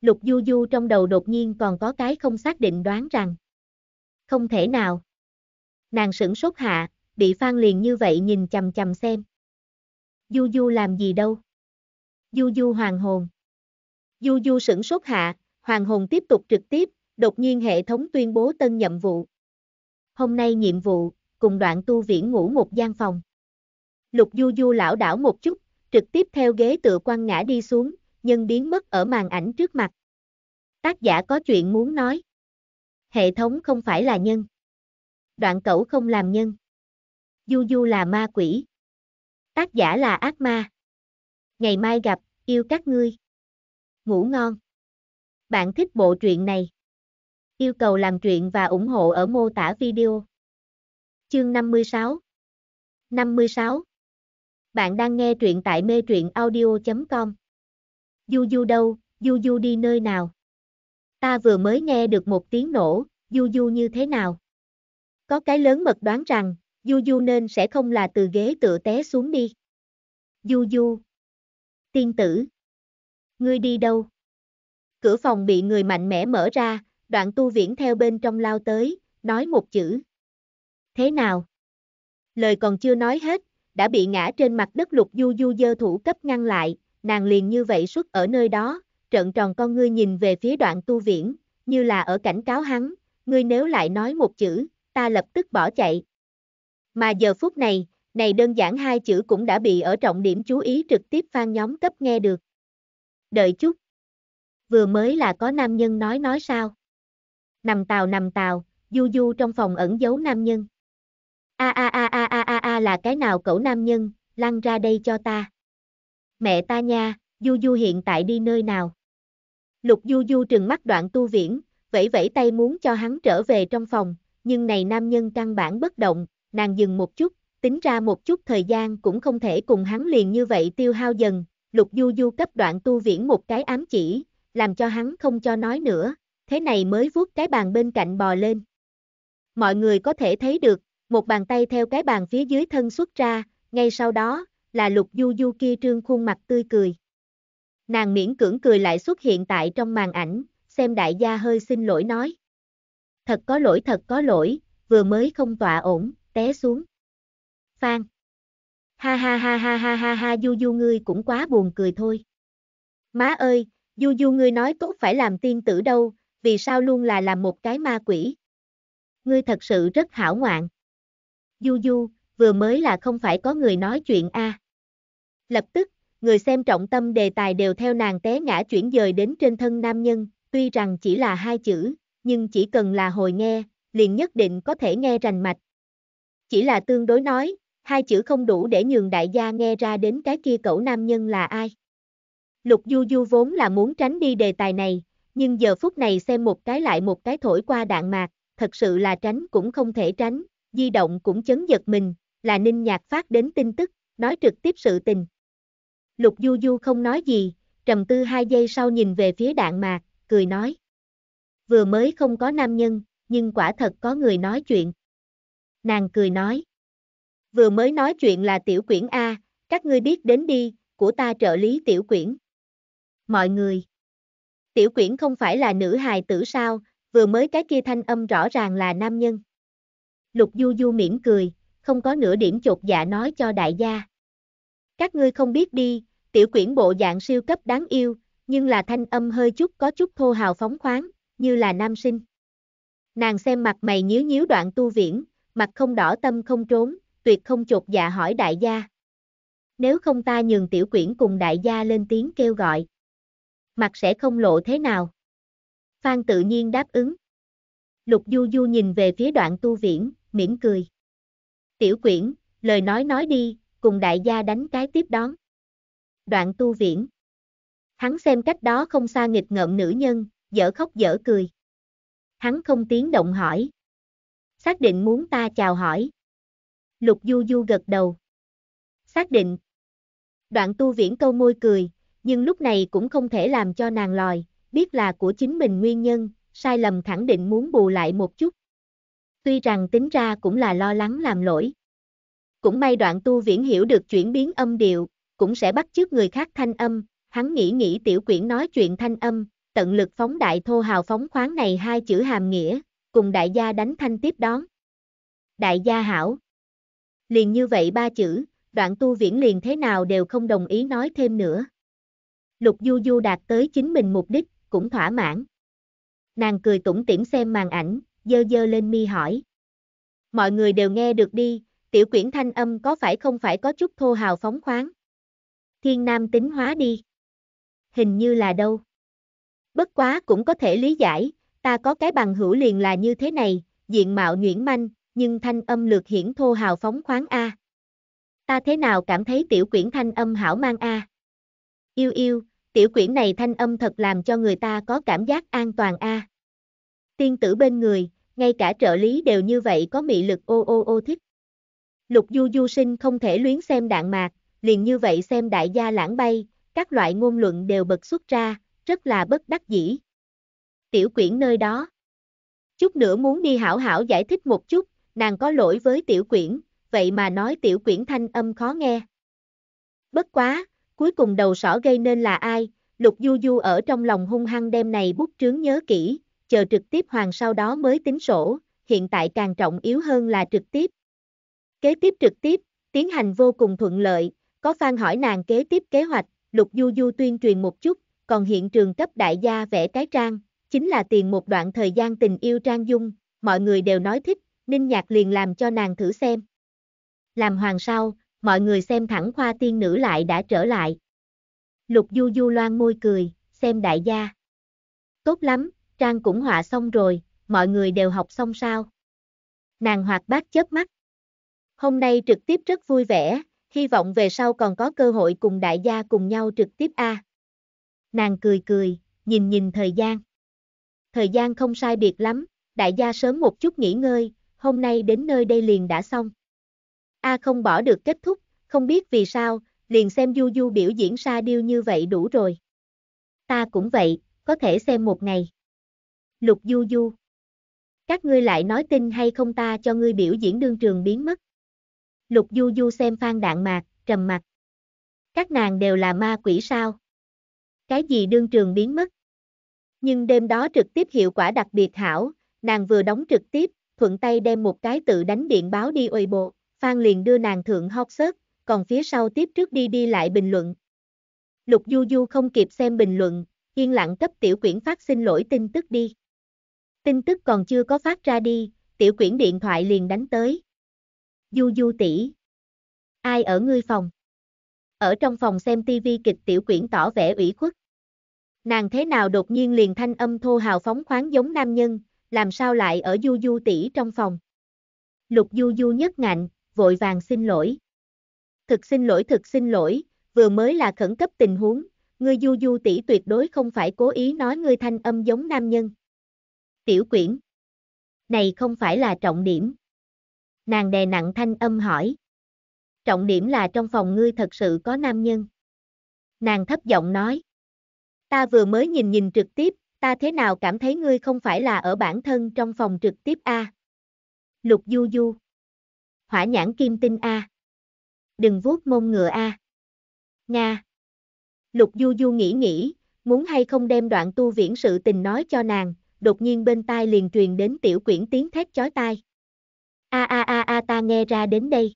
lục du du trong đầu đột nhiên còn có cái không xác định đoán rằng, không thể nào. Nàng sửng sốt hạ, bị Phan liền như vậy nhìn chầm chầm xem. Du Du làm gì đâu? Du Du hoàng hồn. Du Du sửng sốt hạ, hoàng hồn tiếp tục trực tiếp, đột nhiên hệ thống tuyên bố tân nhiệm vụ. Hôm nay nhiệm vụ, cùng đoạn tu viễn ngủ một gian phòng. Lục Du Du lão đảo một chút, trực tiếp theo ghế tựa quan ngã đi xuống, nhân biến mất ở màn ảnh trước mặt. Tác giả có chuyện muốn nói. Hệ thống không phải là nhân. Đoạn cẩu không làm nhân. Du Du là ma quỷ. Tác giả là ác ma. Ngày mai gặp, yêu các ngươi. Ngủ ngon. Bạn thích bộ truyện này? Yêu cầu làm truyện và ủng hộ ở mô tả video. Chương 56 56 Bạn đang nghe truyện tại mê truyện audio.com Du Du đâu, Du Du đi nơi nào? Ta vừa mới nghe được một tiếng nổ, Du Du như thế nào? Có cái lớn mật đoán rằng, Du Du nên sẽ không là từ ghế tựa té xuống đi. Du du. Tiên tử. Ngươi đi đâu? Cửa phòng bị người mạnh mẽ mở ra, đoạn tu viễn theo bên trong lao tới, nói một chữ. Thế nào? Lời còn chưa nói hết, đã bị ngã trên mặt đất lục du du dơ thủ cấp ngăn lại, nàng liền như vậy xuất ở nơi đó, trợn tròn con ngươi nhìn về phía đoạn tu viễn, như là ở cảnh cáo hắn, ngươi nếu lại nói một chữ, ta lập tức bỏ chạy. Mà giờ phút này, này đơn giản hai chữ cũng đã bị ở trọng điểm chú ý trực tiếp phan nhóm cấp nghe được. Đợi chút. Vừa mới là có nam nhân nói nói sao? Nằm tàu nằm tàu, du du trong phòng ẩn giấu nam nhân. A a a a a a a là cái nào cậu nam nhân, lăn ra đây cho ta. Mẹ ta nha, du du hiện tại đi nơi nào? Lục du du trừng mắt đoạn tu viễn, vẫy vẫy tay muốn cho hắn trở về trong phòng, nhưng này nam nhân căn bản bất động, nàng dừng một chút, tính ra một chút thời gian cũng không thể cùng hắn liền như vậy tiêu hao dần, lục du du cấp đoạn tu viễn một cái ám chỉ, làm cho hắn không cho nói nữa, thế này mới vuốt cái bàn bên cạnh bò lên. Mọi người có thể thấy được, một bàn tay theo cái bàn phía dưới thân xuất ra, ngay sau đó, là lục du du kia trương khuôn mặt tươi cười. Nàng miễn cưỡng cười lại xuất hiện tại trong màn ảnh, xem đại gia hơi xin lỗi nói. Thật có lỗi thật có lỗi, vừa mới không tọa ổn, té xuống. Phan. Ha ha ha ha ha ha ha du du ngươi cũng quá buồn cười thôi. Má ơi, du du ngươi nói tốt phải làm tiên tử đâu, vì sao luôn là làm một cái ma quỷ. Ngươi thật sự rất hảo ngoạn. Du du, vừa mới là không phải có người nói chuyện a. Lập tức, người xem trọng tâm đề tài đều theo nàng té ngã chuyển dời đến trên thân nam nhân, tuy rằng chỉ là hai chữ, nhưng chỉ cần là hồi nghe, liền nhất định có thể nghe rành mạch. Chỉ là tương đối nói, hai chữ không đủ để nhường đại gia nghe ra đến cái kia cậu nam nhân là ai. Lục Du Du vốn là muốn tránh đi đề tài này, nhưng giờ phút này xem một cái lại một cái thổi qua đạn mạc, thật sự là tránh cũng không thể tránh, di động cũng chấn giật mình, là Ninh Nhạc phát đến tin tức, nói trực tiếp sự tình. Lục Du Du không nói gì, trầm tư hai giây sau nhìn về phía đạn mạc, cười nói. Vừa mới không có nam nhân, nhưng quả thật có người nói chuyện. Nàng cười nói. Vừa mới nói chuyện là tiểu quyển A, các ngươi biết đến đi, của ta trợ lý tiểu quyển. Mọi người. Tiểu quyển không phải là nữ hài tử sao, vừa mới cái kia thanh âm rõ ràng là nam nhân. Lục Du Du mỉm cười, không có nửa điểm chột dạ nói cho đại gia. Các ngươi không biết đi, tiểu quyển bộ dạng siêu cấp đáng yêu, nhưng là thanh âm hơi chút có chút thô hào phóng khoáng, như là nam sinh. Nàng xem mặt mày nhíu nhíu đoạn tu viễn, mặt không đỏ tâm không trốn, tuyệt không chột dạ hỏi đại gia. Nếu không ta nhường tiểu quyển cùng đại gia lên tiếng kêu gọi. Mặt sẽ không lộ thế nào. Phan tự nhiên đáp ứng. Lục Du Du nhìn về phía đoạn tu viễn, mỉm cười. Tiểu quyển, lời nói nói đi, cùng đại gia đánh cái tiếp đón. Đoạn tu viễn. Hắn xem cách đó không xa nghịch ngợm nữ nhân, dở khóc dở cười. Hắn không tiếng động hỏi. Xác định muốn ta chào hỏi. Lục Du Du gật đầu. Xác định. Đoạn tu viễn câu môi cười, nhưng lúc này cũng không thể làm cho nàng lòi, biết là của chính mình nguyên nhân, sai lầm khẳng định muốn bù lại một chút. Tuy rằng tính ra cũng là lo lắng làm lỗi. Cũng may đoạn tu viễn hiểu được chuyển biến âm điệu, cũng sẽ bắt chước người khác thanh âm, hắn nghĩ nghĩ tiểu quyển nói chuyện thanh âm, tận lực phóng đại thô hào phóng khoáng này hai chữ hàm nghĩa, cùng đại gia đánh thanh tiếp đón. Đại gia hảo. Liền như vậy ba chữ, đoạn tu viễn liền thế nào đều không đồng ý nói thêm nữa. Lục Du Du đạt tới chính mình mục đích, cũng thỏa mãn. Nàng cười tủm tỉm xem màn ảnh, dơ dơ lên mi hỏi. Mọi người đều nghe được đi, tiểu quyển thanh âm có phải không phải có chút thô hào phóng khoáng. Thiên nam tính hóa đi. Hình như là đâu. Bất quá cũng có thể lý giải, ta có cái bằng hữu liền là như thế này, diện mạo nhuyễn manh, nhưng thanh âm lược hiển thô hào phóng khoáng A. Ta thế nào cảm thấy tiểu quyển thanh âm hảo mang A. Yêu yêu, tiểu quyển này thanh âm thật làm cho người ta có cảm giác an toàn A. Tiên tử bên người, ngay cả trợ lý đều như vậy có mị lực ô ô ô thích. Lục du du sinh không thể luyến xem đạn mạc, liền như vậy xem đại gia lãng bay, các loại ngôn luận đều bật xuất ra, rất là bất đắc dĩ. Tiểu quyển nơi đó. Chút nữa muốn đi hảo hảo giải thích một chút, nàng có lỗi với tiểu quyển, vậy mà nói tiểu quyển thanh âm khó nghe. Bất quá, cuối cùng đầu sỏ gây nên là ai, Lục Du Du ở trong lòng hung hăng đem này bút trướng nhớ kỹ, chờ trực tiếp hoàng sau đó mới tính sổ, hiện tại càng trọng yếu hơn là trực tiếp. Kế tiếp trực tiếp, tiến hành vô cùng thuận lợi, có fan hỏi nàng kế tiếp kế hoạch, Lục Du Du tuyên truyền một chút, còn hiện trường cấp đại gia vẽ cái trang, chính là tiền một đoạn thời gian tình yêu trang dung, mọi người đều nói thích, Ninh Nhạc liền làm cho nàng thử xem. Làm hoàng sau, mọi người xem thẳng khoa tiên nữ lại đã trở lại. Lục Du Du loan môi cười, xem đại gia. Tốt lắm, trang cũng họa xong rồi, mọi người đều học xong sao. Nàng hoạt bát chớp mắt. Hôm nay trực tiếp rất vui vẻ, hy vọng về sau còn có cơ hội cùng đại gia cùng nhau trực tiếp A. Nàng cười cười, nhìn nhìn thời gian. Thời gian không sai biệt lắm, đại gia sớm một chút nghỉ ngơi, hôm nay đến nơi đây liền đã xong. A không bỏ được kết thúc, không biết vì sao, liền xem Du Du biểu diễn sa điêu như vậy đủ rồi. Ta cũng vậy, có thể xem một ngày. Lục Du Du. Các ngươi lại nói tin hay không ta cho ngươi biểu diễn đương trường biến mất. Lục Du Du xem Phan Đạn Mạc, trầm mặt. Các nàng đều là ma quỷ sao? Cái gì đương trường biến mất? Nhưng đêm đó trực tiếp hiệu quả đặc biệt hảo, nàng vừa đóng trực tiếp, thuận tay đem một cái tự đánh điện báo đi ôi bộ, Phan liền đưa nàng thượng hót search, còn phía sau tiếp trước đi đi lại bình luận. Lục Du Du không kịp xem bình luận, yên lặng cấp tiểu quyển phát xin lỗi tin tức đi. Tin tức còn chưa có phát ra đi, tiểu quyển điện thoại liền đánh tới. Du Du tỷ, Ai ở ngươi phòng? Ở trong phòng xem tivi kịch tiểu quyển tỏ vẻ ủy khuất. Nàng thế nào đột nhiên liền thanh âm thô hào phóng khoáng giống nam nhân, làm sao lại ở Du Du tỷ trong phòng? Lục Du Du nhất ngạnh, vội vàng xin lỗi. Thực xin lỗi thực xin lỗi, vừa mới là khẩn cấp tình huống, ngươi Du Du tỷ tuyệt đối không phải cố ý nói ngươi thanh âm giống nam nhân. Tiểu quyển. Này không phải là trọng điểm. Nàng đè nặng thanh âm hỏi. Trọng điểm là trong phòng ngươi thật sự có nam nhân. Nàng thấp giọng nói. Ta vừa mới nhìn nhìn trực tiếp, ta thế nào cảm thấy ngươi không phải là ở bản thân trong phòng trực tiếp A. Lục Du Du. Hỏa nhãn kim tinh A. Đừng vuốt mông ngựa A. Nga. Lục Du Du nghĩ nghĩ, muốn hay không đem đoạn tu viễn sự tình nói cho nàng, đột nhiên bên tai liền truyền đến tiểu quyển tiếng thét chói tai. A a a a ta nghe ra đến đây.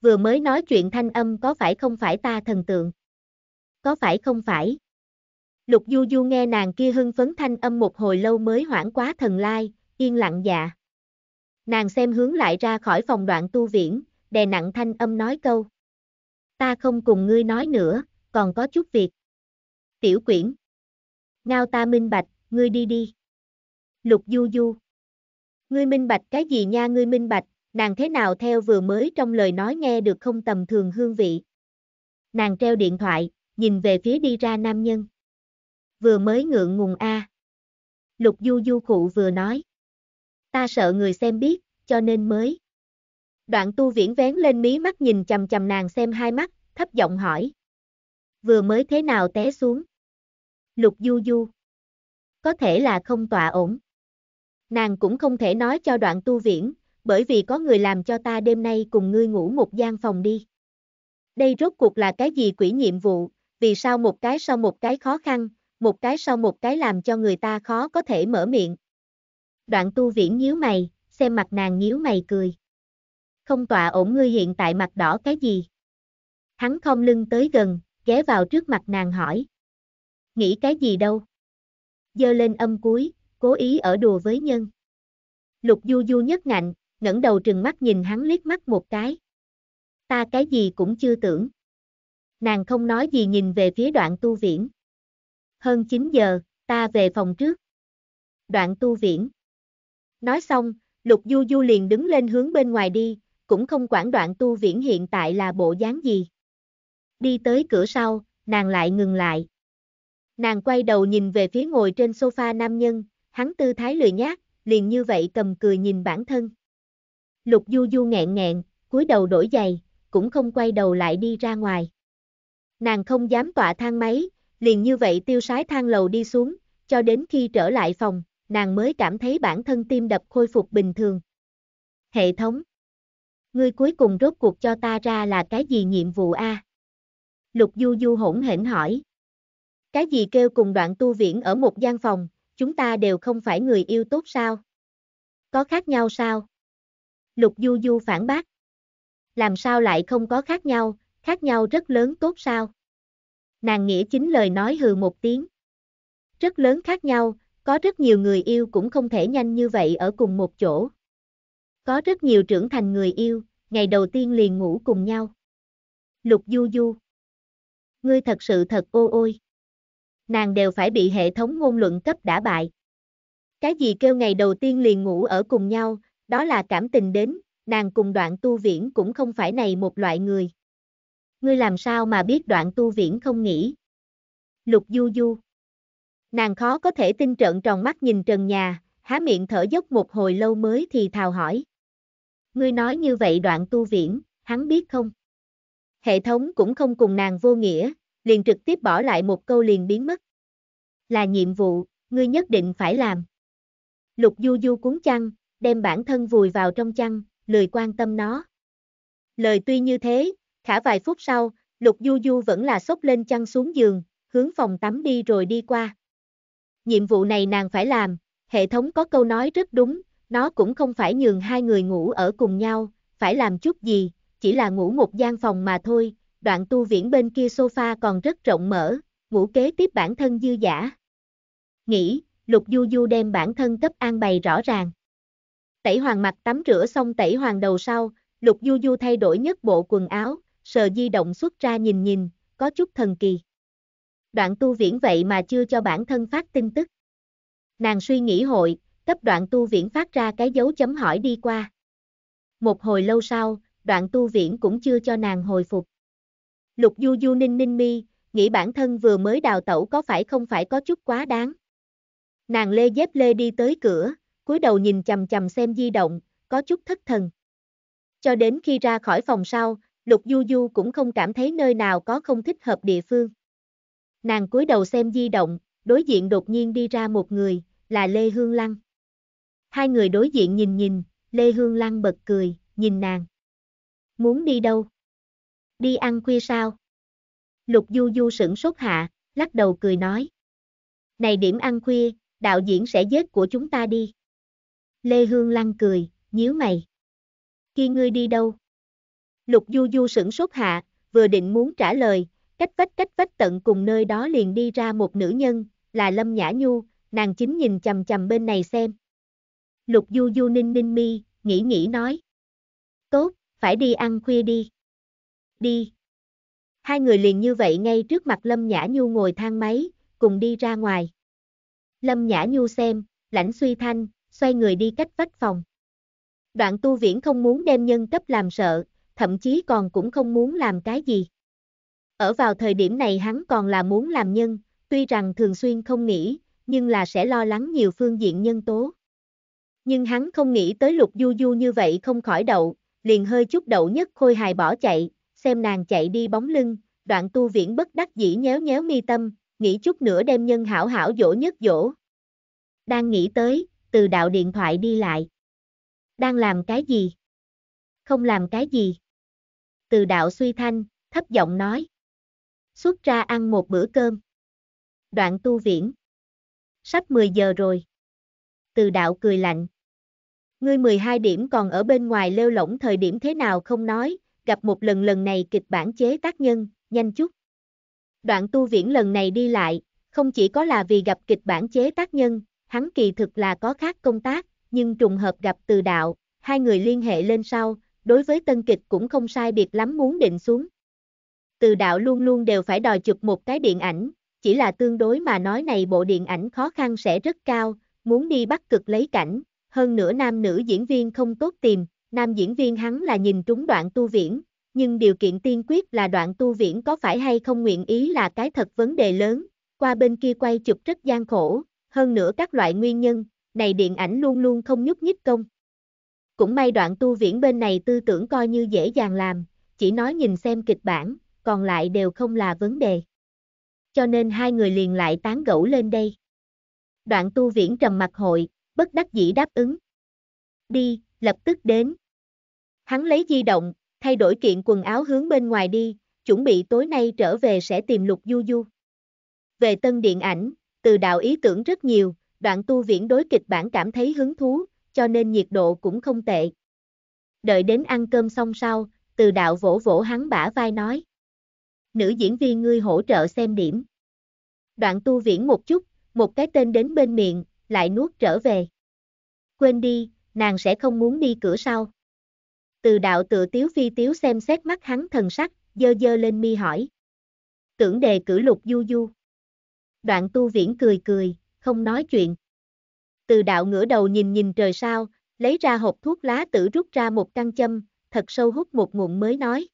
Vừa mới nói chuyện thanh âm có phải không phải ta thần tượng? Có phải không phải? Lục Du Du nghe nàng kia hưng phấn thanh âm một hồi lâu mới hoảng quá thần lai, yên lặng dạ. Nàng xem hướng lại ra khỏi phòng đoạn tu viễn, đè nặng thanh âm nói câu. Ta không cùng ngươi nói nữa, còn có chút việc. Tiểu quyển. Ngao ta minh bạch, ngươi đi đi. Lục Du Du. Ngươi minh bạch cái gì nha ngươi minh bạch, nàng thế nào theo vừa mới trong lời nói nghe được không tầm thường hương vị. Nàng treo điện thoại, nhìn về phía đi ra nam nhân. Vừa mới ngượng ngùng a. Lục Du Du cụ vừa nói. Ta sợ người xem biết, cho nên mới. Đoạn tu viễn vén lên mí mắt nhìn chầm chầm nàng xem hai mắt, thấp giọng hỏi. Vừa mới thế nào té xuống? Lục Du Du. Có thể là không tọa ổn. Nàng cũng không thể nói cho đoạn tu viễn, bởi vì có người làm cho ta đêm nay cùng ngươi ngủ một gian phòng đi. Đây rốt cuộc là cái gì quỷ nhiệm vụ, vì sao một cái sau một cái khó khăn, một cái sau một cái làm cho người ta khó có thể mở miệng. Đoạn tu viễn nhíu mày, xem mặt nàng nhíu mày cười. Không tọa ổn ngươi hiện tại mặt đỏ cái gì? Hắn không lưng tới gần, ghé vào trước mặt nàng hỏi. Nghĩ cái gì đâu? Dơ lên âm cuối, cố ý ở đùa với nhân. Lục du du nhất ngạnh, ngẩng đầu trừng mắt nhìn hắn liếc mắt một cái. Ta cái gì cũng chưa tưởng. Nàng không nói gì nhìn về phía đoạn tu viễn. Hơn 9 giờ, ta về phòng trước. Đoạn tu viễn. Nói xong, Lục Du Du liền đứng lên hướng bên ngoài đi, cũng không quản đoạn tu viễn hiện tại là bộ dáng gì. Đi tới cửa sau, nàng lại ngừng lại. Nàng quay đầu nhìn về phía ngồi trên sofa nam nhân, hắn tư thái lười nhác, liền như vậy cầm cười nhìn bản thân. Lục Du Du nghẹn nghẹn, cúi đầu đổi giày, cũng không quay đầu lại đi ra ngoài. Nàng không dám tọa thang máy, liền như vậy tiêu sái thang lầu đi xuống, cho đến khi trở lại phòng, nàng mới cảm thấy bản thân tim đập khôi phục bình thường. Hệ thống. Ngươi cuối cùng rốt cuộc cho ta ra là cái gì nhiệm vụ a? Lục Du Du hỗn hển hỏi. Cái gì kêu cùng đoạn tu viễn ở một gian phòng, chúng ta đều không phải người yêu tốt sao? Có khác nhau sao? Lục Du Du phản bác. Làm sao lại không có khác nhau, khác nhau rất lớn tốt sao? Nàng nghĩa chính lời nói hừ một tiếng. Rất lớn khác nhau, có rất nhiều người yêu cũng không thể nhanh như vậy ở cùng một chỗ. Có rất nhiều trưởng thành người yêu, ngày đầu tiên liền ngủ cùng nhau. Lục Du Du. Ngươi thật sự thật ô ôi. Nàng đều phải bị hệ thống ngôn luận cấp đã bại. Cái gì kêu ngày đầu tiên liền ngủ ở cùng nhau, đó là cảm tình đến, nàng cùng đoạn tu viễn cũng không phải này một loại người. Ngươi làm sao mà biết đoạn tu viễn không nghĩ? Lục Du Du. Nàng khó có thể tin trợn tròn mắt nhìn trần nhà, há miệng thở dốc một hồi lâu mới thì thào hỏi. Ngươi nói như vậy đoạn tu viễn, hắn biết không? Hệ thống cũng không cùng nàng vô nghĩa, liền trực tiếp bỏ lại một câu liền biến mất. Là nhiệm vụ, ngươi nhất định phải làm. Lục du du cuốn chăn, đem bản thân vùi vào trong chăn, lười quan tâm nó. Lời tuy như thế, khả vài phút sau, Lục Du Du vẫn là sốc lên chăn xuống giường, hướng phòng tắm đi rồi đi qua. Nhiệm vụ này nàng phải làm, hệ thống có câu nói rất đúng, nó cũng không phải nhường hai người ngủ ở cùng nhau, phải làm chút gì, chỉ là ngủ một gian phòng mà thôi, đoạn tu viễn bên kia sofa còn rất rộng mở, ngủ kế tiếp bản thân dư giả. Nghĩ, Lục Du Du đem bản thân cấp an bày rõ ràng. Tẩy hoàng mặt tắm rửa xong tẩy hoàng đầu sau, Lục Du Du thay đổi nhất bộ quần áo, sờ di động xuất ra nhìn nhìn, có chút thần kỳ. Đoạn tu viễn vậy mà chưa cho bản thân phát tin tức. Nàng suy nghĩ hội, cấp đoạn tu viễn phát ra cái dấu chấm hỏi đi qua. Một hồi lâu sau, đoạn tu viễn cũng chưa cho nàng hồi phục. Lục du du ninh ninh mi, nghĩ bản thân vừa mới đào tẩu có phải không phải có chút quá đáng. Nàng lê dép lê đi tới cửa, cúi đầu nhìn chầm chầm xem di động, có chút thất thần. Cho đến khi ra khỏi phòng sau, Lục Du Du cũng không cảm thấy nơi nào có không thích hợp địa phương. Nàng cúi đầu xem di động, đối diện đột nhiên đi ra một người, là Lê Hương Lăng. Hai người đối diện nhìn nhìn, Lê Hương Lăng bật cười, nhìn nàng. Muốn đi đâu? Đi ăn khuya sao? Lục Du Du sửng sốt hạ, lắc đầu cười nói. Này điểm ăn khuya, đạo diễn sẽ giết của chúng ta đi. Lê Hương Lăng cười, nhíu mày. Khi ngươi đi đâu? Lục Du Du sửng sốt hạ, vừa định muốn trả lời, cách vách cách vách tận cùng nơi đó liền đi ra một nữ nhân, là Lâm Nhã Nhu, nàng chính nhìn chầm chầm bên này xem. Lục Du Du ninh ninh mi, nghĩ nghĩ nói. Tốt, phải đi ăn khuya đi. Đi. Hai người liền như vậy ngay trước mặt Lâm Nhã Nhu ngồi thang máy, cùng đi ra ngoài. Lâm Nhã Nhu xem, lãnh suy thanh, xoay người đi cách vách phòng. Đoạn tu viễn không muốn đem nhân cấp làm sợ, thậm chí còn cũng không muốn làm cái gì. Ở vào thời điểm này hắn còn là muốn làm nhân, tuy rằng thường xuyên không nghĩ, nhưng là sẽ lo lắng nhiều phương diện nhân tố. Nhưng hắn không nghĩ tới lục du du như vậy không khỏi đậu, liền hơi chút đậu nhất khôi hài bỏ chạy, xem nàng chạy đi bóng lưng, đoạn tu viễn bất đắc dĩ nhéo nhéo mi tâm, nghĩ chút nữa đem nhân hảo hảo dỗ nhất dỗ. Đang nghĩ tới, từ đạo điện thoại đi lại. Đang làm cái gì? Không làm cái gì. Từ đạo suy thanh, thấp giọng nói. Xuất ra ăn một bữa cơm. Đoạn tu viễn. Sắp 10 giờ rồi. Từ đạo cười lạnh. Ngươi 12 điểm còn ở bên ngoài lêu lỏng thời điểm thế nào không nói, gặp một lần lần này kịch bản chế tác nhân, nhanh chút. Đoạn tu viễn lần này đi lại, không chỉ có là vì gặp kịch bản chế tác nhân, hắn kỳ thực là có khác công tác, nhưng trùng hợp gặp từ đạo, hai người liên hệ lên sau, đối với tân kịch cũng không sai biệt lắm muốn định xuống. Từ đạo luôn luôn đều phải đòi chụp một cái điện ảnh, chỉ là tương đối mà nói này bộ điện ảnh khó khăn sẽ rất cao, muốn đi bắt cực lấy cảnh, hơn nữa nam nữ diễn viên không tốt tìm, nam diễn viên hắn là nhìn trúng đoạn tu viễn, nhưng điều kiện tiên quyết là đoạn tu viễn có phải hay không nguyện ý là cái thật vấn đề lớn, qua bên kia quay chụp rất gian khổ, hơn nữa các loại nguyên nhân, này điện ảnh luôn luôn không nhúc nhích công. Cũng may đoạn tu viễn bên này tư tưởng coi như dễ dàng làm, chỉ nói nhìn xem kịch bản, còn lại đều không là vấn đề. Cho nên hai người liền lại tán gẫu lên đây. Đoạn tu viễn trầm mặt hội, bất đắc dĩ đáp ứng. Đi, lập tức đến. Hắn lấy di động, thay đổi kiện quần áo hướng bên ngoài đi, chuẩn bị tối nay trở về sẽ tìm Lục Du Du. Về tân điện ảnh, từ đạo ý tưởng rất nhiều, đoạn tu viễn đối kịch bản cảm thấy hứng thú, cho nên nhiệt độ cũng không tệ. Đợi đến ăn cơm xong sau, từ đạo vỗ vỗ hắn bả vai nói. Nữ diễn viên ngươi hỗ trợ xem điểm. Đoạn tu viễn một chút, một cái tên đến bên miệng, lại nuốt trở về. Quên đi, nàng sẽ không muốn đi cửa sau. Từ đạo tự tiếu phi tiếu xem xét mắt hắn thần sắc, dơ dơ lên mi hỏi. Tưởng đề cử lục du du. Đoạn tu viễn cười cười, không nói chuyện. Từ đạo ngửa đầu nhìn nhìn trời sao, lấy ra hộp thuốc lá tử rút ra một căn châm, thật sâu hút một ngụm mới nói.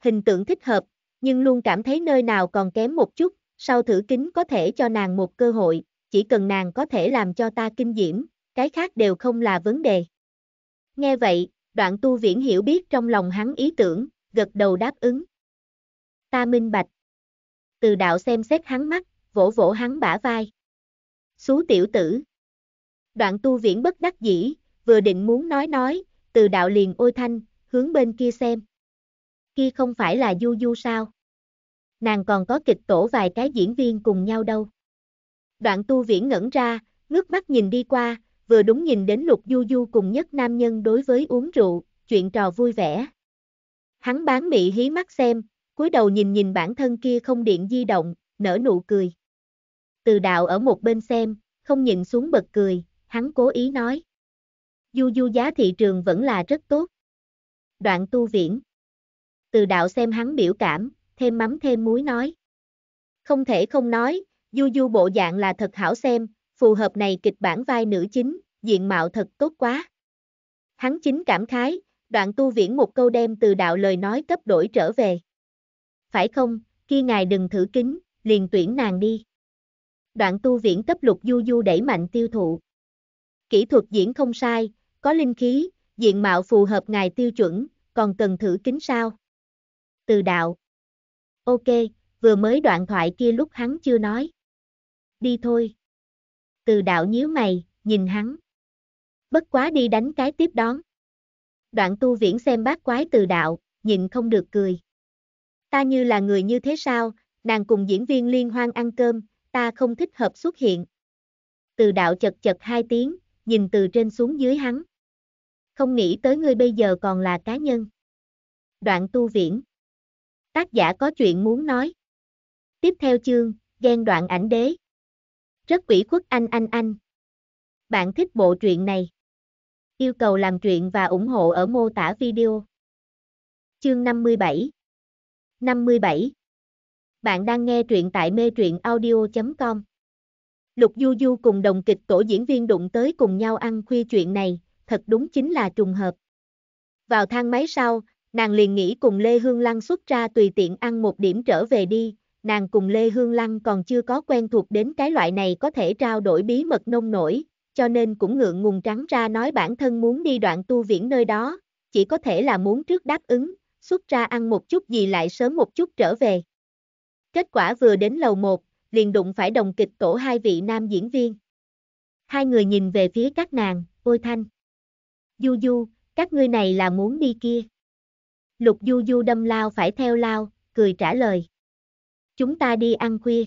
Hình tượng thích hợp, nhưng luôn cảm thấy nơi nào còn kém một chút, sau thử kính có thể cho nàng một cơ hội, chỉ cần nàng có thể làm cho ta kinh diễm, cái khác đều không là vấn đề. Nghe vậy, đoạn tu viễn hiểu biết trong lòng hắn ý tưởng, gật đầu đáp ứng. Ta minh bạch. Từ đạo xem xét hắn mắt, vỗ vỗ hắn bả vai. Xú tiểu tử. Đoạn tu viễn bất đắc dĩ, vừa định muốn nói nói, từ đạo liền ôi thanh, hướng bên kia xem. Kia không phải là du du sao? Nàng còn có kịch tổ vài cái diễn viên cùng nhau đâu. Đoạn tu viễn ngẩn ra, ngước mắt nhìn đi qua, vừa đúng nhìn đến lục du du cùng nhất nam nhân đối với uống rượu, chuyện trò vui vẻ. Hắn bán mị hí mắt xem, cúi đầu nhìn nhìn bản thân kia không điện di động, nở nụ cười. Từ đạo ở một bên xem, không nhìn xuống bật cười, hắn cố ý nói. Du du giá thị trường vẫn là rất tốt. Đoạn tu viễn. Từ đạo xem hắn biểu cảm, thêm mắm thêm muối nói. Không thể không nói, du du bộ dạng là thật hảo xem, phù hợp này kịch bản vai nữ chính, diện mạo thật tốt quá. Hắn chính cảm khái, đoạn tu viễn một câu đem từ đạo lời nói cấp đổi trở về. Phải không, khi ngài đừng thử kính, liền tuyển nàng đi. Đoạn tu viễn cấp lục du du đẩy mạnh tiêu thụ. Kỹ thuật diễn không sai, có linh khí, diện mạo phù hợp ngài tiêu chuẩn, còn cần thử kính sao? Từ đạo. Ok, vừa mới đoạn thoại kia lúc hắn chưa nói. Đi thôi. Từ đạo nhíu mày, nhìn hắn. Bất quá đi đánh cái tiếp đón. Đoạn tu viễn xem bác quái từ đạo, nhìn không được cười. Ta như là người như thế sao, nàng cùng diễn viên liên hoan ăn cơm, ta không thích hợp xuất hiện. Từ đạo chật chật hai tiếng, nhìn từ trên xuống dưới hắn. Không nghĩ tới ngươi bây giờ còn là cá nhân. Đoạn tu viễn. Tác giả có chuyện muốn nói. Tiếp theo chương, ghen đoạn ảnh đế. Rất quỷ khuất anh anh anh. Bạn thích bộ truyện này? Yêu cầu làm truyện và ủng hộ ở mô tả video. Chương 57 57 Bạn đang nghe truyện tại mê truyện audio.com Lục Du Du cùng đồng kịch tổ diễn viên đụng tới cùng nhau ăn khuya chuyện này, thật đúng chính là trùng hợp. Vào thang máy sau, nàng liền nghĩ cùng Lê Hương Lăng xuất ra tùy tiện ăn một điểm trở về đi, nàng cùng Lê Hương Lăng còn chưa có quen thuộc đến cái loại này có thể trao đổi bí mật nông nổi, cho nên cũng ngượng ngùng trắng ra nói bản thân muốn đi đoạn tu viễn nơi đó, chỉ có thể là muốn trước đáp ứng, xuất ra ăn một chút gì lại sớm một chút trở về. Kết quả vừa đến lầu 1, liền đụng phải đồng kịch tổ hai vị nam diễn viên. Hai người nhìn về phía các nàng, ôi thanh. Du du, các ngươi này là muốn đi kia. Lục du du đâm lao phải theo lao, cười trả lời. Chúng ta đi ăn khuya.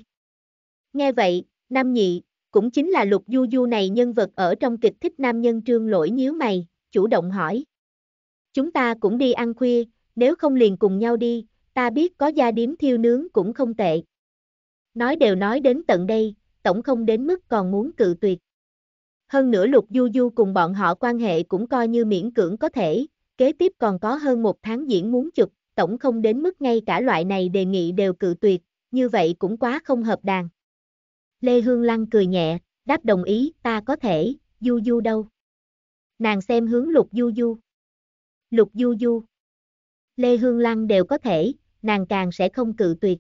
Nghe vậy, Nam Nhị, cũng chính là Lục Du Du này nhân vật ở trong kịch thích nam nhân trương lỗi nhíu mày, chủ động hỏi. Chúng ta cũng đi ăn khuya, nếu không liền cùng nhau đi, ta biết có gia điếm thiêu nướng cũng không tệ. Nói đều nói đến tận đây, tổng không đến mức còn muốn cự tuyệt. Hơn nữa Lục Du Du cùng bọn họ quan hệ cũng coi như miễn cưỡng có thể, kế tiếp còn có hơn một tháng diễn muốn chụp, tổng không đến mức ngay cả loại này đề nghị đều cự tuyệt, như vậy cũng quá không hợp đàn. Lê Hương Lăng cười nhẹ, đáp đồng ý, ta có thể, Du Du đâu? Nàng xem hướng Lục Du Du. Lục Du Du. Lê Hương Lăng đều có thể, nàng càng sẽ không cự tuyệt.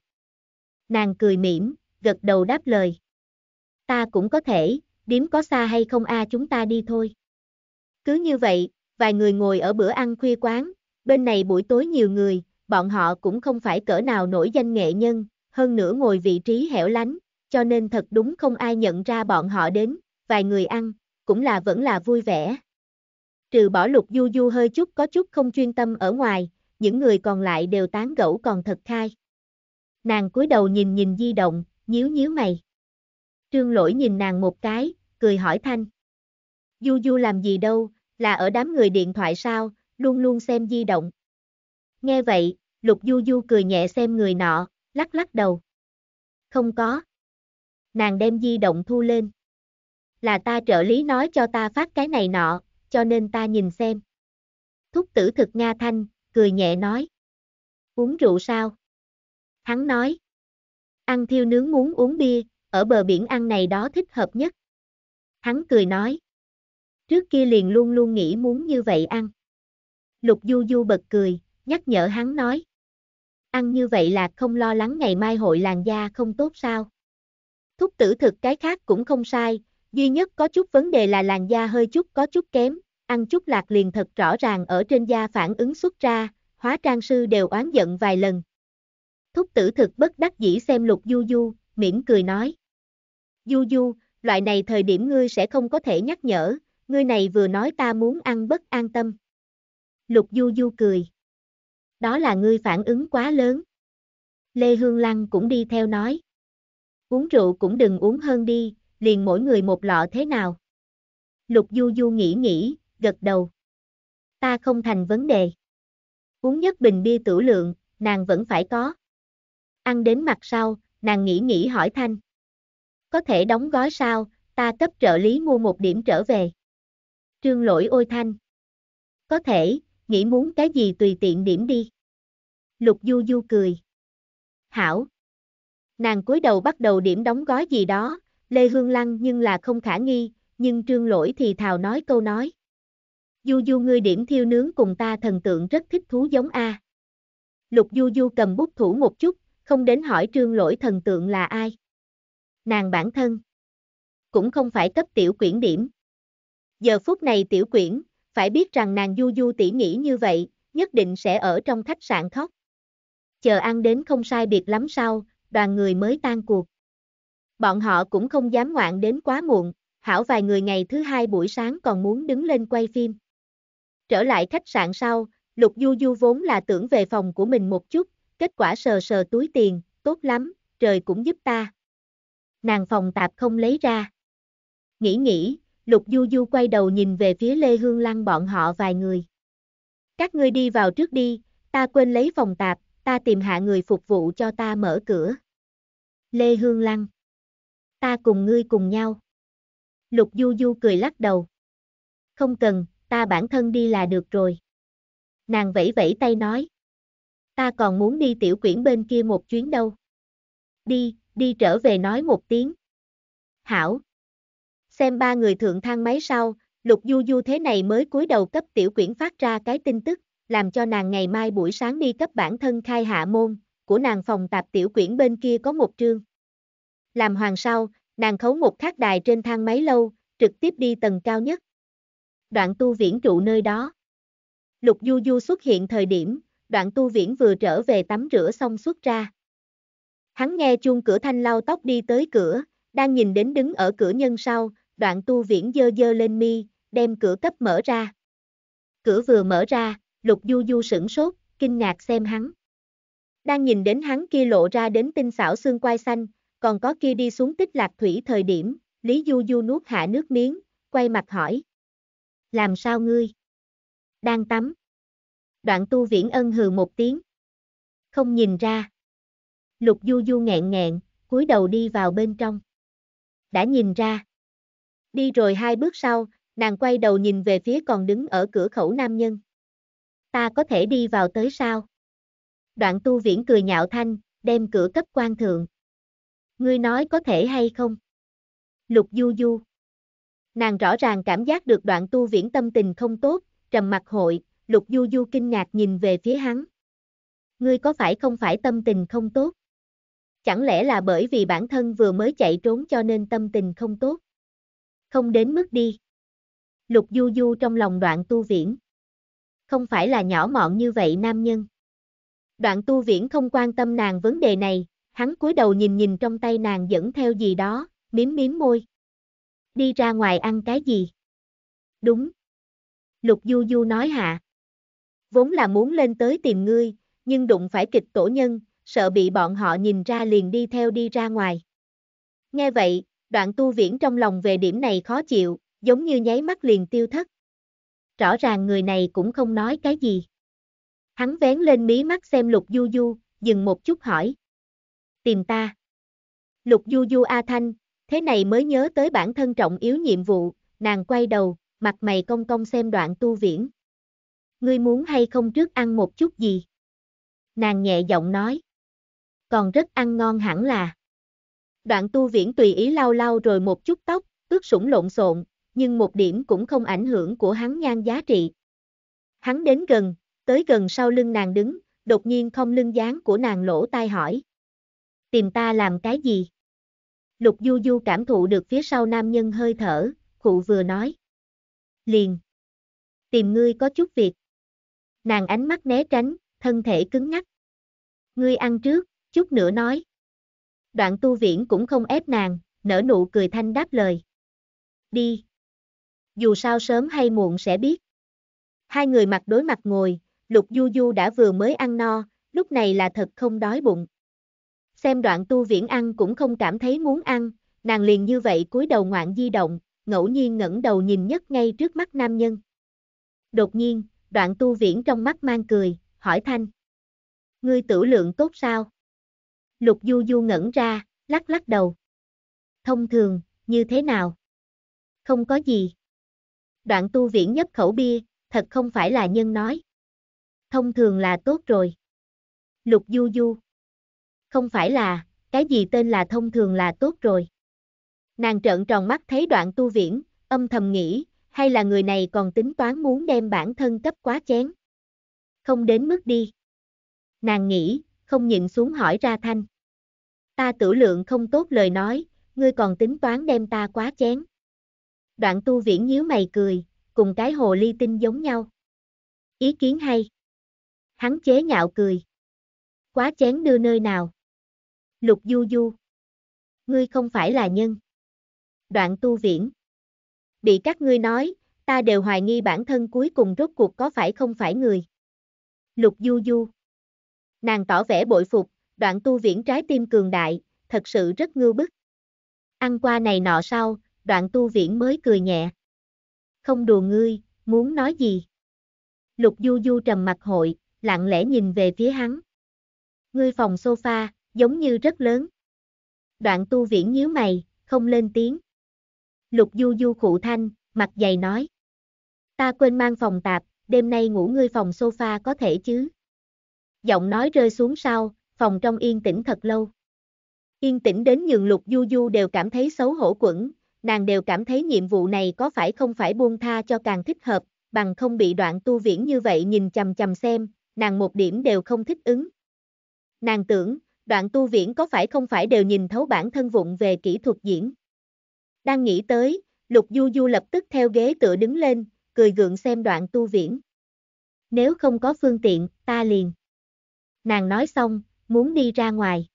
Nàng cười mỉm, gật đầu đáp lời. Ta cũng có thể, điếm có xa hay không a chúng ta đi thôi. Cứ như vậy, vài người ngồi ở bữa ăn khuya quán, bên này buổi tối nhiều người, bọn họ cũng không phải cỡ nào nổi danh nghệ nhân, hơn nữa ngồi vị trí hẻo lánh, cho nên thật đúng không ai nhận ra bọn họ đến, vài người ăn, cũng là vẫn là vui vẻ. Trừ bỏ lục du du hơi chút có chút không chuyên tâm ở ngoài, những người còn lại đều tán gẫu còn thật khai. Nàng cúi đầu nhìn nhìn di động, nhíu nhíu mày. Trương lỗi nhìn nàng một cái, cười hỏi thanh. Du Du làm gì đâu, là ở đám người điện thoại sao, luôn luôn xem di động. Nghe vậy, Lục Du Du cười nhẹ xem người nọ, lắc lắc đầu. Không có. Nàng đem di động thu lên. Là ta trợ lý nói cho ta phát cái này nọ, cho nên ta nhìn xem. Thúc tử thực Nga Thanh, cười nhẹ nói. Uống rượu sao? Hắn nói. Ăn thiêu nướng muốn uống bia, ở bờ biển ăn này đó thích hợp nhất. Hắn cười nói. Trước kia liền luôn luôn nghĩ muốn như vậy ăn. Lục Du Du bật cười, nhắc nhở hắn nói. Ăn như vậy là không lo lắng ngày mai hội làn da không tốt sao? Thúc tử thực cái khác cũng không sai, duy nhất có chút vấn đề là làn da hơi chút có chút kém, ăn chút lạc liền thật rõ ràng ở trên da phản ứng xuất ra, hóa trang sư đều oán giận vài lần. Thúc tử thực bất đắc dĩ xem lục du du, mỉm cười nói. Du du, loại này thời điểm ngươi sẽ không có thể nhắc nhở, ngươi này vừa nói ta muốn ăn bất an tâm. Lục du du cười. Đó là ngươi phản ứng quá lớn. Lê Hương Lăng cũng đi theo nói. Uống rượu cũng đừng uống hơn đi, liền mỗi người một lọ thế nào. Lục du du nghĩ nghĩ, gật đầu. Ta không thành vấn đề. Uống nhất bình bia tử lượng, nàng vẫn phải có. Ăn đến mặt sau, nàng nghĩ nghĩ hỏi Thanh. Có thể đóng gói sao, ta cấp trợ lý mua một điểm trở về. Trương lỗi ôi Thanh. Có thể, nghĩ muốn cái gì tùy tiện điểm đi. Lục Du Du cười. Hảo. Nàng cúi đầu bắt đầu điểm đóng gói gì đó, Lê Hương Lăng nhưng là không khả nghi, nhưng trương lỗi thì thào nói câu nói. Du Du ngươi điểm thiêu nướng cùng ta thần tượng rất thích thú giống A. Lục Du Du cầm bút thủ một chút, không đến hỏi trương lỗi thần tượng là ai. Nàng bản thân. Cũng không phải cấp tiểu quyển điểm. Giờ phút này tiểu quyển, phải biết rằng nàng Du Du tỉ nghĩ như vậy, nhất định sẽ ở trong khách sạn khóc. Chờ ăn đến không sai biệt lắm sau, đoàn người mới tan cuộc. Bọn họ cũng không dám ngoạn đến quá muộn, hảo vài người ngày thứ hai buổi sáng còn muốn đứng lên quay phim. Trở lại khách sạn sau, Lục Du Du vốn là tưởng về phòng của mình một chút, kết quả sờ sờ túi tiền, tốt lắm, trời cũng giúp ta. Nàng phòng tạp không lấy ra. Nghĩ nghĩ, Lục Du Du quay đầu nhìn về phía Lê Hương Lăng bọn họ vài người. Các ngươi đi vào trước đi, ta quên lấy phòng tạp, ta tìm hạ người phục vụ cho ta mở cửa. Lê Hương Lăng. Ta cùng ngươi cùng nhau. Lục Du Du cười lắc đầu. Không cần, ta bản thân đi là được rồi. Nàng vẫy vẫy tay nói. Ta còn muốn đi tiểu quyển bên kia một chuyến đâu. Đi, đi trở về nói một tiếng. Hảo. Xem ba người thượng thang máy sau, Lục Du Du thế này mới cúi đầu cấp tiểu quyển phát ra cái tin tức, làm cho nàng ngày mai buổi sáng đi cấp bản thân khai hạ môn, của nàng phòng tạp tiểu quyển bên kia có một trương. Làm hoàng sau, nàng khấu một khắc đài trên thang máy lâu, trực tiếp đi tầng cao nhất. Đoạn tu viễn trụ nơi đó. Lục Du Du xuất hiện thời điểm, đoạn tu viễn vừa trở về tắm rửa xong xuất ra. Hắn nghe chuông cửa thanh lau tóc đi tới cửa, đang nhìn đến đứng ở cửa nhân sau, đoạn tu viễn dơ dơ lên mi, đem cửa cấp mở ra. Cửa vừa mở ra, lục du du sửng sốt, kinh ngạc xem hắn. Đang nhìn đến hắn kia lộ ra đến tinh xảo xương quai xanh, còn có kia đi xuống tích lạc thủy thời điểm, Lý Du Du nuốt hạ nước miếng, quay mặt hỏi. Làm sao ngươi? Đang tắm. Đoạn tu viễn ân hừ một tiếng. Không nhìn ra. Lục Du Du nghẹn nghẹn, cúi đầu đi vào bên trong. Đã nhìn ra. Đi rồi hai bước sau, nàng quay đầu nhìn về phía còn đứng ở cửa khẩu nam nhân. Ta có thể đi vào tới sao? Đoạn tu viễn cười nhạo thanh, đem cửa cấp quan thượng. Ngươi nói có thể hay không? Lục du du. Nàng rõ ràng cảm giác được đoạn tu viễn tâm tình không tốt, trầm mặt hội, lục du du kinh ngạc nhìn về phía hắn. Ngươi có phải không phải tâm tình không tốt? Chẳng lẽ là bởi vì bản thân vừa mới chạy trốn cho nên tâm tình không tốt? Không đến mức đi. Lục du du trong lòng đoạn tu viễn. Không phải là nhỏ mọn như vậy nam nhân. Đoạn tu viễn không quan tâm nàng vấn đề này, hắn cúi đầu nhìn nhìn trong tay nàng dẫn theo gì đó, miếm miếm môi. Đi ra ngoài ăn cái gì? Đúng. Lục du du nói hạ. vốn là muốn lên tới tìm ngươi, nhưng đụng phải kịch tổ nhân, sợ bị bọn họ nhìn ra liền đi theo đi ra ngoài. Nghe vậy, đoạn tu viễn trong lòng về điểm này khó chịu, giống như nháy mắt liền tiêu thất. Rõ ràng người này cũng không nói cái gì. Hắn vén lên mí mắt xem lục du du, dừng một chút hỏi. Tìm ta. Lục du du A Thanh, thế này mới nhớ tới bản thân trọng yếu nhiệm vụ, nàng quay đầu, mặt mày cong cong xem đoạn tu viễn. Ngươi muốn hay không trước ăn một chút gì? Nàng nhẹ giọng nói. Còn rất ăn ngon hẳn là. Đoạn tu viễn tùy ý lau lau rồi một chút tóc, ướt sũng lộn xộn, nhưng một điểm cũng không ảnh hưởng của hắn nhan giá trị. Hắn đến gần, tới gần sau lưng nàng đứng, đột nhiên không lưng dáng của nàng lỗ tai hỏi. Tìm ta làm cái gì? Lục Du Du cảm thụ được phía sau nam nhân hơi thở, cụ vừa nói. Liền. Tìm ngươi có chút việc. Nàng ánh mắt né tránh, thân thể cứng ngắc. Ngươi ăn trước, chút nữa nói. Đoạn tu viễn cũng không ép nàng, nở nụ cười thanh đáp lời. Đi. Dù sao sớm hay muộn sẽ biết. Hai người mặt đối mặt ngồi, Lục Du Du đã vừa mới ăn no, lúc này là thật không đói bụng. Xem đoạn tu viễn ăn cũng không cảm thấy muốn ăn, nàng liền như vậy cúi đầu ngoạn di động, ngẫu nhiên ngẩng đầu nhìn nhất ngay trước mắt nam nhân. Đột nhiên, đoạn tu viễn trong mắt mang cười, hỏi thanh. Ngươi tử lượng tốt sao? Lục du du ngẩn ra, lắc lắc đầu. Thông thường, như thế nào? Không có gì. Đoạn tu viễn nhấp khẩu bia, thật không phải là nhân nói. Thông thường là tốt rồi. Lục du du. Không phải là, cái gì tên là thông thường là tốt rồi. Nàng trợn tròn mắt thấy đoạn tu viễn, âm thầm nghĩ, hay là người này còn tính toán muốn đem bản thân cấp quá chén. Không đến mức đi. Nàng nghĩ, không nhịn xuống hỏi ra thanh. Ta tử lượng không tốt lời nói, ngươi còn tính toán đem ta quá chén. Đoạn tu viễn nhíu mày cười, cùng cái hồ ly tinh giống nhau. Ý kiến hay. Hắn chế nhạo cười. Quá chén đưa nơi nào? Lục du du. Ngươi không phải là nhân. Đoạn tu viễn. Bị các ngươi nói, ta đều hoài nghi bản thân cuối cùng rốt cuộc có phải không phải người. Lục du du. Nàng tỏ vẻ bội phục, đoạn tu viễn trái tim cường đại, thật sự rất ngưu bức. Ăn qua này nọ sau, đoạn tu viễn mới cười nhẹ. Không đùa ngươi, muốn nói gì? Lục du du trầm mặt hội, lặng lẽ nhìn về phía hắn. Ngươi phòng sofa, giống như rất lớn. Đoạn tu viễn nhíu mày, không lên tiếng. Lục du du khụ thanh, mặt dày nói. Ta quên mang phòng tạp, đêm nay ngủ ngươi phòng sofa có thể chứ? Giọng nói rơi xuống sau, phòng trong yên tĩnh thật lâu. Yên tĩnh đến nhường lục du du đều cảm thấy xấu hổ quẩn, nàng đều cảm thấy nhiệm vụ này có phải không phải buông tha cho càng thích hợp, bằng không bị đoạn tu viễn như vậy nhìn chầm chầm xem, nàng một điểm đều không thích ứng. Nàng tưởng, đoạn tu viễn có phải không phải đều nhìn thấu bản thân vụng về kỹ thuật diễn. Đang nghĩ tới, lục du du lập tức theo ghế tựa đứng lên, cười gượng xem đoạn tu viễn. Nếu không có phương tiện, ta liền. Nàng nói xong, muốn đi ra ngoài.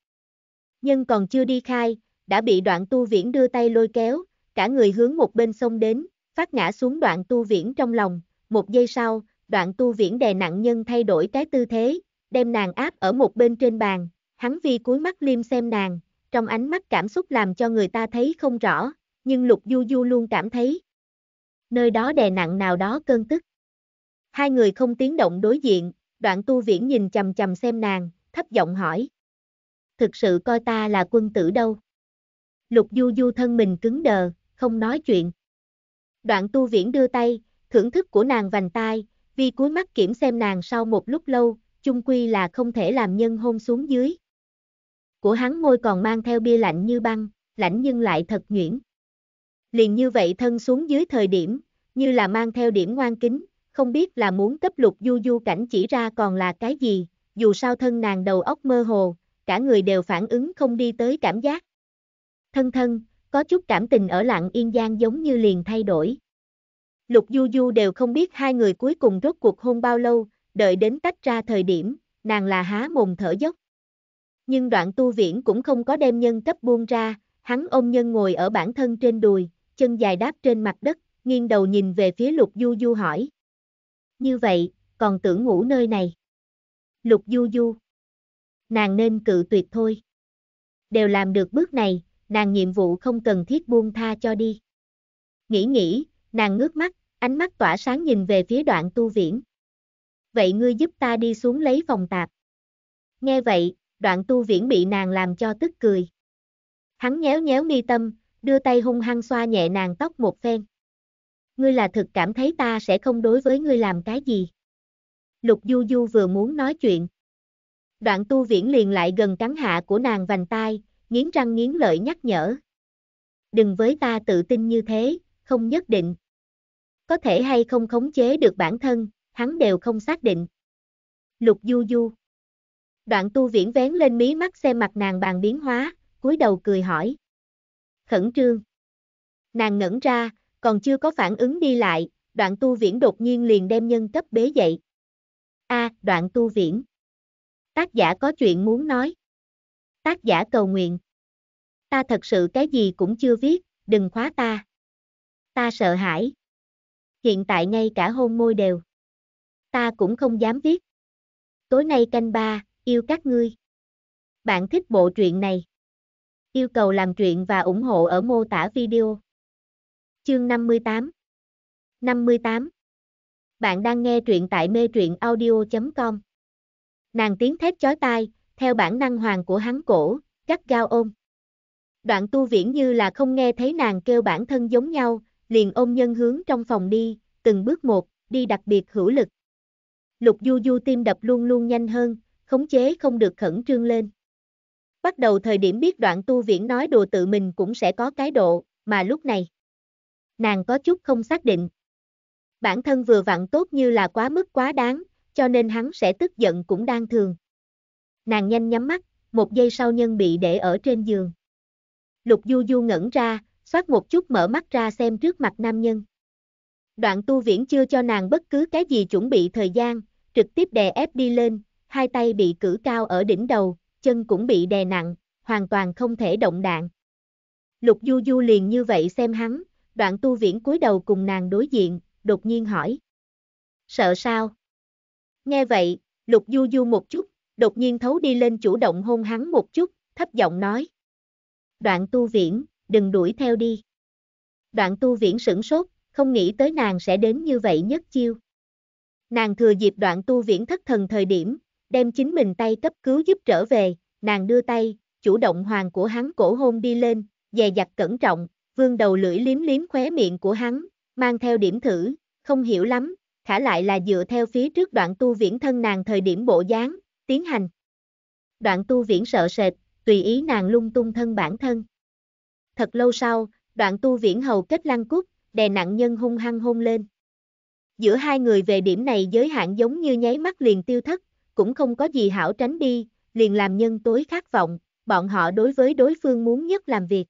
Nhưng còn chưa đi khai, đã bị đoạn tu viễn đưa tay lôi kéo, cả người hướng một bên sông đến, phát ngã xuống đoạn tu viễn trong lòng, một giây sau, đoạn tu viễn đè nặng nhân thay đổi cái tư thế, đem nàng áp ở một bên trên bàn, hắn vi cúi mắt liêm xem nàng, trong ánh mắt cảm xúc làm cho người ta thấy không rõ, nhưng lục du du luôn cảm thấy. Nơi đó đè nặng nào đó cơn tức. Hai người không tiếng động đối diện, đoạn tu viễn nhìn chầm chầm xem nàng, thấp giọng hỏi. Thực sự coi ta là quân tử đâu. Lục du du thân mình cứng đờ, không nói chuyện. Đoạn tu viễn đưa tay, thưởng thức của nàng vành tai, vì cuối mắt kiểm xem nàng sau một lúc lâu, chung quy là không thể làm nhân hôn xuống dưới. Của hắn môi còn mang theo bia lạnh như băng, lạnh nhưng lại thật nhuyễn. Liền như vậy thân xuống dưới thời điểm, như là mang theo điểm ngoan kính, không biết là muốn cấp lục du du cảnh chỉ ra còn là cái gì, dù sao thân nàng đầu óc mơ hồ, cả người đều phản ứng không đi tới cảm giác. Thân thân, có chút cảm tình ở lặng yên gian giống như liền thay đổi. Lục Du Du đều không biết hai người cuối cùng rốt cuộc hôn bao lâu, đợi đến tách ra thời điểm, nàng là há mồm thở dốc. Nhưng đoạn tu viễn cũng không có đem nhân cấp buông ra, hắn ôm nhân ngồi ở bản thân trên đùi, chân dài đáp trên mặt đất, nghiêng đầu nhìn về phía lục Du Du hỏi. Như vậy, còn tưởng ngủ nơi này. Lục Du Du. Nàng nên cự tuyệt thôi. Đều làm được bước này, nàng nhiệm vụ không cần thiết buông tha cho đi. Nghĩ nghĩ, nàng ngước mắt, ánh mắt tỏa sáng nhìn về phía đoạn tu viễn. Vậy ngươi giúp ta đi xuống lấy phòng tạp. Nghe vậy, đoạn tu viễn bị nàng làm cho tức cười. Hắn nhéo nhéo mi tâm, đưa tay hung hăng xoa nhẹ nàng tóc một phen. Ngươi là thực cảm thấy ta sẽ không đối với ngươi làm cái gì. Lục Du Du vừa muốn nói chuyện. Đoạn tu viễn liền lại gần cắn hạ của nàng vành tai, nghiến răng nghiến lợi nhắc nhở. Đừng với ta tự tin như thế, không nhất định. Có thể hay không khống chế được bản thân, hắn đều không xác định. Lục Du Du. Đoạn tu viễn vén lên mí mắt xem mặt nàng bàn biến hóa, cúi đầu cười hỏi. Khẩn trương. Nàng ngẩn ra, còn chưa có phản ứng đi lại, đoạn tu viễn đột nhiên liền đem nhân cấp bế dậy. A, đoạn tu viễn. Tác giả có chuyện muốn nói. Tác giả cầu nguyện. Ta thật sự cái gì cũng chưa viết, đừng khóa ta. Ta sợ hãi. Hiện tại ngay cả hôn môi đều. Ta cũng không dám viết. Tối nay canh ba, yêu các ngươi. Bạn thích bộ truyện này? Yêu cầu làm truyện và ủng hộ ở mô tả video. Chương 58 58 Bạn đang nghe truyện tại mê truyện audio.com Nàng tiếng thét chói tai, theo bản năng hoàng của hắn cổ, gắt gao ôm. Đoạn tu viễn như là không nghe thấy nàng kêu bản thân giống nhau, liền ôm nhân hướng trong phòng đi, từng bước một, đi đặc biệt hữu lực. Lục du du tim đập luôn luôn nhanh hơn, khống chế không được khẩn trương lên. Bắt đầu thời điểm biết đoạn tu viễn nói đùa tự mình cũng sẽ có cái độ, mà lúc này, nàng có chút không xác định. Bản thân vừa vặn tốt như là quá mức quá đáng, cho nên hắn sẽ tức giận cũng đang thường. Nàng nhanh nhắm mắt, một giây sau nhân bị để ở trên giường. Lục Du Du ngẩn ra, xoát một chút mở mắt ra xem trước mặt nam nhân. Đoạn tu viễn chưa cho nàng bất cứ cái gì chuẩn bị thời gian, trực tiếp đè ép đi lên, hai tay bị cử cao ở đỉnh đầu, chân cũng bị đè nặng, hoàn toàn không thể động đạn. Lục Du Du liền như vậy xem hắn, đoạn tu viễn cúi đầu cùng nàng đối diện, đột nhiên hỏi. Sợ sao? Nghe vậy, Lục Du Du một chút, đột nhiên thấu đi lên chủ động hôn hắn một chút, thấp giọng nói. Đoạn tu viễn, đừng đuổi theo đi. Đoạn tu viễn sửng sốt, không nghĩ tới nàng sẽ đến như vậy nhất chiêu. Nàng thừa dịp đoạn tu viễn thất thần thời điểm, đem chính mình tay cấp cứu giúp trở về, nàng đưa tay, chủ động hoàng của hắn cổ hôn đi lên, dè dặt cẩn trọng, vương đầu lưỡi liếm liếm khóe miệng của hắn, mang theo điểm thử, không hiểu lắm, khả lại là dựa theo phía trước đoạn tu viễn thân nàng thời điểm bộ dáng, tiến hành. Đoạn tu viễn sợ sệt, tùy ý nàng lung tung thân bản thân. Thật lâu sau, đoạn tu viễn hầu kết lăng cút, đè nặng nhân hung hăng hôn lên. Giữa hai người về điểm này giới hạn giống như nháy mắt liền tiêu thất, cũng không có gì hảo tránh đi, liền làm nhân tối khát vọng, bọn họ đối với đối phương muốn nhất làm việc.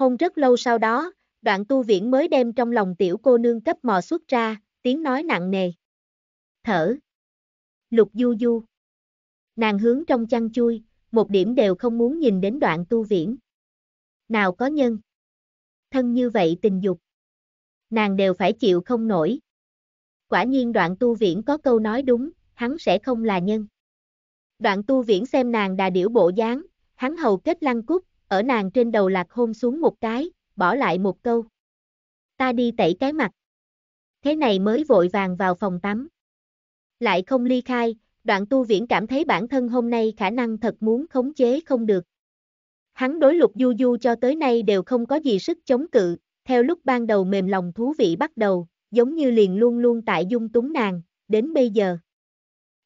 Hôn rất lâu sau đó, đoạn tu viễn mới đem trong lòng tiểu cô nương cấp mò xuất ra, tiếng nói nặng nề. Thở. Lục du du. Nàng hướng trong chăn chui, một điểm đều không muốn nhìn đến đoạn tu viễn. Nào có nhân. Thân như vậy tình dục. Nàng đều phải chịu không nổi. Quả nhiên đoạn tu viễn có câu nói đúng, hắn sẽ không là nhân. Đoạn tu viễn xem nàng đà điểu bộ dáng, hắn hầu kết lăng cúc, ở nàng trên đầu lạc hôn xuống một cái, bỏ lại một câu. Ta đi tẩy cái mặt. Thế này mới vội vàng vào phòng tắm. Lại không ly khai, đoạn tu viễn cảm thấy bản thân hôm nay khả năng thật muốn khống chế không được. Hắn đối lục du du cho tới nay đều không có gì sức chống cự, theo lúc ban đầu mềm lòng thú vị bắt đầu, giống như liền luôn luôn tại dung túng nàng, đến bây giờ.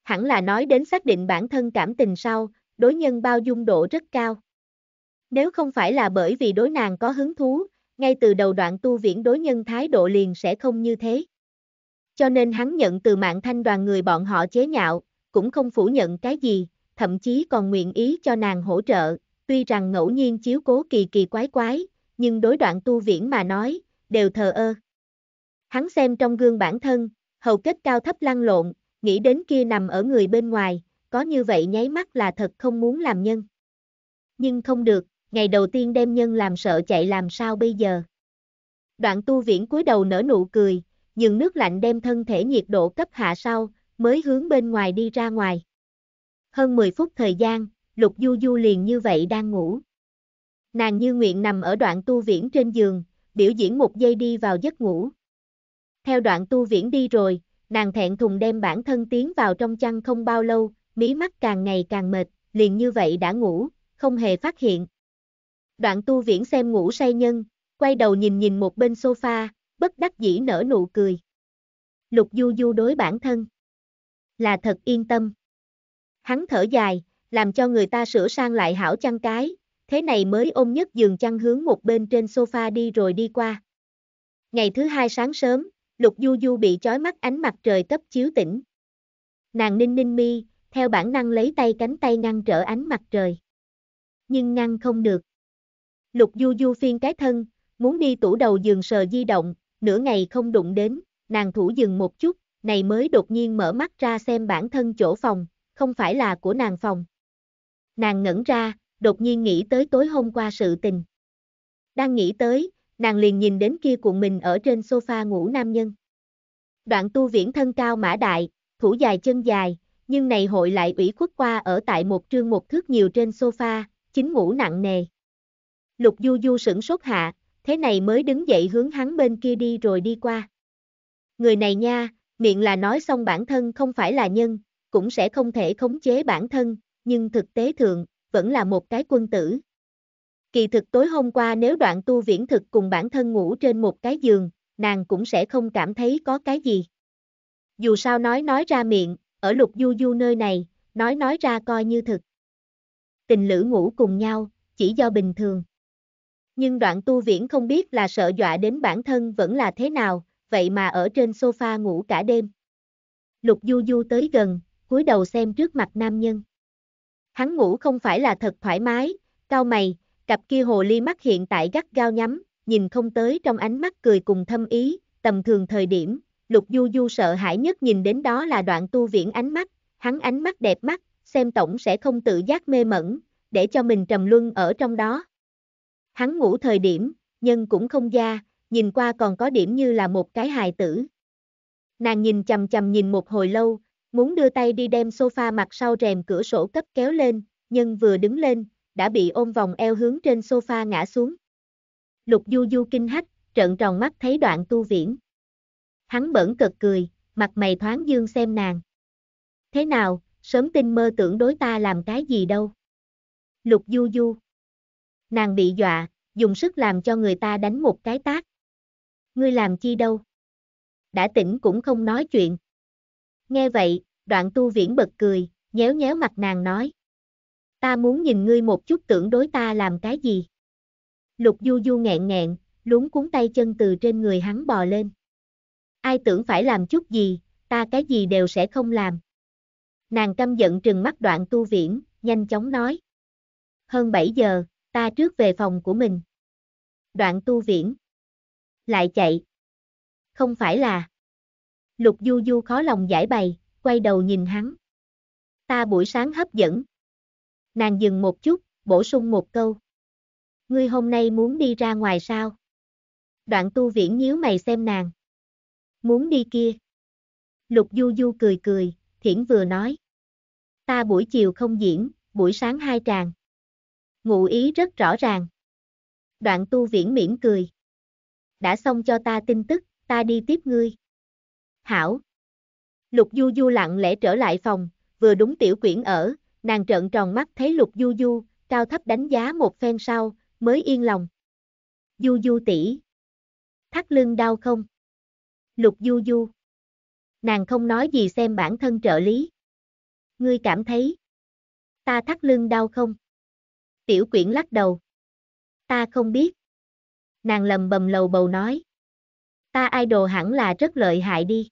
Hẳn là nói đến xác định bản thân cảm tình sau, đối nhân bao dung độ rất cao. Nếu không phải là bởi vì đối nàng có hứng thú, ngay từ đầu đoạn tu viễn đối nhân thái độ liền sẽ không như thế. Cho nên hắn nhận từ mạng thanh đoàn người bọn họ chế nhạo, cũng không phủ nhận cái gì, thậm chí còn nguyện ý cho nàng hỗ trợ, tuy rằng ngẫu nhiên chiếu cố kỳ kỳ quái quái, nhưng đối đoạn tu viễn mà nói, đều thờ ơ. Hắn xem trong gương bản thân, hầu kết cao thấp lăn lộn, nghĩ đến kia nằm ở người bên ngoài, có như vậy nháy mắt là thật không muốn làm nhân. Nhưng không được, ngày đầu tiên đem nhân làm sợ chạy làm sao bây giờ. Đoạn tu viễn cúi đầu nở nụ cười, nhưng nước lạnh đem thân thể nhiệt độ cấp hạ sau, mới hướng bên ngoài đi ra ngoài. Hơn 10 phút thời gian, Lục Du Du liền như vậy đang ngủ. Nàng như nguyện nằm ở đoạn tu viễn trên giường, biểu diễn một giây đi vào giấc ngủ. Theo đoạn tu viễn đi rồi, nàng thẹn thùng đem bản thân tiến vào trong chăn không bao lâu, mí mắt càng ngày càng mệt, liền như vậy đã ngủ, không hề phát hiện. Đoạn tu viễn xem ngủ say nhân, quay đầu nhìn nhìn một bên sofa, bất đắc dĩ nở nụ cười. Lục du du đối bản thân. Là thật yên tâm. Hắn thở dài, làm cho người ta sửa sang lại hảo chăn cái, thế này mới ôm nhất giường chăn hướng một bên trên sofa đi rồi đi qua. Ngày thứ hai sáng sớm, Lục Du Du bị chói mắt ánh mặt trời cấp chiếu tỉnh. Nàng ninh ninh mi, theo bản năng lấy tay cánh tay ngăn trở ánh mặt trời. Nhưng ngăn không được. Lục Du Du phiên cái thân, muốn đi tủ đầu giường sờ di động, nửa ngày không đụng đến, nàng thủ dừng một chút, này mới đột nhiên mở mắt ra xem bản thân chỗ phòng, không phải là của nàng phòng. Nàng ngẩn ra, đột nhiên nghĩ tới tối hôm qua sự tình. Đang nghĩ tới, nàng liền nhìn đến kia cuộn mình ở trên sofa ngủ nam nhân. Đoạn tu viễn thân cao mã đại, thủ dài chân dài, nhưng này hội lại ủy khuất qua ở tại một trương một thước nhiều trên sofa, chính ngủ nặng nề. Lục du du sửng sốt hạ, thế này mới đứng dậy hướng hắn bên kia đi rồi đi qua. Người này nha, miệng là nói xong bản thân không phải là nhân, cũng sẽ không thể khống chế bản thân, nhưng thực tế thượng, vẫn là một cái quân tử. Kỳ thực tối hôm qua nếu đoạn tu viễn thực cùng bản thân ngủ trên một cái giường, nàng cũng sẽ không cảm thấy có cái gì. Dù sao nói nói ra miệng, ở lục du du nơi này, nói nói ra coi như thực. Tình lữ ngủ cùng nhau, chỉ do bình thường. Nhưng đoạn tu viễn không biết là sợ dọa đến bản thân vẫn là thế nào, vậy mà ở trên sofa ngủ cả đêm. Lục du du tới gần, cúi đầu xem trước mặt nam nhân. Hắn ngủ không phải là thật thoải mái, cao mày, cặp kia hồ ly mắt hiện tại gắt gao nhắm, nhìn không tới trong ánh mắt cười cùng thâm ý, tầm thường thời điểm, lục du du sợ hãi nhất nhìn đến đó là đoạn tu viễn ánh mắt, hắn ánh mắt đẹp mắt, xem tổng sẽ không tự giác mê mẩn, để cho mình trầm luân ở trong đó. Hắn ngủ thời điểm, nhân cũng không da, nhìn qua còn có điểm như là một cái hài tử. Nàng nhìn chầm chầm nhìn một hồi lâu, muốn đưa tay đi đem sofa mặt sau rèm cửa sổ cấp kéo lên, nhân vừa đứng lên, đã bị ôm vòng eo hướng trên sofa ngã xuống. Lục du du kinh hách, trợn tròn mắt thấy đoạn tu viễn. Hắn bẩn cực cười, mặt mày thoáng dương xem nàng. Thế nào, sớm tin mơ tưởng đối ta làm cái gì đâu. Lục du du. Nàng bị dọa, dùng sức làm cho người ta đánh một cái tác. Ngươi làm chi đâu? Đã tỉnh cũng không nói chuyện. Nghe vậy, đoạn tu viễn bật cười, nhéo nhéo mặt nàng nói. Ta muốn nhìn ngươi một chút tưởng đối ta làm cái gì. Lục du du nghẹn nghẹn, lúng cuốn tay chân từ trên người hắn bò lên. Ai tưởng phải làm chút gì, ta cái gì đều sẽ không làm. Nàng căm giận trừng mắt đoạn tu viễn, nhanh chóng nói. Hơn 7 giờ, ta trước về phòng của mình. Đoạn tu viễn. Lại chạy. Không phải là. Lục Du Du khó lòng giải bày, quay đầu nhìn hắn. Ta buổi sáng hấp dẫn. Nàng dừng một chút, bổ sung một câu. Ngươi hôm nay muốn đi ra ngoài sao? Đoạn tu viễn nhíu mày xem nàng. Muốn đi kia. Lục Du Du cười cười, thiển vừa nói. Ta buổi chiều không diễn, buổi sáng hai tràng. Ngụ ý rất rõ ràng. Đoạn tu viễn mỉm cười. Đã xong cho ta tin tức, ta đi tiếp ngươi. Hảo. Lục Du Du lặng lẽ trở lại phòng, vừa đúng tiểu quyển ở, nàng trợn tròn mắt thấy Lục Du Du, cao thấp đánh giá một phen sau, mới yên lòng. Du Du tỷ, Thắt lưng đau không? Lục Du Du. Nàng không nói gì xem bản thân trợ lý. Ngươi cảm thấy. Ta thắt lưng đau không? Tiểu quyển lắc đầu. Ta không biết. Nàng lầm bầm lầu bầu nói. Ta idol hẳn là rất lợi hại đi.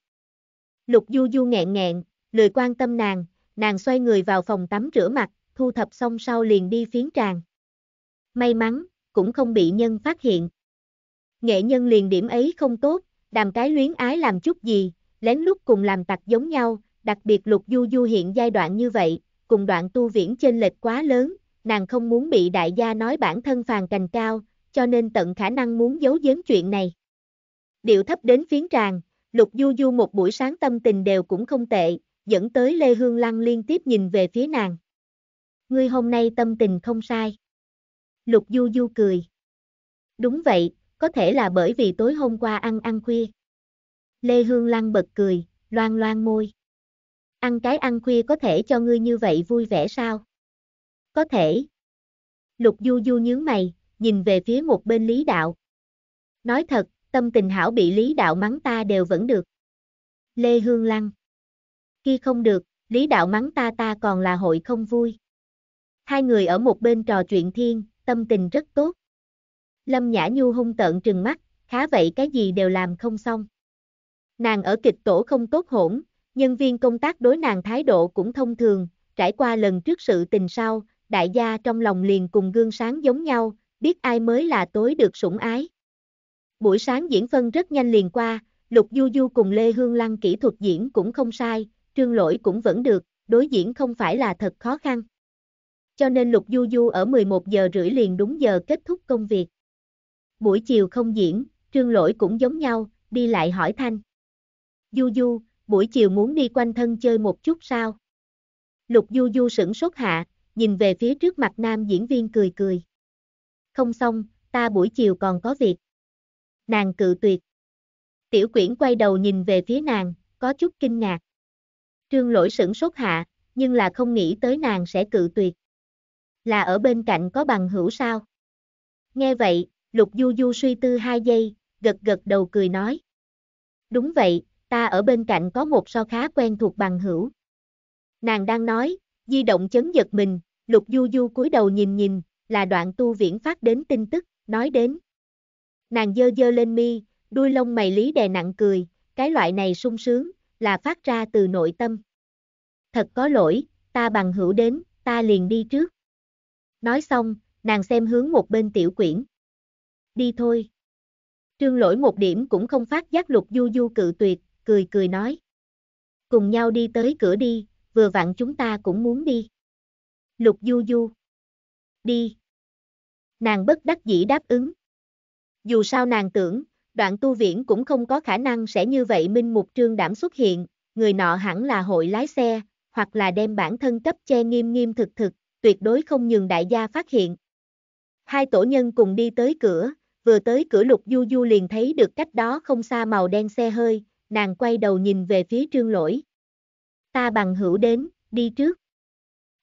Lục Du Du nghẹn nghẹn, lười quan tâm nàng, nàng xoay người vào phòng tắm rửa mặt, thu thập xong sau liền đi phiến tràng. May mắn, cũng không bị nhân phát hiện. Nghệ nhân liền điểm ấy không tốt, đàm cái luyến ái làm chút gì, lén lút cùng làm tặc giống nhau, đặc biệt lục du du hiện giai đoạn như vậy, cùng đoạn tu viễn trên lệch quá lớn, nàng không muốn bị đại gia nói bản thân phàn cành cao, cho nên tận khả năng muốn giấu giếm chuyện này. Điệu thấp đến phiến tràng, Lục Du Du một buổi sáng tâm tình đều cũng không tệ, dẫn tới Lê Hương Lăng liên tiếp nhìn về phía nàng. Ngươi hôm nay tâm tình không sai. Lục Du Du cười. Đúng vậy, có thể là bởi vì tối hôm qua ăn ăn khuya. Lê Hương Lăng bật cười, loan loan môi. Ăn cái ăn khuya có thể cho ngươi như vậy vui vẻ sao? Có thể. Lục Du Du nhướng mày, nhìn về phía một bên Lý Đạo. Nói thật, tâm tình hảo bị Lý Đạo mắng ta đều vẫn được. Lê Hương Lăng. khi không được, Lý Đạo mắng ta ta còn là hội không vui. Hai người ở một bên trò chuyện thiên, tâm tình rất tốt. Lâm Nhã Nhu hung tợn trừng mắt, khá vậy cái gì đều làm không xong. Nàng ở kịch tổ không tốt hỗn, nhân viên công tác đối nàng thái độ cũng thông thường, trải qua lần trước sự tình sau, đại gia trong lòng liền cùng gương sáng giống nhau, biết ai mới là tối được sủng ái. Buổi sáng diễn phân rất nhanh liền qua, Lục Du Du cùng Lê Hương Lăng kỹ thuật diễn cũng không sai, trương lỗi cũng vẫn được, đối diễn không phải là thật khó khăn. Cho nên Lục Du Du ở 11 giờ rưỡi liền đúng giờ kết thúc công việc. Buổi chiều không diễn, trương lỗi cũng giống nhau, đi lại hỏi thanh. Du Du, buổi chiều muốn đi quanh thân chơi một chút sao? Lục Du Du sửng sốt hạ, nhìn về phía trước mặt nam diễn viên cười cười. Không xong, ta buổi chiều còn có việc. Nàng cự tuyệt. Tiểu quyển quay đầu nhìn về phía nàng, có chút kinh ngạc. Trương lỗi sửng sốt hạ, nhưng là không nghĩ tới nàng sẽ cự tuyệt. Là ở bên cạnh có bằng hữu sao? Nghe vậy, Lục Du Du suy tư hai giây, gật gật đầu cười nói. Đúng vậy, ta ở bên cạnh có một so khá quen thuộc bằng hữu. Nàng đang nói, di động chấn giật mình, Lục Du Du cúi đầu nhìn nhìn, là đoạn tu viễn phát đến tin tức, nói đến. Nàng dơ dơ lên mi, đuôi lông mày lý đè nặng cười, cái loại này sung sướng, là phát ra từ nội tâm. Thật có lỗi, ta bằng hữu đến, ta liền đi trước. Nói xong, nàng xem hướng một bên tiểu quyển. Đi thôi. Trương lỗi một điểm cũng không phát giác lục du du cự tuyệt, cười cười nói. Cùng nhau đi tới cửa đi, vừa vặn chúng ta cũng muốn đi. Lục du du. Đi. Nàng bất đắc dĩ đáp ứng. Dù sao nàng tưởng, đoạn tu viễn cũng không có khả năng sẽ như vậy minh mục trương đảm xuất hiện, người nọ hẳn là hội lái xe, hoặc là đem bản thân cấp che nghiêm nghiêm thực thực, tuyệt đối không nhường đại gia phát hiện. Hai tổ nhân cùng đi tới cửa, vừa tới cửa lục du du liền thấy được cách đó không xa màu đen xe hơi, nàng quay đầu nhìn về phía trương lỗi. Ta bằng hữu đến, đi trước.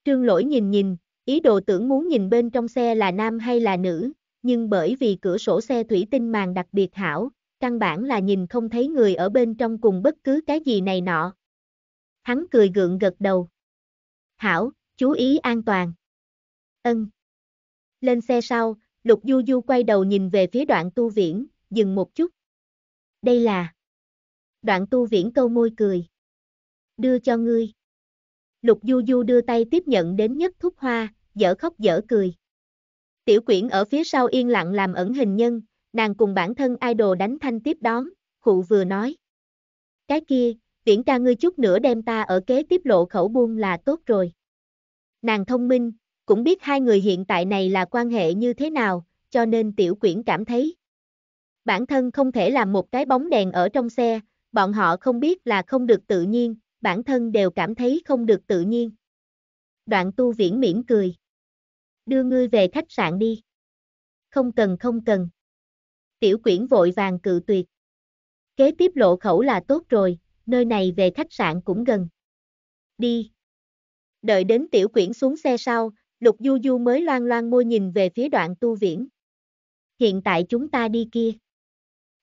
Trương lỗi nhìn nhìn, ý đồ tưởng muốn nhìn bên trong xe là nam hay là nữ, nhưng bởi vì cửa sổ xe thủy tinh màn đặc biệt hảo, căn bản là nhìn không thấy người ở bên trong cùng bất cứ cái gì này nọ. Hắn cười gượng gật đầu. Hảo, chú ý an toàn. Ân. Lên xe sau, Lục Du Du quay đầu nhìn về phía đoạn tu viễn, dừng một chút. Đây là... Đoạn tu viễn câu môi cười. Đưa cho ngươi. Lục Du Du đưa tay tiếp nhận đến nhất thúc hoa, dở khóc dở cười. Tiểu quyển ở phía sau yên lặng làm ẩn hình nhân, nàng cùng bản thân idol đánh thanh tiếp đón, khụ vừa nói. Cái kia, viễn ca ngươi chút nữa đem ta ở kế tiếp lộ khẩu buông là tốt rồi. Nàng thông minh, cũng biết hai người hiện tại này là quan hệ như thế nào, cho nên tiểu quyển cảm thấy. Bản thân không thể làm một cái bóng đèn ở trong xe, bọn họ không biết là không được tự nhiên, bản thân đều cảm thấy không được tự nhiên. Đoạn tu viễn miễn cười. Đưa ngươi về khách sạn đi. Không cần không cần. Tiểu quyển vội vàng cự tuyệt. Kế tiếp lộ khẩu là tốt rồi, nơi này về khách sạn cũng gần. Đi. Đợi đến tiểu quyển xuống xe sau, lục du du mới loan loan môi nhìn về phía đoạn tu viễn. Hiện tại chúng ta đi kia.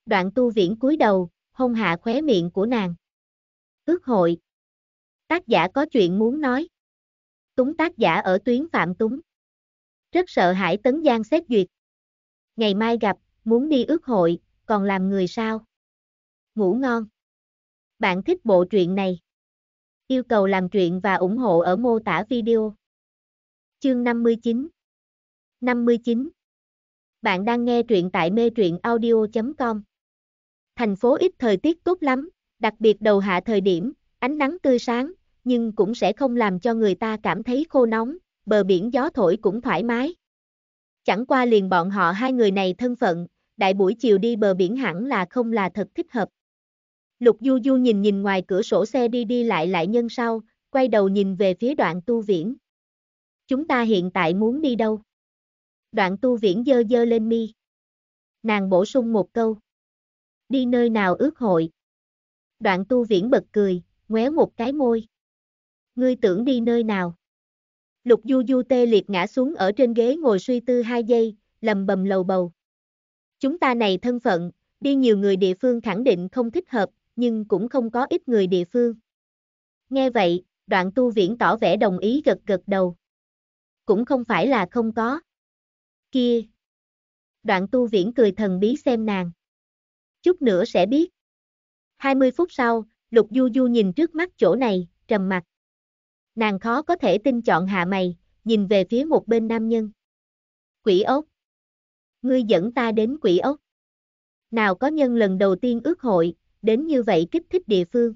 Đoạn tu viễn cúi đầu, hôn hạ khóe miệng của nàng. Ước hội. Tác giả có chuyện muốn nói. Túng tác giả ở tuyến Phạm Túng. Rất sợ hãi Tấn Giang xét duyệt. Ngày mai gặp, muốn đi ước hội, còn làm người sao? Ngủ ngon. Bạn thích bộ truyện này? Yêu cầu làm truyện và ủng hộ ở mô tả video. Chương 59 59 Bạn đang nghe truyện tại mê truyện audio.com Thành phố ít thời tiết tốt lắm, đặc biệt đầu hạ thời điểm, ánh nắng tươi sáng, nhưng cũng sẽ không làm cho người ta cảm thấy khô nóng, bờ biển gió thổi cũng thoải mái. Chẳng qua liền bọn họ hai người này thân phận, đại buổi chiều đi bờ biển hẳn là không là thật thích hợp. Lục Du Du nhìn nhìn ngoài cửa sổ xe đi đi lại lại nhân sau, quay đầu nhìn về phía đoạn tu viễn. Chúng ta hiện tại muốn đi đâu? Đoạn tu viễn dơ dơ lên mi. Nàng bổ sung một câu. Đi nơi nào ước hội? Đoạn tu viễn bật cười, ngoéo một cái môi. Ngươi tưởng đi nơi nào? Lục du du tê liệt ngã xuống ở trên ghế ngồi suy tư hai giây, lầm bầm lầu bầu. Chúng ta này thân phận, đi nhiều người địa phương khẳng định không thích hợp, nhưng cũng không có ít người địa phương. Nghe vậy, đoạn tu viễn tỏ vẻ đồng ý gật gật đầu. Cũng không phải là không có. Kia. Đoạn tu viễn cười thần bí xem nàng. Chút nữa sẽ biết. 20 phút sau, Lục Du Du nhìn trước mắt chỗ này, trầm mặt. Nàng khó có thể tin chọn hạ mày, nhìn về phía một bên nam nhân. Quỷ ốc. Ngươi dẫn ta đến quỷ ốc. Nào có nhân lần đầu tiên ước hội, đến như vậy kích thích địa phương.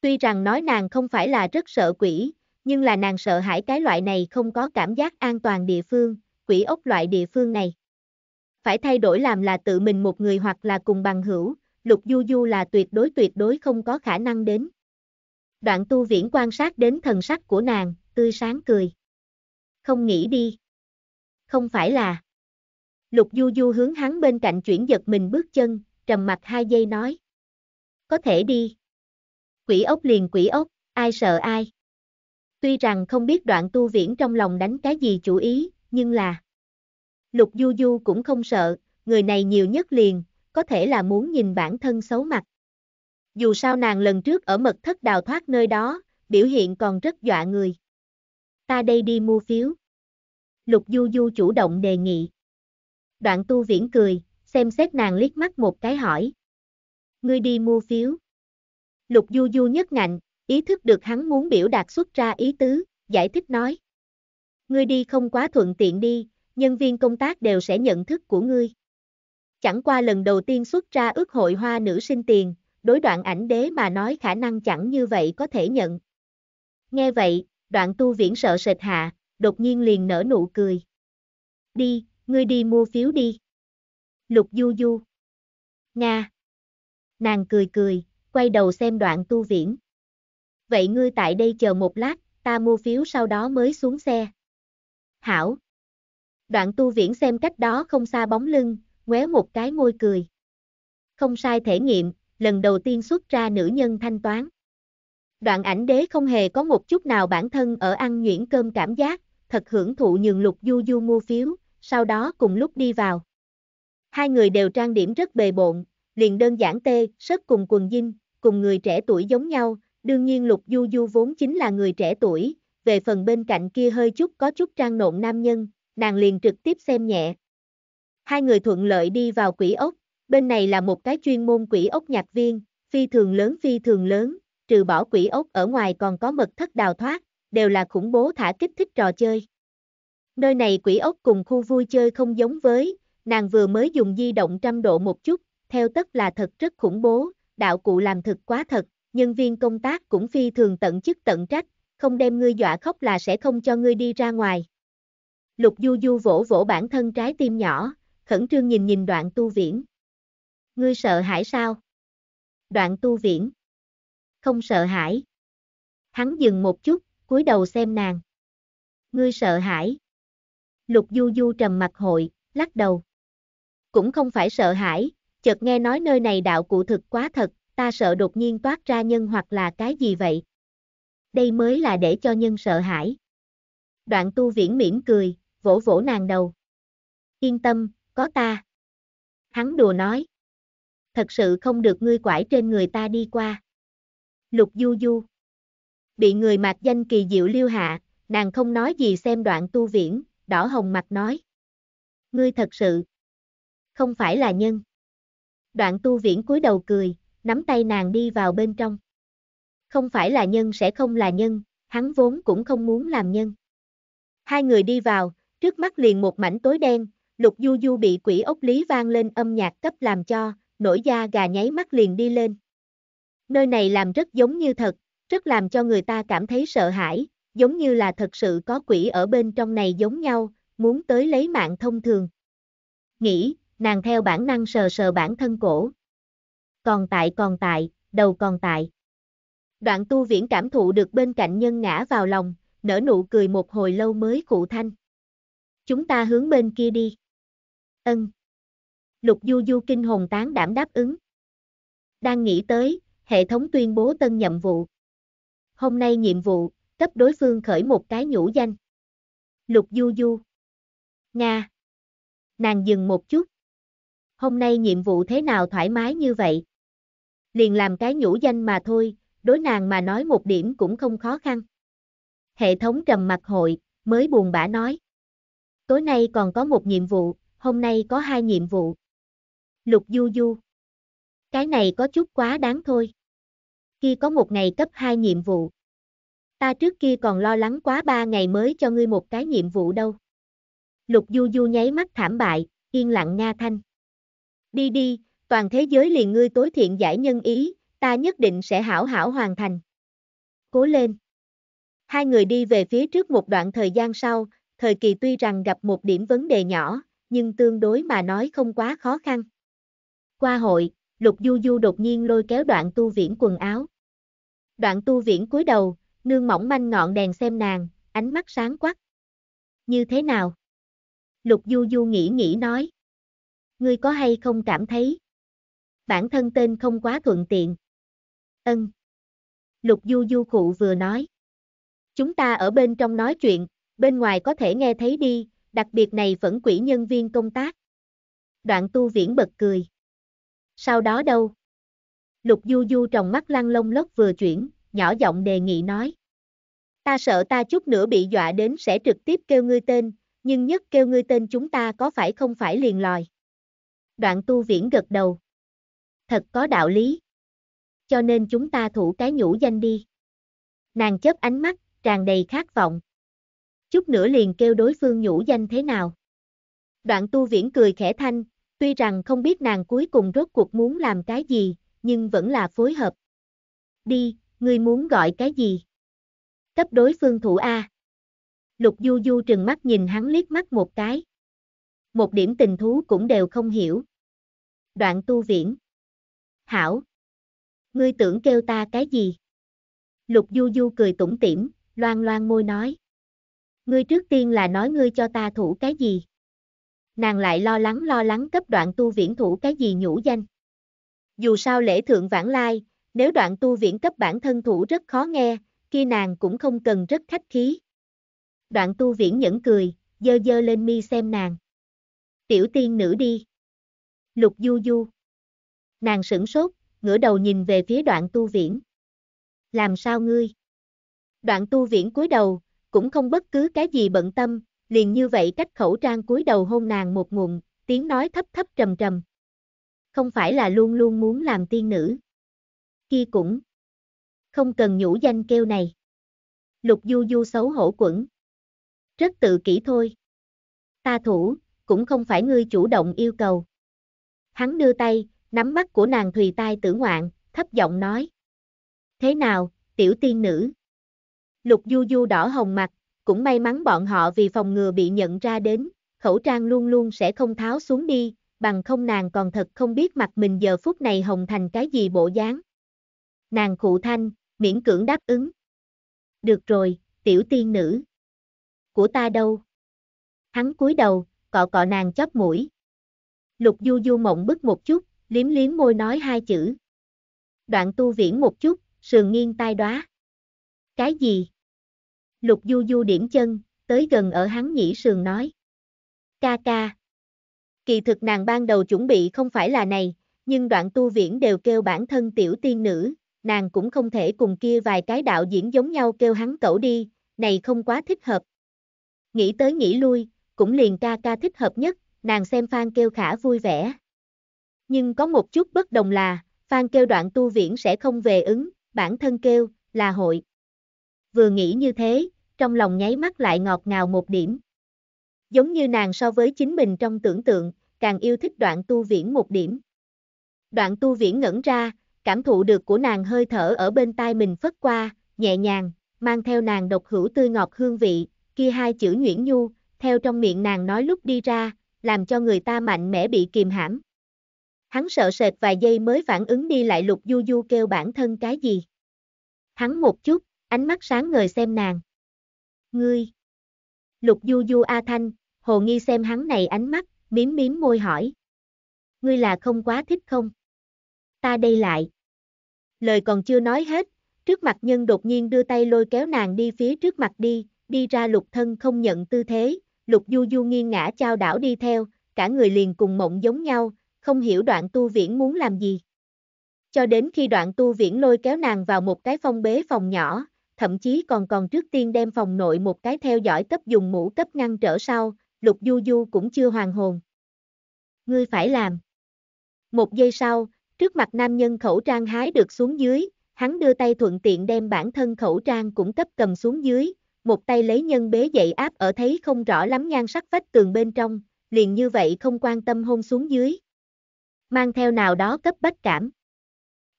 Tuy rằng nói nàng không phải là rất sợ quỷ, nhưng là nàng sợ hãi cái loại này không có cảm giác an toàn địa phương, quỷ ốc loại địa phương này. Phải thay đổi làm là tự mình một người hoặc là cùng bằng hữu, lục du du là tuyệt đối tuyệt đối không có khả năng đến. Đoạn tu viễn quan sát đến thần sắc của nàng, tươi sáng cười. Không nghĩ đi. Không phải là. Lục du du hướng hắn bên cạnh chuyển giật mình bước chân, trầm mặt hai giây nói. Có thể đi. Quỷ ốc liền quỷ ốc, ai sợ ai. Tuy rằng không biết đoạn tu viễn trong lòng đánh cái gì chủ ý, nhưng là. Lục du du cũng không sợ, người này nhiều nhất liền, có thể là muốn nhìn bản thân xấu mặt. Dù sao nàng lần trước ở mật thất đào thoát nơi đó, biểu hiện còn rất dọa người. Ta đây đi mua phiếu. Lục Du Du chủ động đề nghị. Đoạn tu viễn cười, xem xét nàng liếc mắt một cái hỏi. Ngươi đi mua phiếu. Lục Du Du nhất ngạnh, ý thức được hắn muốn biểu đạt xuất ra ý tứ, giải thích nói. Ngươi đi không quá thuận tiện đi, nhân viên công tác đều sẽ nhận thức của ngươi. Chẳng qua lần đầu tiên xuất ra ước hội hoa nữ sinh tiền, đối đoạn ảnh đế mà nói khả năng chẳng như vậy có thể nhận. Nghe vậy, đoạn tu viễn sợ sệt hạ, đột nhiên liền nở nụ cười. Đi, ngươi đi mua phiếu đi. Lục du du. Nga. Nàng cười cười, quay đầu xem đoạn tu viễn. Vậy ngươi tại đây chờ một lát, ta mua phiếu sau đó mới xuống xe. Hảo. Đoạn tu viễn xem cách đó không xa bóng lưng, ngoéo một cái môi cười. Không sai thể nghiệm, lần đầu tiên xuất ra nữ nhân thanh toán. Đoạn ảnh đế không hề có một chút nào bản thân ở ăn nhuyễn cơm cảm giác, thật hưởng thụ nhường lục du du mua phiếu, sau đó cùng lúc đi vào. Hai người đều trang điểm rất bề bộn, liền đơn giản tê, sớt cùng quần dinh, cùng người trẻ tuổi giống nhau, đương nhiên lục du du vốn chính là người trẻ tuổi, về phần bên cạnh kia hơi chút có chút trang nộn nam nhân, nàng liền trực tiếp xem nhẹ. Hai người thuận lợi đi vào quỷ ốc, bên này là một cái chuyên môn quỷ ốc nhạc viên, phi thường lớn phi thường lớn, trừ bỏ quỷ ốc ở ngoài còn có mật thất đào thoát, đều là khủng bố thả kích thích trò chơi. Nơi này quỷ ốc cùng khu vui chơi không giống với, nàng vừa mới dùng di động trăm độ một chút, theo tất là thật rất khủng bố, đạo cụ làm thực quá thật, nhân viên công tác cũng phi thường tận chức tận trách, không đem ngươi dọa khóc là sẽ không cho ngươi đi ra ngoài. Lục Du Du vỗ vỗ bản thân trái tim nhỏ, khẩn trương nhìn nhìn đoạn tu viễn. Ngươi sợ hãi sao? Đoạn tu viễn. Không sợ hãi. Hắn dừng một chút, cúi đầu xem nàng. Ngươi sợ hãi. Lục du du trầm mặt hội, lắc đầu. Cũng không phải sợ hãi, chợt nghe nói nơi này đạo cụ thực quá thật, ta sợ đột nhiên toát ra nhân hoặc là cái gì vậy. Đây mới là để cho nhân sợ hãi. Đoạn tu viễn mỉm cười, vỗ vỗ nàng đầu. Yên tâm, có ta. Hắn đùa nói thật sự không được ngươi quải trên người ta đi qua. Lục Du Du Bị người mạc danh kỳ diệu liêu hạ, nàng không nói gì xem đoạn tu viễn, đỏ hồng mặt nói. Ngươi thật sự không phải là nhân. Đoạn tu viễn cúi đầu cười, nắm tay nàng đi vào bên trong. Không phải là nhân sẽ không là nhân, hắn vốn cũng không muốn làm nhân. Hai người đi vào, trước mắt liền một mảnh tối đen, lục du du bị quỷ ốc lý vang lên âm nhạc cấp làm cho, nổi da gà nháy mắt liền đi lên. Nơi này làm rất giống như thật, rất làm cho người ta cảm thấy sợ hãi, giống như là thật sự có quỷ ở bên trong này giống nhau, muốn tới lấy mạng thông thường. Nghĩ, nàng theo bản năng sờ sờ bản thân cổ. Còn tại còn tại, đầu còn tại. Đoạn tu viễn cảm thụ được bên cạnh nhân ngã vào lòng, nở nụ cười một hồi lâu mới cụ thanh. Chúng ta hướng bên kia đi. Ân. Lục Du Du kinh hồn tán đảm đáp ứng. Đang nghĩ tới, hệ thống tuyên bố tân nhiệm vụ. Hôm nay nhiệm vụ, cấp đối phương khởi một cái nhũ danh. Lục Du Du. Nga. Nàng dừng một chút. Hôm nay nhiệm vụ thế nào thoải mái như vậy? Liền làm cái nhũ danh mà thôi, đối nàng mà nói một điểm cũng không khó khăn. Hệ thống trầm mặt hội, mới buồn bã nói. Tối nay còn có một nhiệm vụ, hôm nay có hai nhiệm vụ. Lục Du Du. Cái này có chút quá đáng thôi. Khi có một ngày cấp 2 nhiệm vụ. Ta trước kia còn lo lắng quá ba ngày mới cho ngươi một cái nhiệm vụ đâu. Lục Du Du nháy mắt thảm bại, yên lặng nga thanh. Đi đi, toàn thế giới liền ngươi tối thiện giải nhân ý, ta nhất định sẽ hảo hảo hoàn thành. Cố lên. Hai người đi về phía trước một đoạn thời gian sau, thời kỳ tuy rằng gặp một điểm vấn đề nhỏ, nhưng tương đối mà nói không quá khó khăn. Qua hội, Lục Du Du đột nhiên lôi kéo đoạn tu viễn quần áo. Đoạn tu viễn cúi đầu, nương mỏng manh ngọn đèn xem nàng, ánh mắt sáng quắc. Như thế nào? Lục Du Du nghĩ nghĩ nói. Ngươi có hay không cảm thấy? Bản thân tên không quá thuận tiện. Ân. Lục Du Du khụ vừa nói. Chúng ta ở bên trong nói chuyện, bên ngoài có thể nghe thấy đi, đặc biệt này vẫn quỷ nhân viên công tác. Đoạn tu viễn bật cười. Sau đó đâu? Lục Du Du trong mắt lăn lông lốc vừa chuyển, nhỏ giọng đề nghị nói. Ta sợ ta chút nữa bị dọa đến sẽ trực tiếp kêu ngươi tên, nhưng nhất kêu ngươi tên chúng ta có phải không phải liền lòi. Đoạn tu viễn gật đầu. Thật có đạo lý. Cho nên chúng ta thủ cái nhũ danh đi. Nàng chớp ánh mắt, tràn đầy khát vọng. Chút nữa liền kêu đối phương nhũ danh thế nào. Đoạn tu viễn cười khẽ thanh, tuy rằng không biết nàng cuối cùng rốt cuộc muốn làm cái gì, nhưng vẫn là phối hợp. Đi, ngươi muốn gọi cái gì? Cấp đối phương thủ A. Lục Du Du trừng mắt nhìn hắn liếc mắt một cái. Một điểm tình thú cũng đều không hiểu. Đoạn tu viễn. Hảo. Ngươi tưởng kêu ta cái gì? Lục Du Du cười tủm tỉm, loan loan môi nói. Ngươi trước tiên là nói ngươi cho ta thủ cái gì? Nàng lại lo lắng lo lắng cấp đoạn tu viễn thủ cái gì nhũ danh. Dù sao lễ thượng vãng lai, nếu đoạn tu viễn cấp bản thân thủ rất khó nghe, kia nàng cũng không cần rất khách khí. Đoạn tu viễn nhẫn cười, dơ dơ lên mi xem nàng. Tiểu tiên nữ đi. Lục du du. Nàng sửng sốt, ngửa đầu nhìn về phía đoạn tu viễn. Làm sao ngươi? Đoạn tu viễn cúi đầu, cũng không bất cứ cái gì bận tâm, liền như vậy cách khẩu trang cúi đầu hôn nàng một ngụm, tiếng nói thấp thấp trầm trầm. Không phải là luôn luôn muốn làm tiên nữ. Kia cũng. Không cần nhũ danh kêu này. Lục du du xấu hổ quẩn. Rất tự kỷ thôi. Ta thủ, cũng không phải ngươi chủ động yêu cầu. Hắn đưa tay, nắm mắt của nàng thùy tai tử ngoạn, thấp giọng nói. Thế nào, tiểu tiên nữ? Lục du du đỏ hồng mặt, cũng may mắn bọn họ vì phòng ngừa bị nhận ra đến, khẩu trang luôn luôn sẽ không tháo xuống đi, bằng không nàng còn thật không biết mặt mình giờ phút này hồng thành cái gì bộ dáng. Nàng khụ thanh, miễn cưỡng đáp ứng. Được rồi, tiểu tiên nữ. Của ta đâu? Hắn cúi đầu, cọ cọ nàng chóp mũi. Lục du du mộng bức một chút, liếm liếm môi nói hai chữ. Đoạn tu viễn một chút, sườn nghiêng tai đoá. Cái gì? Lục du du điểm chân, tới gần ở hắn nhĩ sườn nói. Ca ca. Kỳ thực nàng ban đầu chuẩn bị không phải là này, nhưng đoạn tu viễn đều kêu bản thân tiểu tiên nữ, nàng cũng không thể cùng kia vài cái đạo diễn giống nhau kêu hắn cẩu đi, này không quá thích hợp. Nghĩ tới nghĩ lui, cũng liền ca ca thích hợp nhất, nàng xem Phan kêu khả vui vẻ. Nhưng có một chút bất đồng là, Phan kêu đoạn tu viễn sẽ không về ứng, bản thân kêu, là hội. Vừa nghĩ như thế, trong lòng nháy mắt lại ngọt ngào một điểm. Giống như nàng so với chính mình trong tưởng tượng, càng yêu thích đoạn tu viễn một điểm. Đoạn tu viễn ngẩn ra, cảm thụ được của nàng hơi thở ở bên tai mình phất qua, nhẹ nhàng, mang theo nàng độc hữu tươi ngọt hương vị, kia hai chữ nhuyễn nhu, theo trong miệng nàng nói lúc đi ra, làm cho người ta mạnh mẽ bị kìm hãm. Hắn sợ sệt vài giây mới phản ứng đi lại Lục Du Du kêu bản thân cái gì. Hắn một chút, ánh mắt sáng ngời xem nàng. Ngươi. Lục Du Du A Thanh, hồ nghi xem hắn này ánh mắt, miếm miếm môi hỏi. Ngươi là không quá thích không? Ta đây lại. Lời còn chưa nói hết, trước mặt nhân đột nhiên đưa tay lôi kéo nàng đi phía trước mặt đi, đi ra lục thân không nhận tư thế, lục du du nghiêng ngã trao đảo đi theo, cả người liền cùng mộng giống nhau, không hiểu đoạn tu viễn muốn làm gì. Cho đến khi đoạn tu viễn lôi kéo nàng vào một cái phong bế phòng nhỏ, thậm chí còn còn trước tiên đem phòng nội một cái theo dõi cấp dùng mũ cấp ngăn trở sau, lục du du cũng chưa hoàn hồn. Ngươi phải làm. Một giây sau, trước mặt nam nhân khẩu trang hái được xuống dưới, hắn đưa tay thuận tiện đem bản thân khẩu trang cũng cấp cầm xuống dưới, một tay lấy nhân bế dậy áp ở thấy không rõ lắm nhan sắc vách tường bên trong, liền như vậy không quan tâm hôn xuống dưới. Mang theo nào đó cấp bách cảm.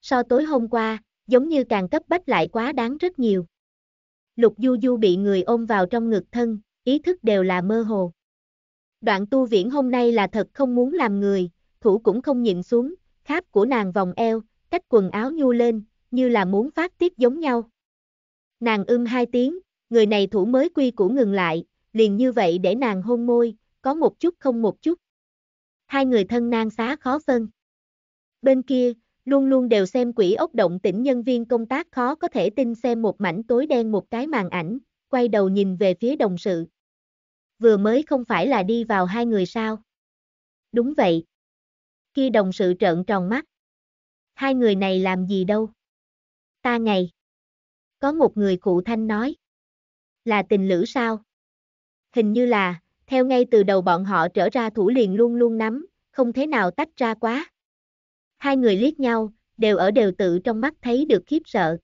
So tối hôm qua, giống như càng cấp bách lại quá đáng rất nhiều. Lục Du Du bị người ôm vào trong ngực thân, ý thức đều là mơ hồ. Đoạn tu viễn hôm nay là thật không muốn làm người, thủ cũng không nhịn xuống, kháp của nàng vòng eo, cách quần áo nhu lên, như là muốn phát tiết giống nhau. Nàng ưm hai tiếng, người này thủ mới quy củ ngừng lại, liền như vậy để nàng hôn môi, có một chút không một chút. Hai người thân nan xá khó phân. Bên kia, luôn luôn đều xem quỷ ốc động tỉnh nhân viên công tác khó có thể tin xem một mảnh tối đen một cái màn ảnh, quay đầu nhìn về phía đồng sự. Vừa mới không phải là đi vào hai người sao? Đúng vậy. Kia đồng sự trợn tròn mắt. Hai người này làm gì đâu? Ta ngày. Có một người cụ thanh nói. Là tình lữ sao? Hình như là, theo ngay từ đầu bọn họ trở ra thủ liền luôn luôn nắm, không thế nào tách ra quá. Hai người liếc nhau, đều ở đều tự trong mắt thấy được khiếp sợ.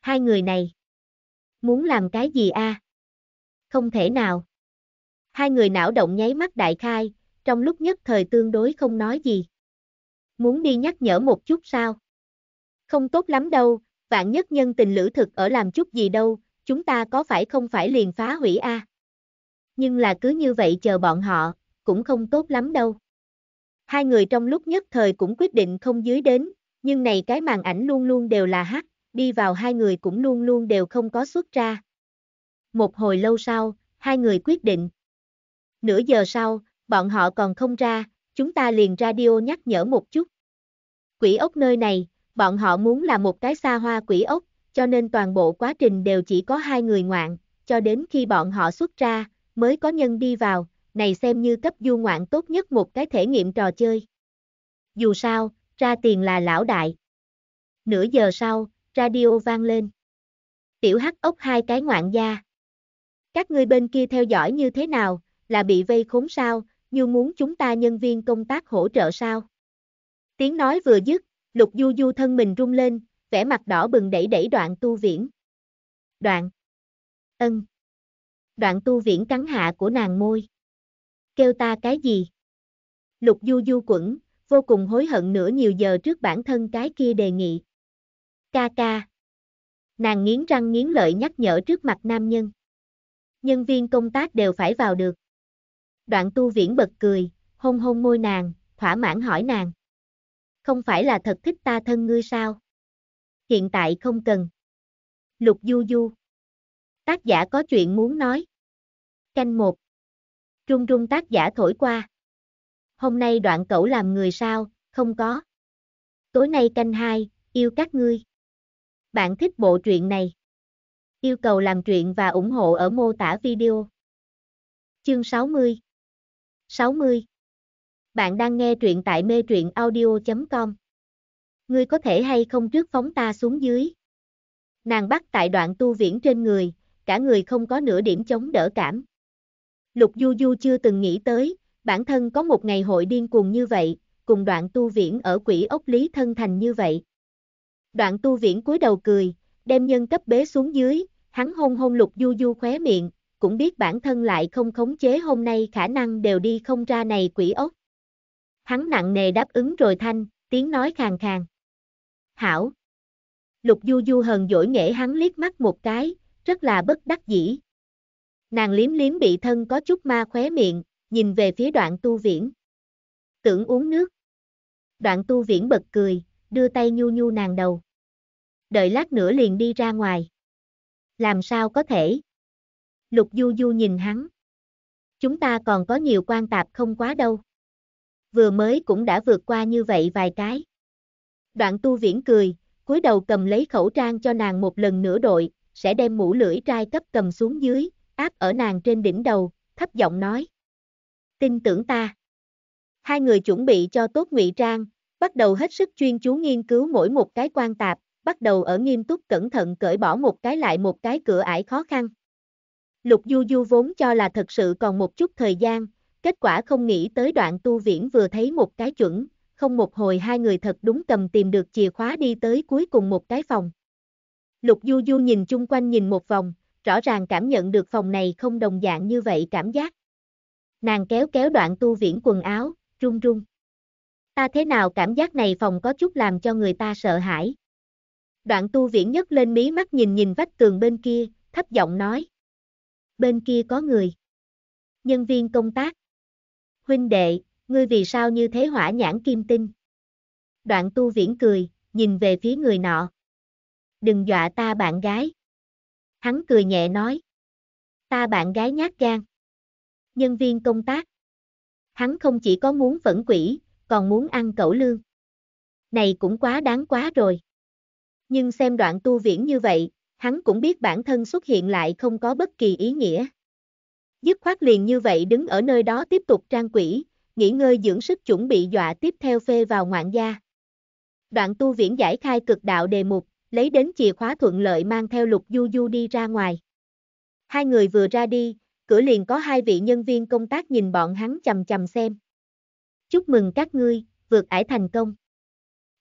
Hai người này. Muốn làm cái gì a? Không thể nào. Hai người não động nháy mắt đại khai, trong lúc nhất thời tương đối không nói gì. Muốn đi nhắc nhở một chút sao? Không tốt lắm đâu, vạn nhất nhân tình lữ thực ở làm chút gì đâu, chúng ta có phải không phải liền phá hủy a? Nhưng là cứ như vậy chờ bọn họ, cũng không tốt lắm đâu. Hai người trong lúc nhất thời cũng quyết định không dưới đến, nhưng này cái màn ảnh luôn luôn đều là hắc, đi vào hai người cũng luôn luôn đều không có xuất ra. Một hồi lâu sau, hai người quyết định. Nửa giờ sau, bọn họ còn không ra, chúng ta liền radio nhắc nhở một chút. Quỷ ốc nơi này, bọn họ muốn là một cái xa hoa quỷ ốc, cho nên toàn bộ quá trình đều chỉ có hai người ngoạn, cho đến khi bọn họ xuất ra, mới có nhân đi vào, này xem như cấp du ngoạn tốt nhất một cái thể nghiệm trò chơi. Dù sao, ra tiền là lão đại. Nửa giờ sau, radio vang lên. Tiểu hắc ốc hai cái ngoạn gia. Các ngươi bên kia theo dõi như thế nào, là bị vây khốn sao, như muốn chúng ta nhân viên công tác hỗ trợ sao? Tiếng nói vừa dứt, lục du du thân mình rung lên, vẻ mặt đỏ bừng đẩy đẩy đoạn tu viễn. Đoạn. Ân. Đoạn tu viễn cắn hạ của nàng môi. Kêu ta cái gì? Lục du du quẩn, vô cùng hối hận nữa nhiều giờ trước bản thân cái kia đề nghị. Ca ca. Nàng nghiến răng nghiến lợi nhắc nhở trước mặt nam nhân. Nhân viên công tác đều phải vào được. Đoạn tu viễn bật cười, hôn hôn môi nàng, thỏa mãn hỏi nàng. Không phải là thật thích ta thân ngươi sao? Hiện tại không cần. Lục du du. Tác giả có chuyện muốn nói. Canh một. Trung trung tác giả thổi qua. Hôm nay đoạn cẩu làm người sao, không có. Tối nay canh hai, yêu các ngươi. Bạn thích bộ truyện này? Yêu cầu làm truyện và ủng hộ ở mô tả video. Chương 60 60. Bạn đang nghe truyện tại mê truyện audio.com. Ngươi có thể hay không trước phóng ta xuống dưới. Nàng bắt tại đoạn tu viễn trên người, cả người không có nửa điểm chống đỡ cảm. Lục Du Du chưa từng nghĩ tới, bản thân có một ngày hội điên cuồng như vậy, cùng đoạn tu viễn ở quỷ ốc lý thân thành như vậy. Đoạn tu viễn cúi đầu cười, đem nhân cấp bế xuống dưới, hắn hôn hôn lục Du Du khóe miệng, cũng biết bản thân lại không khống chế hôm nay khả năng đều đi không ra này quỷ ốc. Hắn nặng nề đáp ứng rồi thanh, tiếng nói khàn khàn. Hảo. Lục Du Du hờn dỗi nghệ hắn liếc mắt một cái, rất là bất đắc dĩ. Nàng liếm liếm bị thân có chút ma khóe miệng, nhìn về phía đoạn tu viễn. Tưởng uống nước. Đoạn tu viễn bật cười, đưa tay nhu nhu nàng đầu. Đợi lát nữa liền đi ra ngoài. Làm sao có thể? Lục du du nhìn hắn. Chúng ta còn có nhiều quan tạp không quá đâu. Vừa mới cũng đã vượt qua như vậy vài cái. Đoạn tu viễn cười, cúi đầu cầm lấy khẩu trang cho nàng một lần nữa đội, sẽ đem mũ lưỡi trai cấp cầm xuống dưới, áp ở nàng trên đỉnh đầu, thấp giọng nói. Tin tưởng ta. Hai người chuẩn bị cho tốt ngụy trang, bắt đầu hết sức chuyên chú nghiên cứu mỗi một cái quan tạp, bắt đầu ở nghiêm túc cẩn thận cởi bỏ một cái lại một cái cửa ải khó khăn. Lục Du Du vốn cho là thật sự còn một chút thời gian, kết quả không nghĩ tới đoạn tu viễn vừa thấy một cái chuẩn, không một hồi hai người thật đúng cầm tìm được chìa khóa đi tới cuối cùng một cái phòng. Lục Du Du nhìn chung quanh nhìn một vòng, rõ ràng cảm nhận được phòng này không đồng dạng như vậy cảm giác. Nàng kéo kéo đoạn tu viễn quần áo, run run. Ta thế nào cảm giác này phòng có chút làm cho người ta sợ hãi. Đoạn tu viễn nhấc lên mí mắt nhìn nhìn vách tường bên kia, thấp giọng nói. Bên kia có người. Nhân viên công tác. Huynh đệ, ngươi vì sao như thế hỏa nhãn kim tinh? Đoạn tu viễn cười, nhìn về phía người nọ. Đừng dọa ta bạn gái. Hắn cười nhẹ nói. Ta bạn gái nhát gan. Nhân viên công tác. Hắn không chỉ có muốn phẫn quỷ, còn muốn ăn cẩu lương. Này cũng quá đáng quá rồi. Nhưng xem đoạn tu viễn như vậy, hắn cũng biết bản thân xuất hiện lại không có bất kỳ ý nghĩa. Dứt khoát liền như vậy đứng ở nơi đó tiếp tục trang quỷ, nghỉ ngơi dưỡng sức chuẩn bị dọa tiếp theo phê vào ngoạn gia. Đoạn tu viễn giải khai cực đạo đề mục, lấy đến chìa khóa thuận lợi mang theo lục du du đi ra ngoài. Hai người vừa ra đi, cửa liền có hai vị nhân viên công tác nhìn bọn hắn chầm chầm xem. Chúc mừng các ngươi, vượt ải thành công.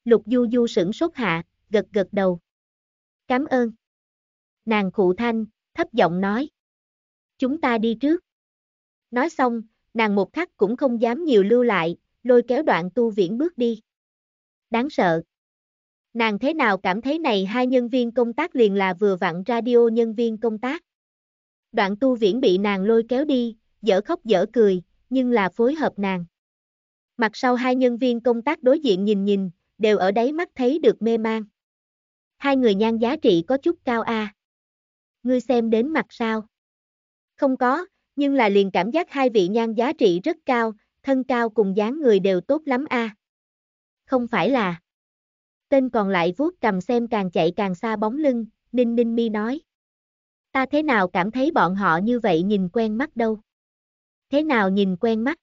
Lục du du sửng sốt hạ, gật gật đầu. Cảm ơn. Nàng khụ thanh, thấp giọng nói. Chúng ta đi trước. Nói xong, nàng một khắc cũng không dám nhiều lưu lại, lôi kéo đoạn tu viễn bước đi. Đáng sợ. Nàng thế nào cảm thấy này hai nhân viên công tác liền là vừa vặn radio nhân viên công tác. Đoạn tu viễn bị nàng lôi kéo đi, dở khóc dở cười, nhưng là phối hợp nàng. Mặt sau hai nhân viên công tác đối diện nhìn nhìn, đều ở đáy mắt thấy được mê mang. Hai người nhan giá trị có chút cao a. Ngươi xem đến mặt sao? Không có, nhưng là liền cảm giác hai vị nhan giá trị rất cao, thân cao cùng dáng người đều tốt lắm a. Không phải là. Tên còn lại vuốt cầm xem càng chạy càng xa bóng lưng, Ninh Ninh Mi nói. Ta thế nào cảm thấy bọn họ như vậy nhìn quen mắt đâu? Thế nào nhìn quen mắt?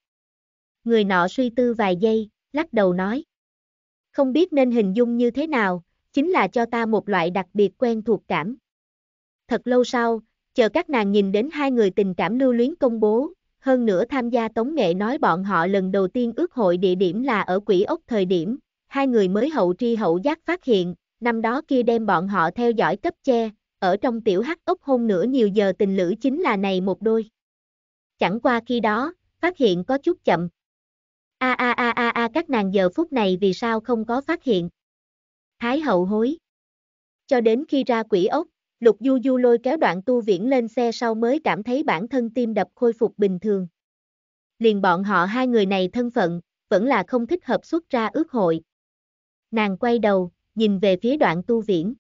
Người nọ suy tư vài giây, lắc đầu nói. Không biết nên hình dung như thế nào, chính là cho ta một loại đặc biệt quen thuộc cảm. Thật lâu sau, chờ các nàng nhìn đến hai người tình cảm lưu luyến công bố, hơn nữa tham gia tống nghệ nói bọn họ lần đầu tiên ước hội địa điểm là ở quỷ ốc thời điểm, hai người mới hậu tri hậu giác phát hiện, năm đó kia đem bọn họ theo dõi cấp che, ở trong tiểu hắc ốc hôn nửa nhiều giờ tình lữ chính là này một đôi. Chẳng qua khi đó, phát hiện có chút chậm. A a a a a các nàng giờ phút này vì sao không có phát hiện. Thái hậu hối. Cho đến khi ra quỷ ốc, Lục Du Du lôi kéo đoạn tu viễn lên xe sau mới cảm thấy bản thân tim đập khôi phục bình thường. Liền bọn họ hai người này thân phận, vẫn là không thích hợp xuất ra ước hội. Nàng quay đầu, nhìn về phía đoạn tu viễn.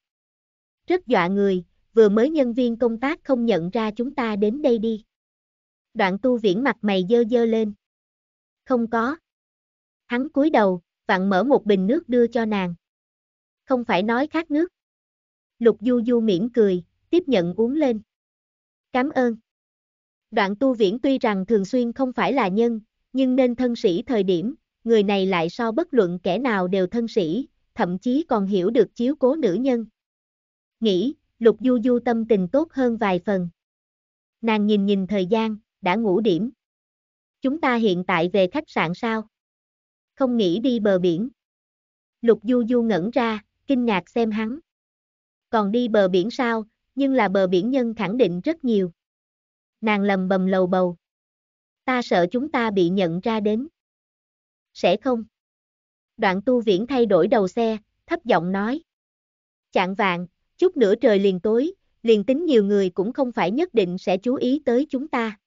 Rất dọa người, vừa mới nhân viên công tác không nhận ra chúng ta đến đây đi. Đoạn tu viễn mặt mày dơ dơ lên. Không có. Hắn cúi đầu, vặn mở một bình nước đưa cho nàng. Không phải nói khát nước. Lục Du Du mỉm cười, tiếp nhận uống lên. Cảm ơn. Đoạn tu viễn tuy rằng thường xuyên không phải là nhân, nhưng nên thân sĩ thời điểm, người này lại so bất luận kẻ nào đều thân sĩ, thậm chí còn hiểu được chiếu cố nữ nhân. Nghĩ, Lục Du Du tâm tình tốt hơn vài phần. Nàng nhìn nhìn thời gian, đã ngủ điểm. Chúng ta hiện tại về khách sạn sao? Không nghĩ đi bờ biển. Lục Du Du ngẩn ra, kinh ngạc xem hắn. Còn đi bờ biển sao, nhưng là bờ biển nhân khẳng định rất nhiều. Nàng lầm bầm lầu bầu. Ta sợ chúng ta bị nhận ra đến. Sẽ không. Đoạn tu viễn thay đổi đầu xe, thấp giọng nói. Chạng vạn, chút nữa trời liền tối, liền tính nhiều người cũng không phải nhất định sẽ chú ý tới chúng ta.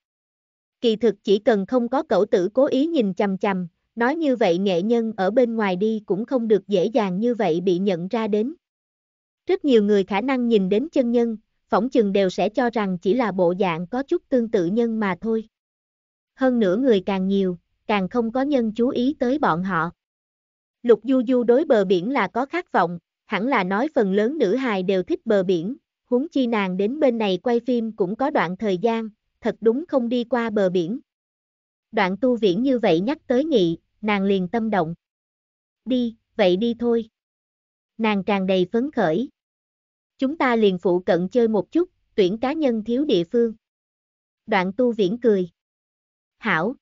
Kỳ thực chỉ cần không có cậu tử cố ý nhìn chằm chằm, nói như vậy nghệ nhân ở bên ngoài đi cũng không được dễ dàng như vậy bị nhận ra đến. Rất nhiều người khả năng nhìn đến chân nhân, phỏng chừng đều sẽ cho rằng chỉ là bộ dạng có chút tương tự nhân mà thôi. Hơn nữa người càng nhiều, càng không có nhân chú ý tới bọn họ. Lục Du Du đối bờ biển là có khát vọng, hẳn là nói phần lớn nữ hài đều thích bờ biển, huống chi nàng đến bên này quay phim cũng có đoạn thời gian, thật đúng không đi qua bờ biển. Đoạn tu viễn như vậy nhắc tới nghị, nàng liền tâm động. Đi, vậy đi thôi. Nàng tràn đầy phấn khởi. Chúng ta liền phụ cận chơi một chút, tuyển cá nhân thiếu địa phương. Đoạn tu viễn cười. Hảo.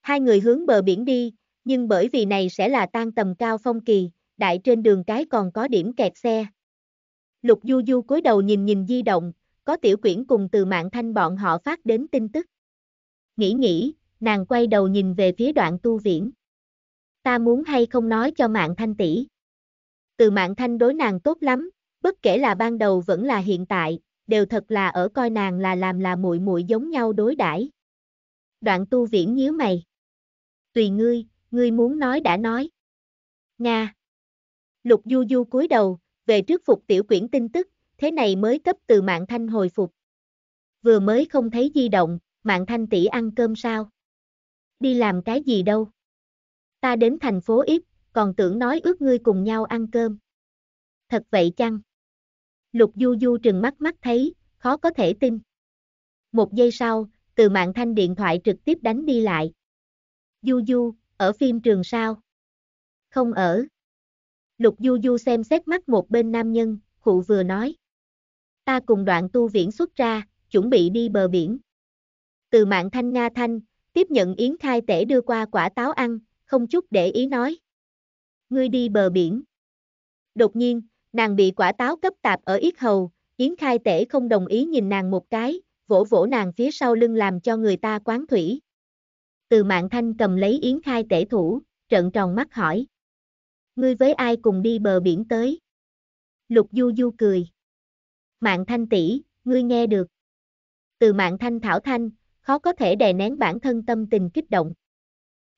Hai người hướng bờ biển đi, nhưng bởi vì này sẽ là tan tầm cao phong kỳ, đại trên đường cái còn có điểm kẹt xe. Lục Du Du cúi đầu nhìn nhìn di động, có tiểu quyển cùng từ mạng thanh bọn họ phát đến tin tức. Nghĩ nghĩ, nàng quay đầu nhìn về phía đoạn tu viễn. Ta muốn hay không nói cho mạng thanh tỷ. Từ mạng thanh đối nàng tốt lắm, bất kể là ban đầu vẫn là hiện tại, đều thật là ở coi nàng là làm là muội muội giống nhau đối đãi. Đoạn tu viễn nhíu mày. Tùy ngươi, ngươi muốn nói đã nói. Nga. Lục Du Du cúi đầu, về trước phục tiểu quyển tin tức, thế này mới cấp từ mạng thanh hồi phục. Vừa mới không thấy di động, mạng thanh tỷ ăn cơm sao? Đi làm cái gì đâu? Ta đến thành phố ít, còn tưởng nói ước ngươi cùng nhau ăn cơm. Thật vậy chăng? Lục Du Du trừng mắt mắt thấy, khó có thể tin. Một giây sau, từ mạng thanh điện thoại trực tiếp đánh đi lại. Du Du, ở phim trường sao? Không ở. Lục Du Du xem xét mắt một bên nam nhân, khụ vừa nói. Ta cùng đoạn tu viễn xuất ra, chuẩn bị đi bờ biển. Từ mạng thanh Nga thanh, tiếp nhận Yến Khai Tể đưa qua quả táo ăn, không chút để ý nói. Ngươi đi bờ biển. Đột nhiên, nàng bị quả táo cấp tạp ở yết hầu, Yến Khai Tể không đồng ý nhìn nàng một cái, vỗ vỗ nàng phía sau lưng làm cho người ta quán thủy. Từ mạng thanh cầm lấy Yến Khai Tể thủ, trợn tròn mắt hỏi. Ngươi với ai cùng đi bờ biển tới? Lục Du Du cười. Mạng thanh tỷ, ngươi nghe được. Từ mạng thanh thảo thanh, khó có thể đè nén bản thân tâm tình kích động.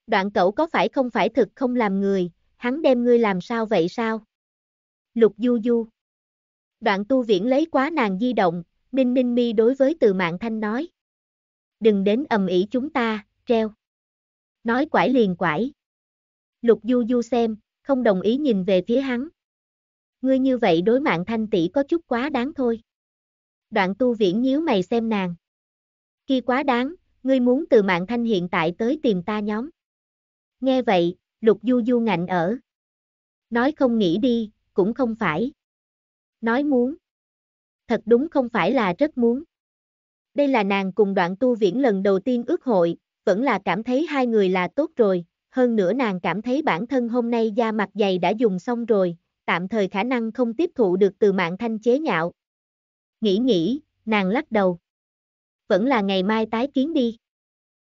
Đoạn cậu có phải không phải thực không làm người, hắn đem ngươi làm sao vậy sao? Lục Du Du. Đoạn tu viễn lấy quá nàng di động, Minh Minh Mi đối với từ mạng thanh nói. Đừng đến ầm ĩ chúng ta, treo. Nói quải liền quải. Lục Du Du xem, không đồng ý nhìn về phía hắn. Ngươi như vậy đối mạng thanh tỷ có chút quá đáng thôi. Đoạn tu viễn nhíu mày xem nàng. Khi quá đáng, ngươi muốn từ mạng thanh hiện tại tới tìm ta nhóm. Nghe vậy, lục du du ngạnh ở. Nói không nghĩ đi, cũng không phải. Nói muốn. Thật đúng không phải là rất muốn. Đây là nàng cùng đoạn tu viễn lần đầu tiên ước hội, vẫn là cảm thấy hai người là tốt rồi, hơn nữa nàng cảm thấy bản thân hôm nay da mặt dày đã dùng xong rồi, tạm thời khả năng không tiếp thụ được từ mạng thanh chế nhạo. Nghĩ nghĩ, nàng lắc đầu. Vẫn là ngày mai tái kiến đi.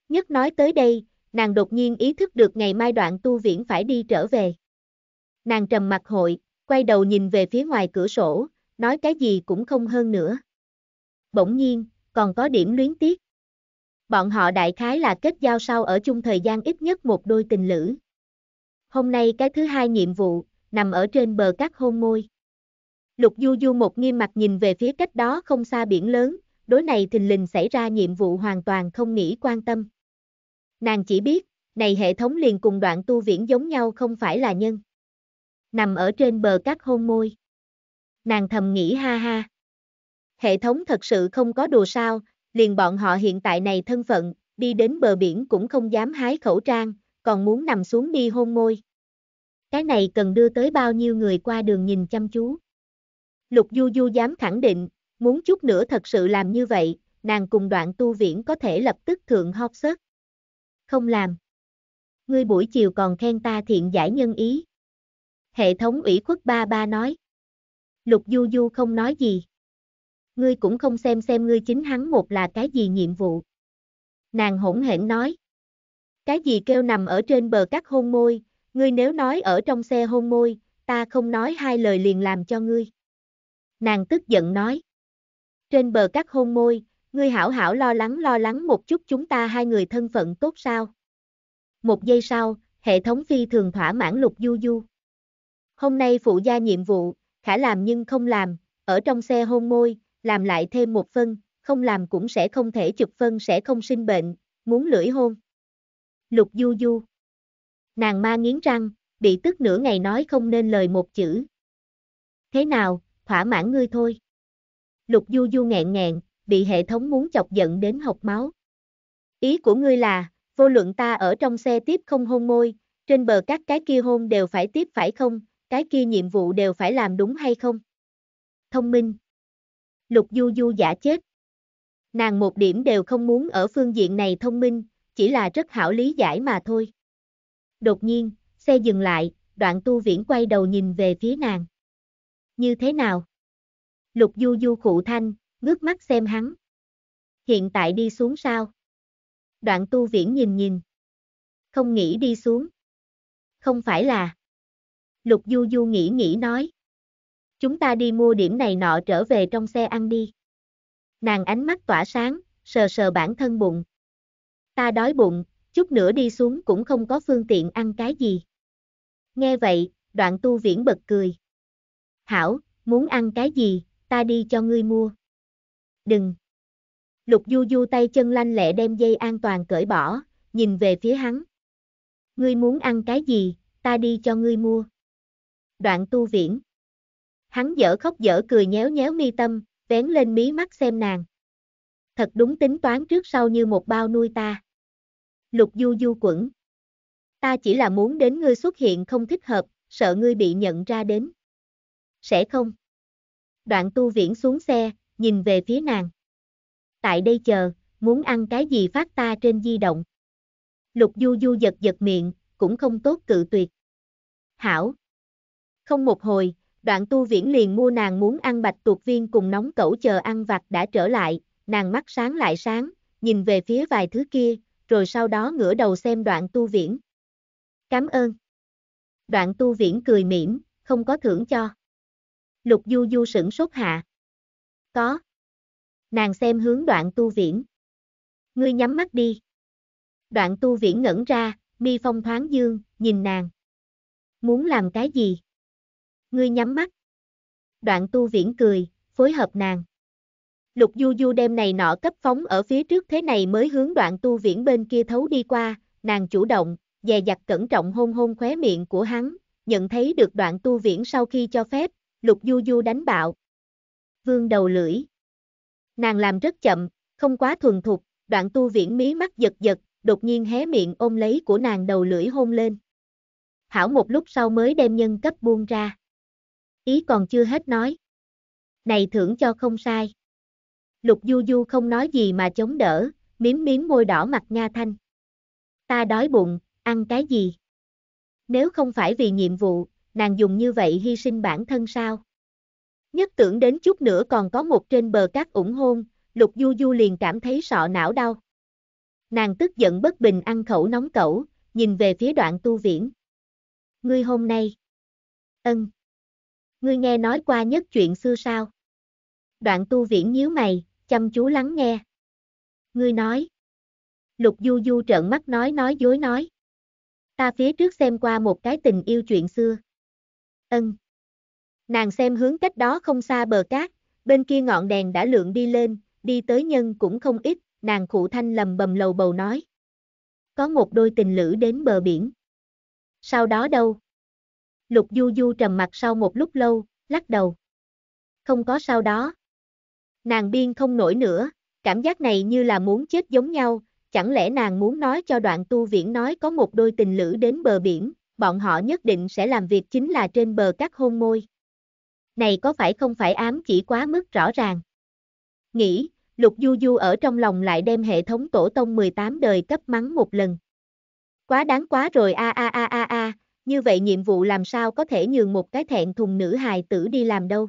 Nhất nói tới đây, nàng đột nhiên ý thức được ngày mai đoạn tu viễn phải đi trở về. Nàng trầm mặt hội, quay đầu nhìn về phía ngoài cửa sổ, nói cái gì cũng không hơn nữa. Bỗng nhiên, còn có điểm luyến tiếc. Bọn họ đại khái là kết giao sau ở chung thời gian ít nhất một đôi tình lữ. Hôm nay cái thứ hai nhiệm vụ, nằm ở trên bờ cát hôn môi. Lục Du Du một nghiêm mặt nhìn về phía cách đó không xa biển lớn, đối này thình lình xảy ra nhiệm vụ hoàn toàn không nghĩ quan tâm. Nàng chỉ biết, này hệ thống liền cùng đoạn tu viễn giống nhau không phải là nhân. Nằm ở trên bờ cát hôn môi. Nàng thầm nghĩ ha ha. Hệ thống thật sự không có đồ sao, liền bọn họ hiện tại này thân phận, đi đến bờ biển cũng không dám hái khẩu trang, còn muốn nằm xuống đi hôn môi. Cái này cần đưa tới bao nhiêu người qua đường nhìn chăm chú. Lục Du Du dám khẳng định, muốn chút nữa thật sự làm như vậy, nàng cùng đoạn tu viễn có thể lập tức thượng hot sớt. Không làm. Ngươi buổi chiều còn khen ta thiện giải nhân ý. Hệ thống ủy khuất ba ba nói. Lục Du Du không nói gì. Ngươi cũng không xem xem ngươi chính hắn một là cái gì nhiệm vụ. Nàng hỗn hển nói. Cái gì kêu nằm ở trên bờ các hôn môi, ngươi nếu nói ở trong xe hôn môi, ta không nói hai lời liền làm cho ngươi. Nàng tức giận nói. Trên bờ các hôn môi, ngươi hảo hảo lo lắng lo lắng một chút chúng ta hai người thân phận tốt sao. Một giây sau, Hệ thống phi thường thỏa mãn Lục Du Du. Hôm nay phụ gia nhiệm vụ, khả làm nhưng không làm, ở trong xe hôn môi, làm lại thêm một phân, không làm cũng sẽ không thể chụp phân sẽ không sinh bệnh, muốn lưỡi hôn. Lục Du Du. Nàng ma nghiến răng, bị tức nửa ngày nói không nên lời một chữ. Thế nào, thỏa mãn ngươi thôi. Lục Du Du nghẹn nghẹn, bị hệ thống muốn chọc giận đến học máu. Ý của ngươi là, vô luận ta ở trong xe tiếp không hôn môi, trên bờ các cái kia hôn đều phải tiếp phải không, cái kia nhiệm vụ đều phải làm đúng hay không? Thông minh. Lục Du Du giả chết. Nàng một điểm đều không muốn ở phương diện này thông minh, chỉ là rất hảo lý giải mà thôi. Đột nhiên, xe dừng lại, đoạn tu viễn quay đầu nhìn về phía nàng. Như thế nào? Lục Du Du khụ thanh, ngước mắt xem hắn. Hiện tại đi xuống sao? Đoạn tu viễn nhìn nhìn. Không nghĩ đi xuống. Không phải là. Lục Du Du nghĩ nghĩ nói. Chúng ta đi mua điểm này nọ trở về trong xe ăn đi. Nàng ánh mắt tỏa sáng, sờ sờ bản thân bụng. Ta đói bụng, chút nữa đi xuống cũng không có phương tiện ăn cái gì. Nghe vậy, đoạn tu viễn bật cười. Hảo, muốn ăn cái gì, ta đi cho ngươi mua. Đừng. Lục du du tay chân lanh lẹ đem dây an toàn cởi bỏ, nhìn về phía hắn. Ngươi muốn ăn cái gì, ta đi cho ngươi mua. Đoạn tu viễn. Hắn dở khóc dở cười nhéo nhéo mi tâm, vén lên mí mắt xem nàng. Thật đúng tính toán trước sau như một bao nuôi ta. Lục du du quẩn. Ta chỉ là muốn đến ngươi xuất hiện không thích hợp, sợ ngươi bị nhận ra đến. Sẽ không. Đoạn tu viễn xuống xe, nhìn về phía nàng. Tại đây chờ, muốn ăn cái gì phát ta trên di động. Lục du du giật giật miệng, cũng không tốt cự tuyệt. Hảo. Không một hồi, đoạn tu viễn liền mua nàng muốn ăn bạch tuộc viên cùng nóng cẩu chờ ăn vặt đã trở lại, nàng mắt sáng lại sáng, nhìn về phía vài thứ kia, rồi sau đó ngửa đầu xem đoạn tu viễn. Cảm ơn. Đoạn tu viễn cười mỉm, không có thưởng cho. Lục du du sửng sốt hạ. Có. Nàng xem hướng đoạn tu viễn. Ngươi nhắm mắt đi. Đoạn tu viễn ngẩn ra, mi phong thoáng dương, nhìn nàng. Muốn làm cái gì? Ngươi nhắm mắt. Đoạn tu viễn cười, phối hợp nàng. Lục Du Du đem này nọ cấp phóng ở phía trước thế này mới hướng đoạn tu viễn bên kia thấu đi qua, nàng chủ động, dè dặt cẩn trọng hôn hôn khóe miệng của hắn, nhận thấy được đoạn tu viễn sau khi cho phép, Lục Du Du đánh bạo. Vương đầu lưỡi. Nàng làm rất chậm, không quá thuần thục, đoạn tu viễn mí mắt giật giật, đột nhiên hé miệng ôm lấy của nàng đầu lưỡi hôn lên. Hảo một lúc sau mới đem nhân cấp buông ra. Ý còn chưa hết nói. Này thưởng cho không sai. Lục Du Du không nói gì mà chống đỡ, miếm miếm môi đỏ mặt Nga Thanh. Ta đói bụng, ăn cái gì? Nếu không phải vì nhiệm vụ, nàng dùng như vậy hy sinh bản thân sao? Nhất tưởng đến chút nữa còn có một trên bờ cát ủng hôn, Lục Du Du liền cảm thấy sọ não đau. Nàng tức giận bất bình ăn khẩu nóng cẩu, nhìn về phía đoạn tu viễn. Ngươi hôm nay. Ân. Ngươi nghe nói qua nhất chuyện xưa sao? Đoạn tu viễn nhíu mày, chăm chú lắng nghe. Ngươi nói. Lục Du Du trợn mắt nói nói dối nói. Ta phía trước xem qua một cái tình yêu chuyện xưa. Ân. Nàng xem hướng cách đó không xa bờ cát, bên kia ngọn đèn đã lượn đi lên, đi tới nhân cũng không ít, nàng khụ thanh lầm bầm lầu bầu nói. Có một đôi tình lữ đến bờ biển. Sau đó đâu? Lục Du Du trầm mặt sau một lúc lâu, lắc đầu. Không có sau đó. Nàng biên không nổi nữa, cảm giác này như là muốn chết giống nhau, chẳng lẽ nàng muốn nói cho đoạn tu viễn nói có một đôi tình lữ đến bờ biển, bọn họ nhất định sẽ làm việc chính là trên bờ các hôn môi. Này có phải không phải ám chỉ quá mức rõ ràng? Nghĩ, Lục Du Du ở trong lòng lại đem hệ thống tổ tông 18 đời cấp mắng một lần. Quá đáng quá rồi a a a a a, như vậy nhiệm vụ làm sao có thể nhường một cái thẹn thùng nữ hài tử đi làm đâu.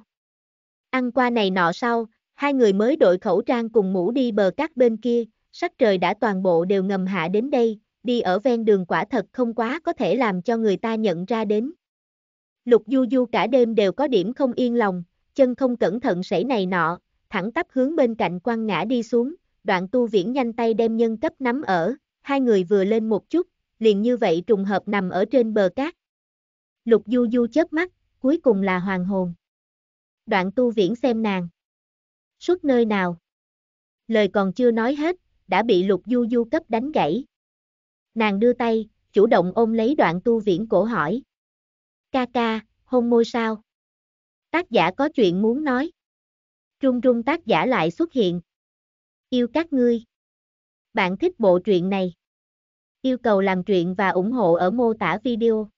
Ăn qua này nọ sau, hai người mới đội khẩu trang cùng mũ đi bờ cát bên kia, sắc trời đã toàn bộ đều ngầm hạ đến đây, đi ở ven đường quả thật không quá có thể làm cho người ta nhận ra đến. Lục Du Du cả đêm đều có điểm không yên lòng, chân không cẩn thận sảy này nọ, thẳng tắp hướng bên cạnh quăng ngã đi xuống, đoạn tu viễn nhanh tay đem nhân cấp nắm ở, hai người vừa lên một chút, liền như vậy trùng hợp nằm ở trên bờ cát. Lục Du Du chớp mắt, cuối cùng là hoàng hồn. Đoạn tu viễn xem nàng. Suốt nơi nào? Lời còn chưa nói hết, đã bị lục Du Du cấp đánh gãy. Nàng đưa tay, chủ động ôm lấy đoạn tu viễn cổ hỏi. Ca ca, hôn môi sao? Tác giả có chuyện muốn nói. Trung trung tác giả lại xuất hiện. Yêu các ngươi. Bạn thích bộ truyện này? Yêu cầu làm truyện và ủng hộ ở mô tả video.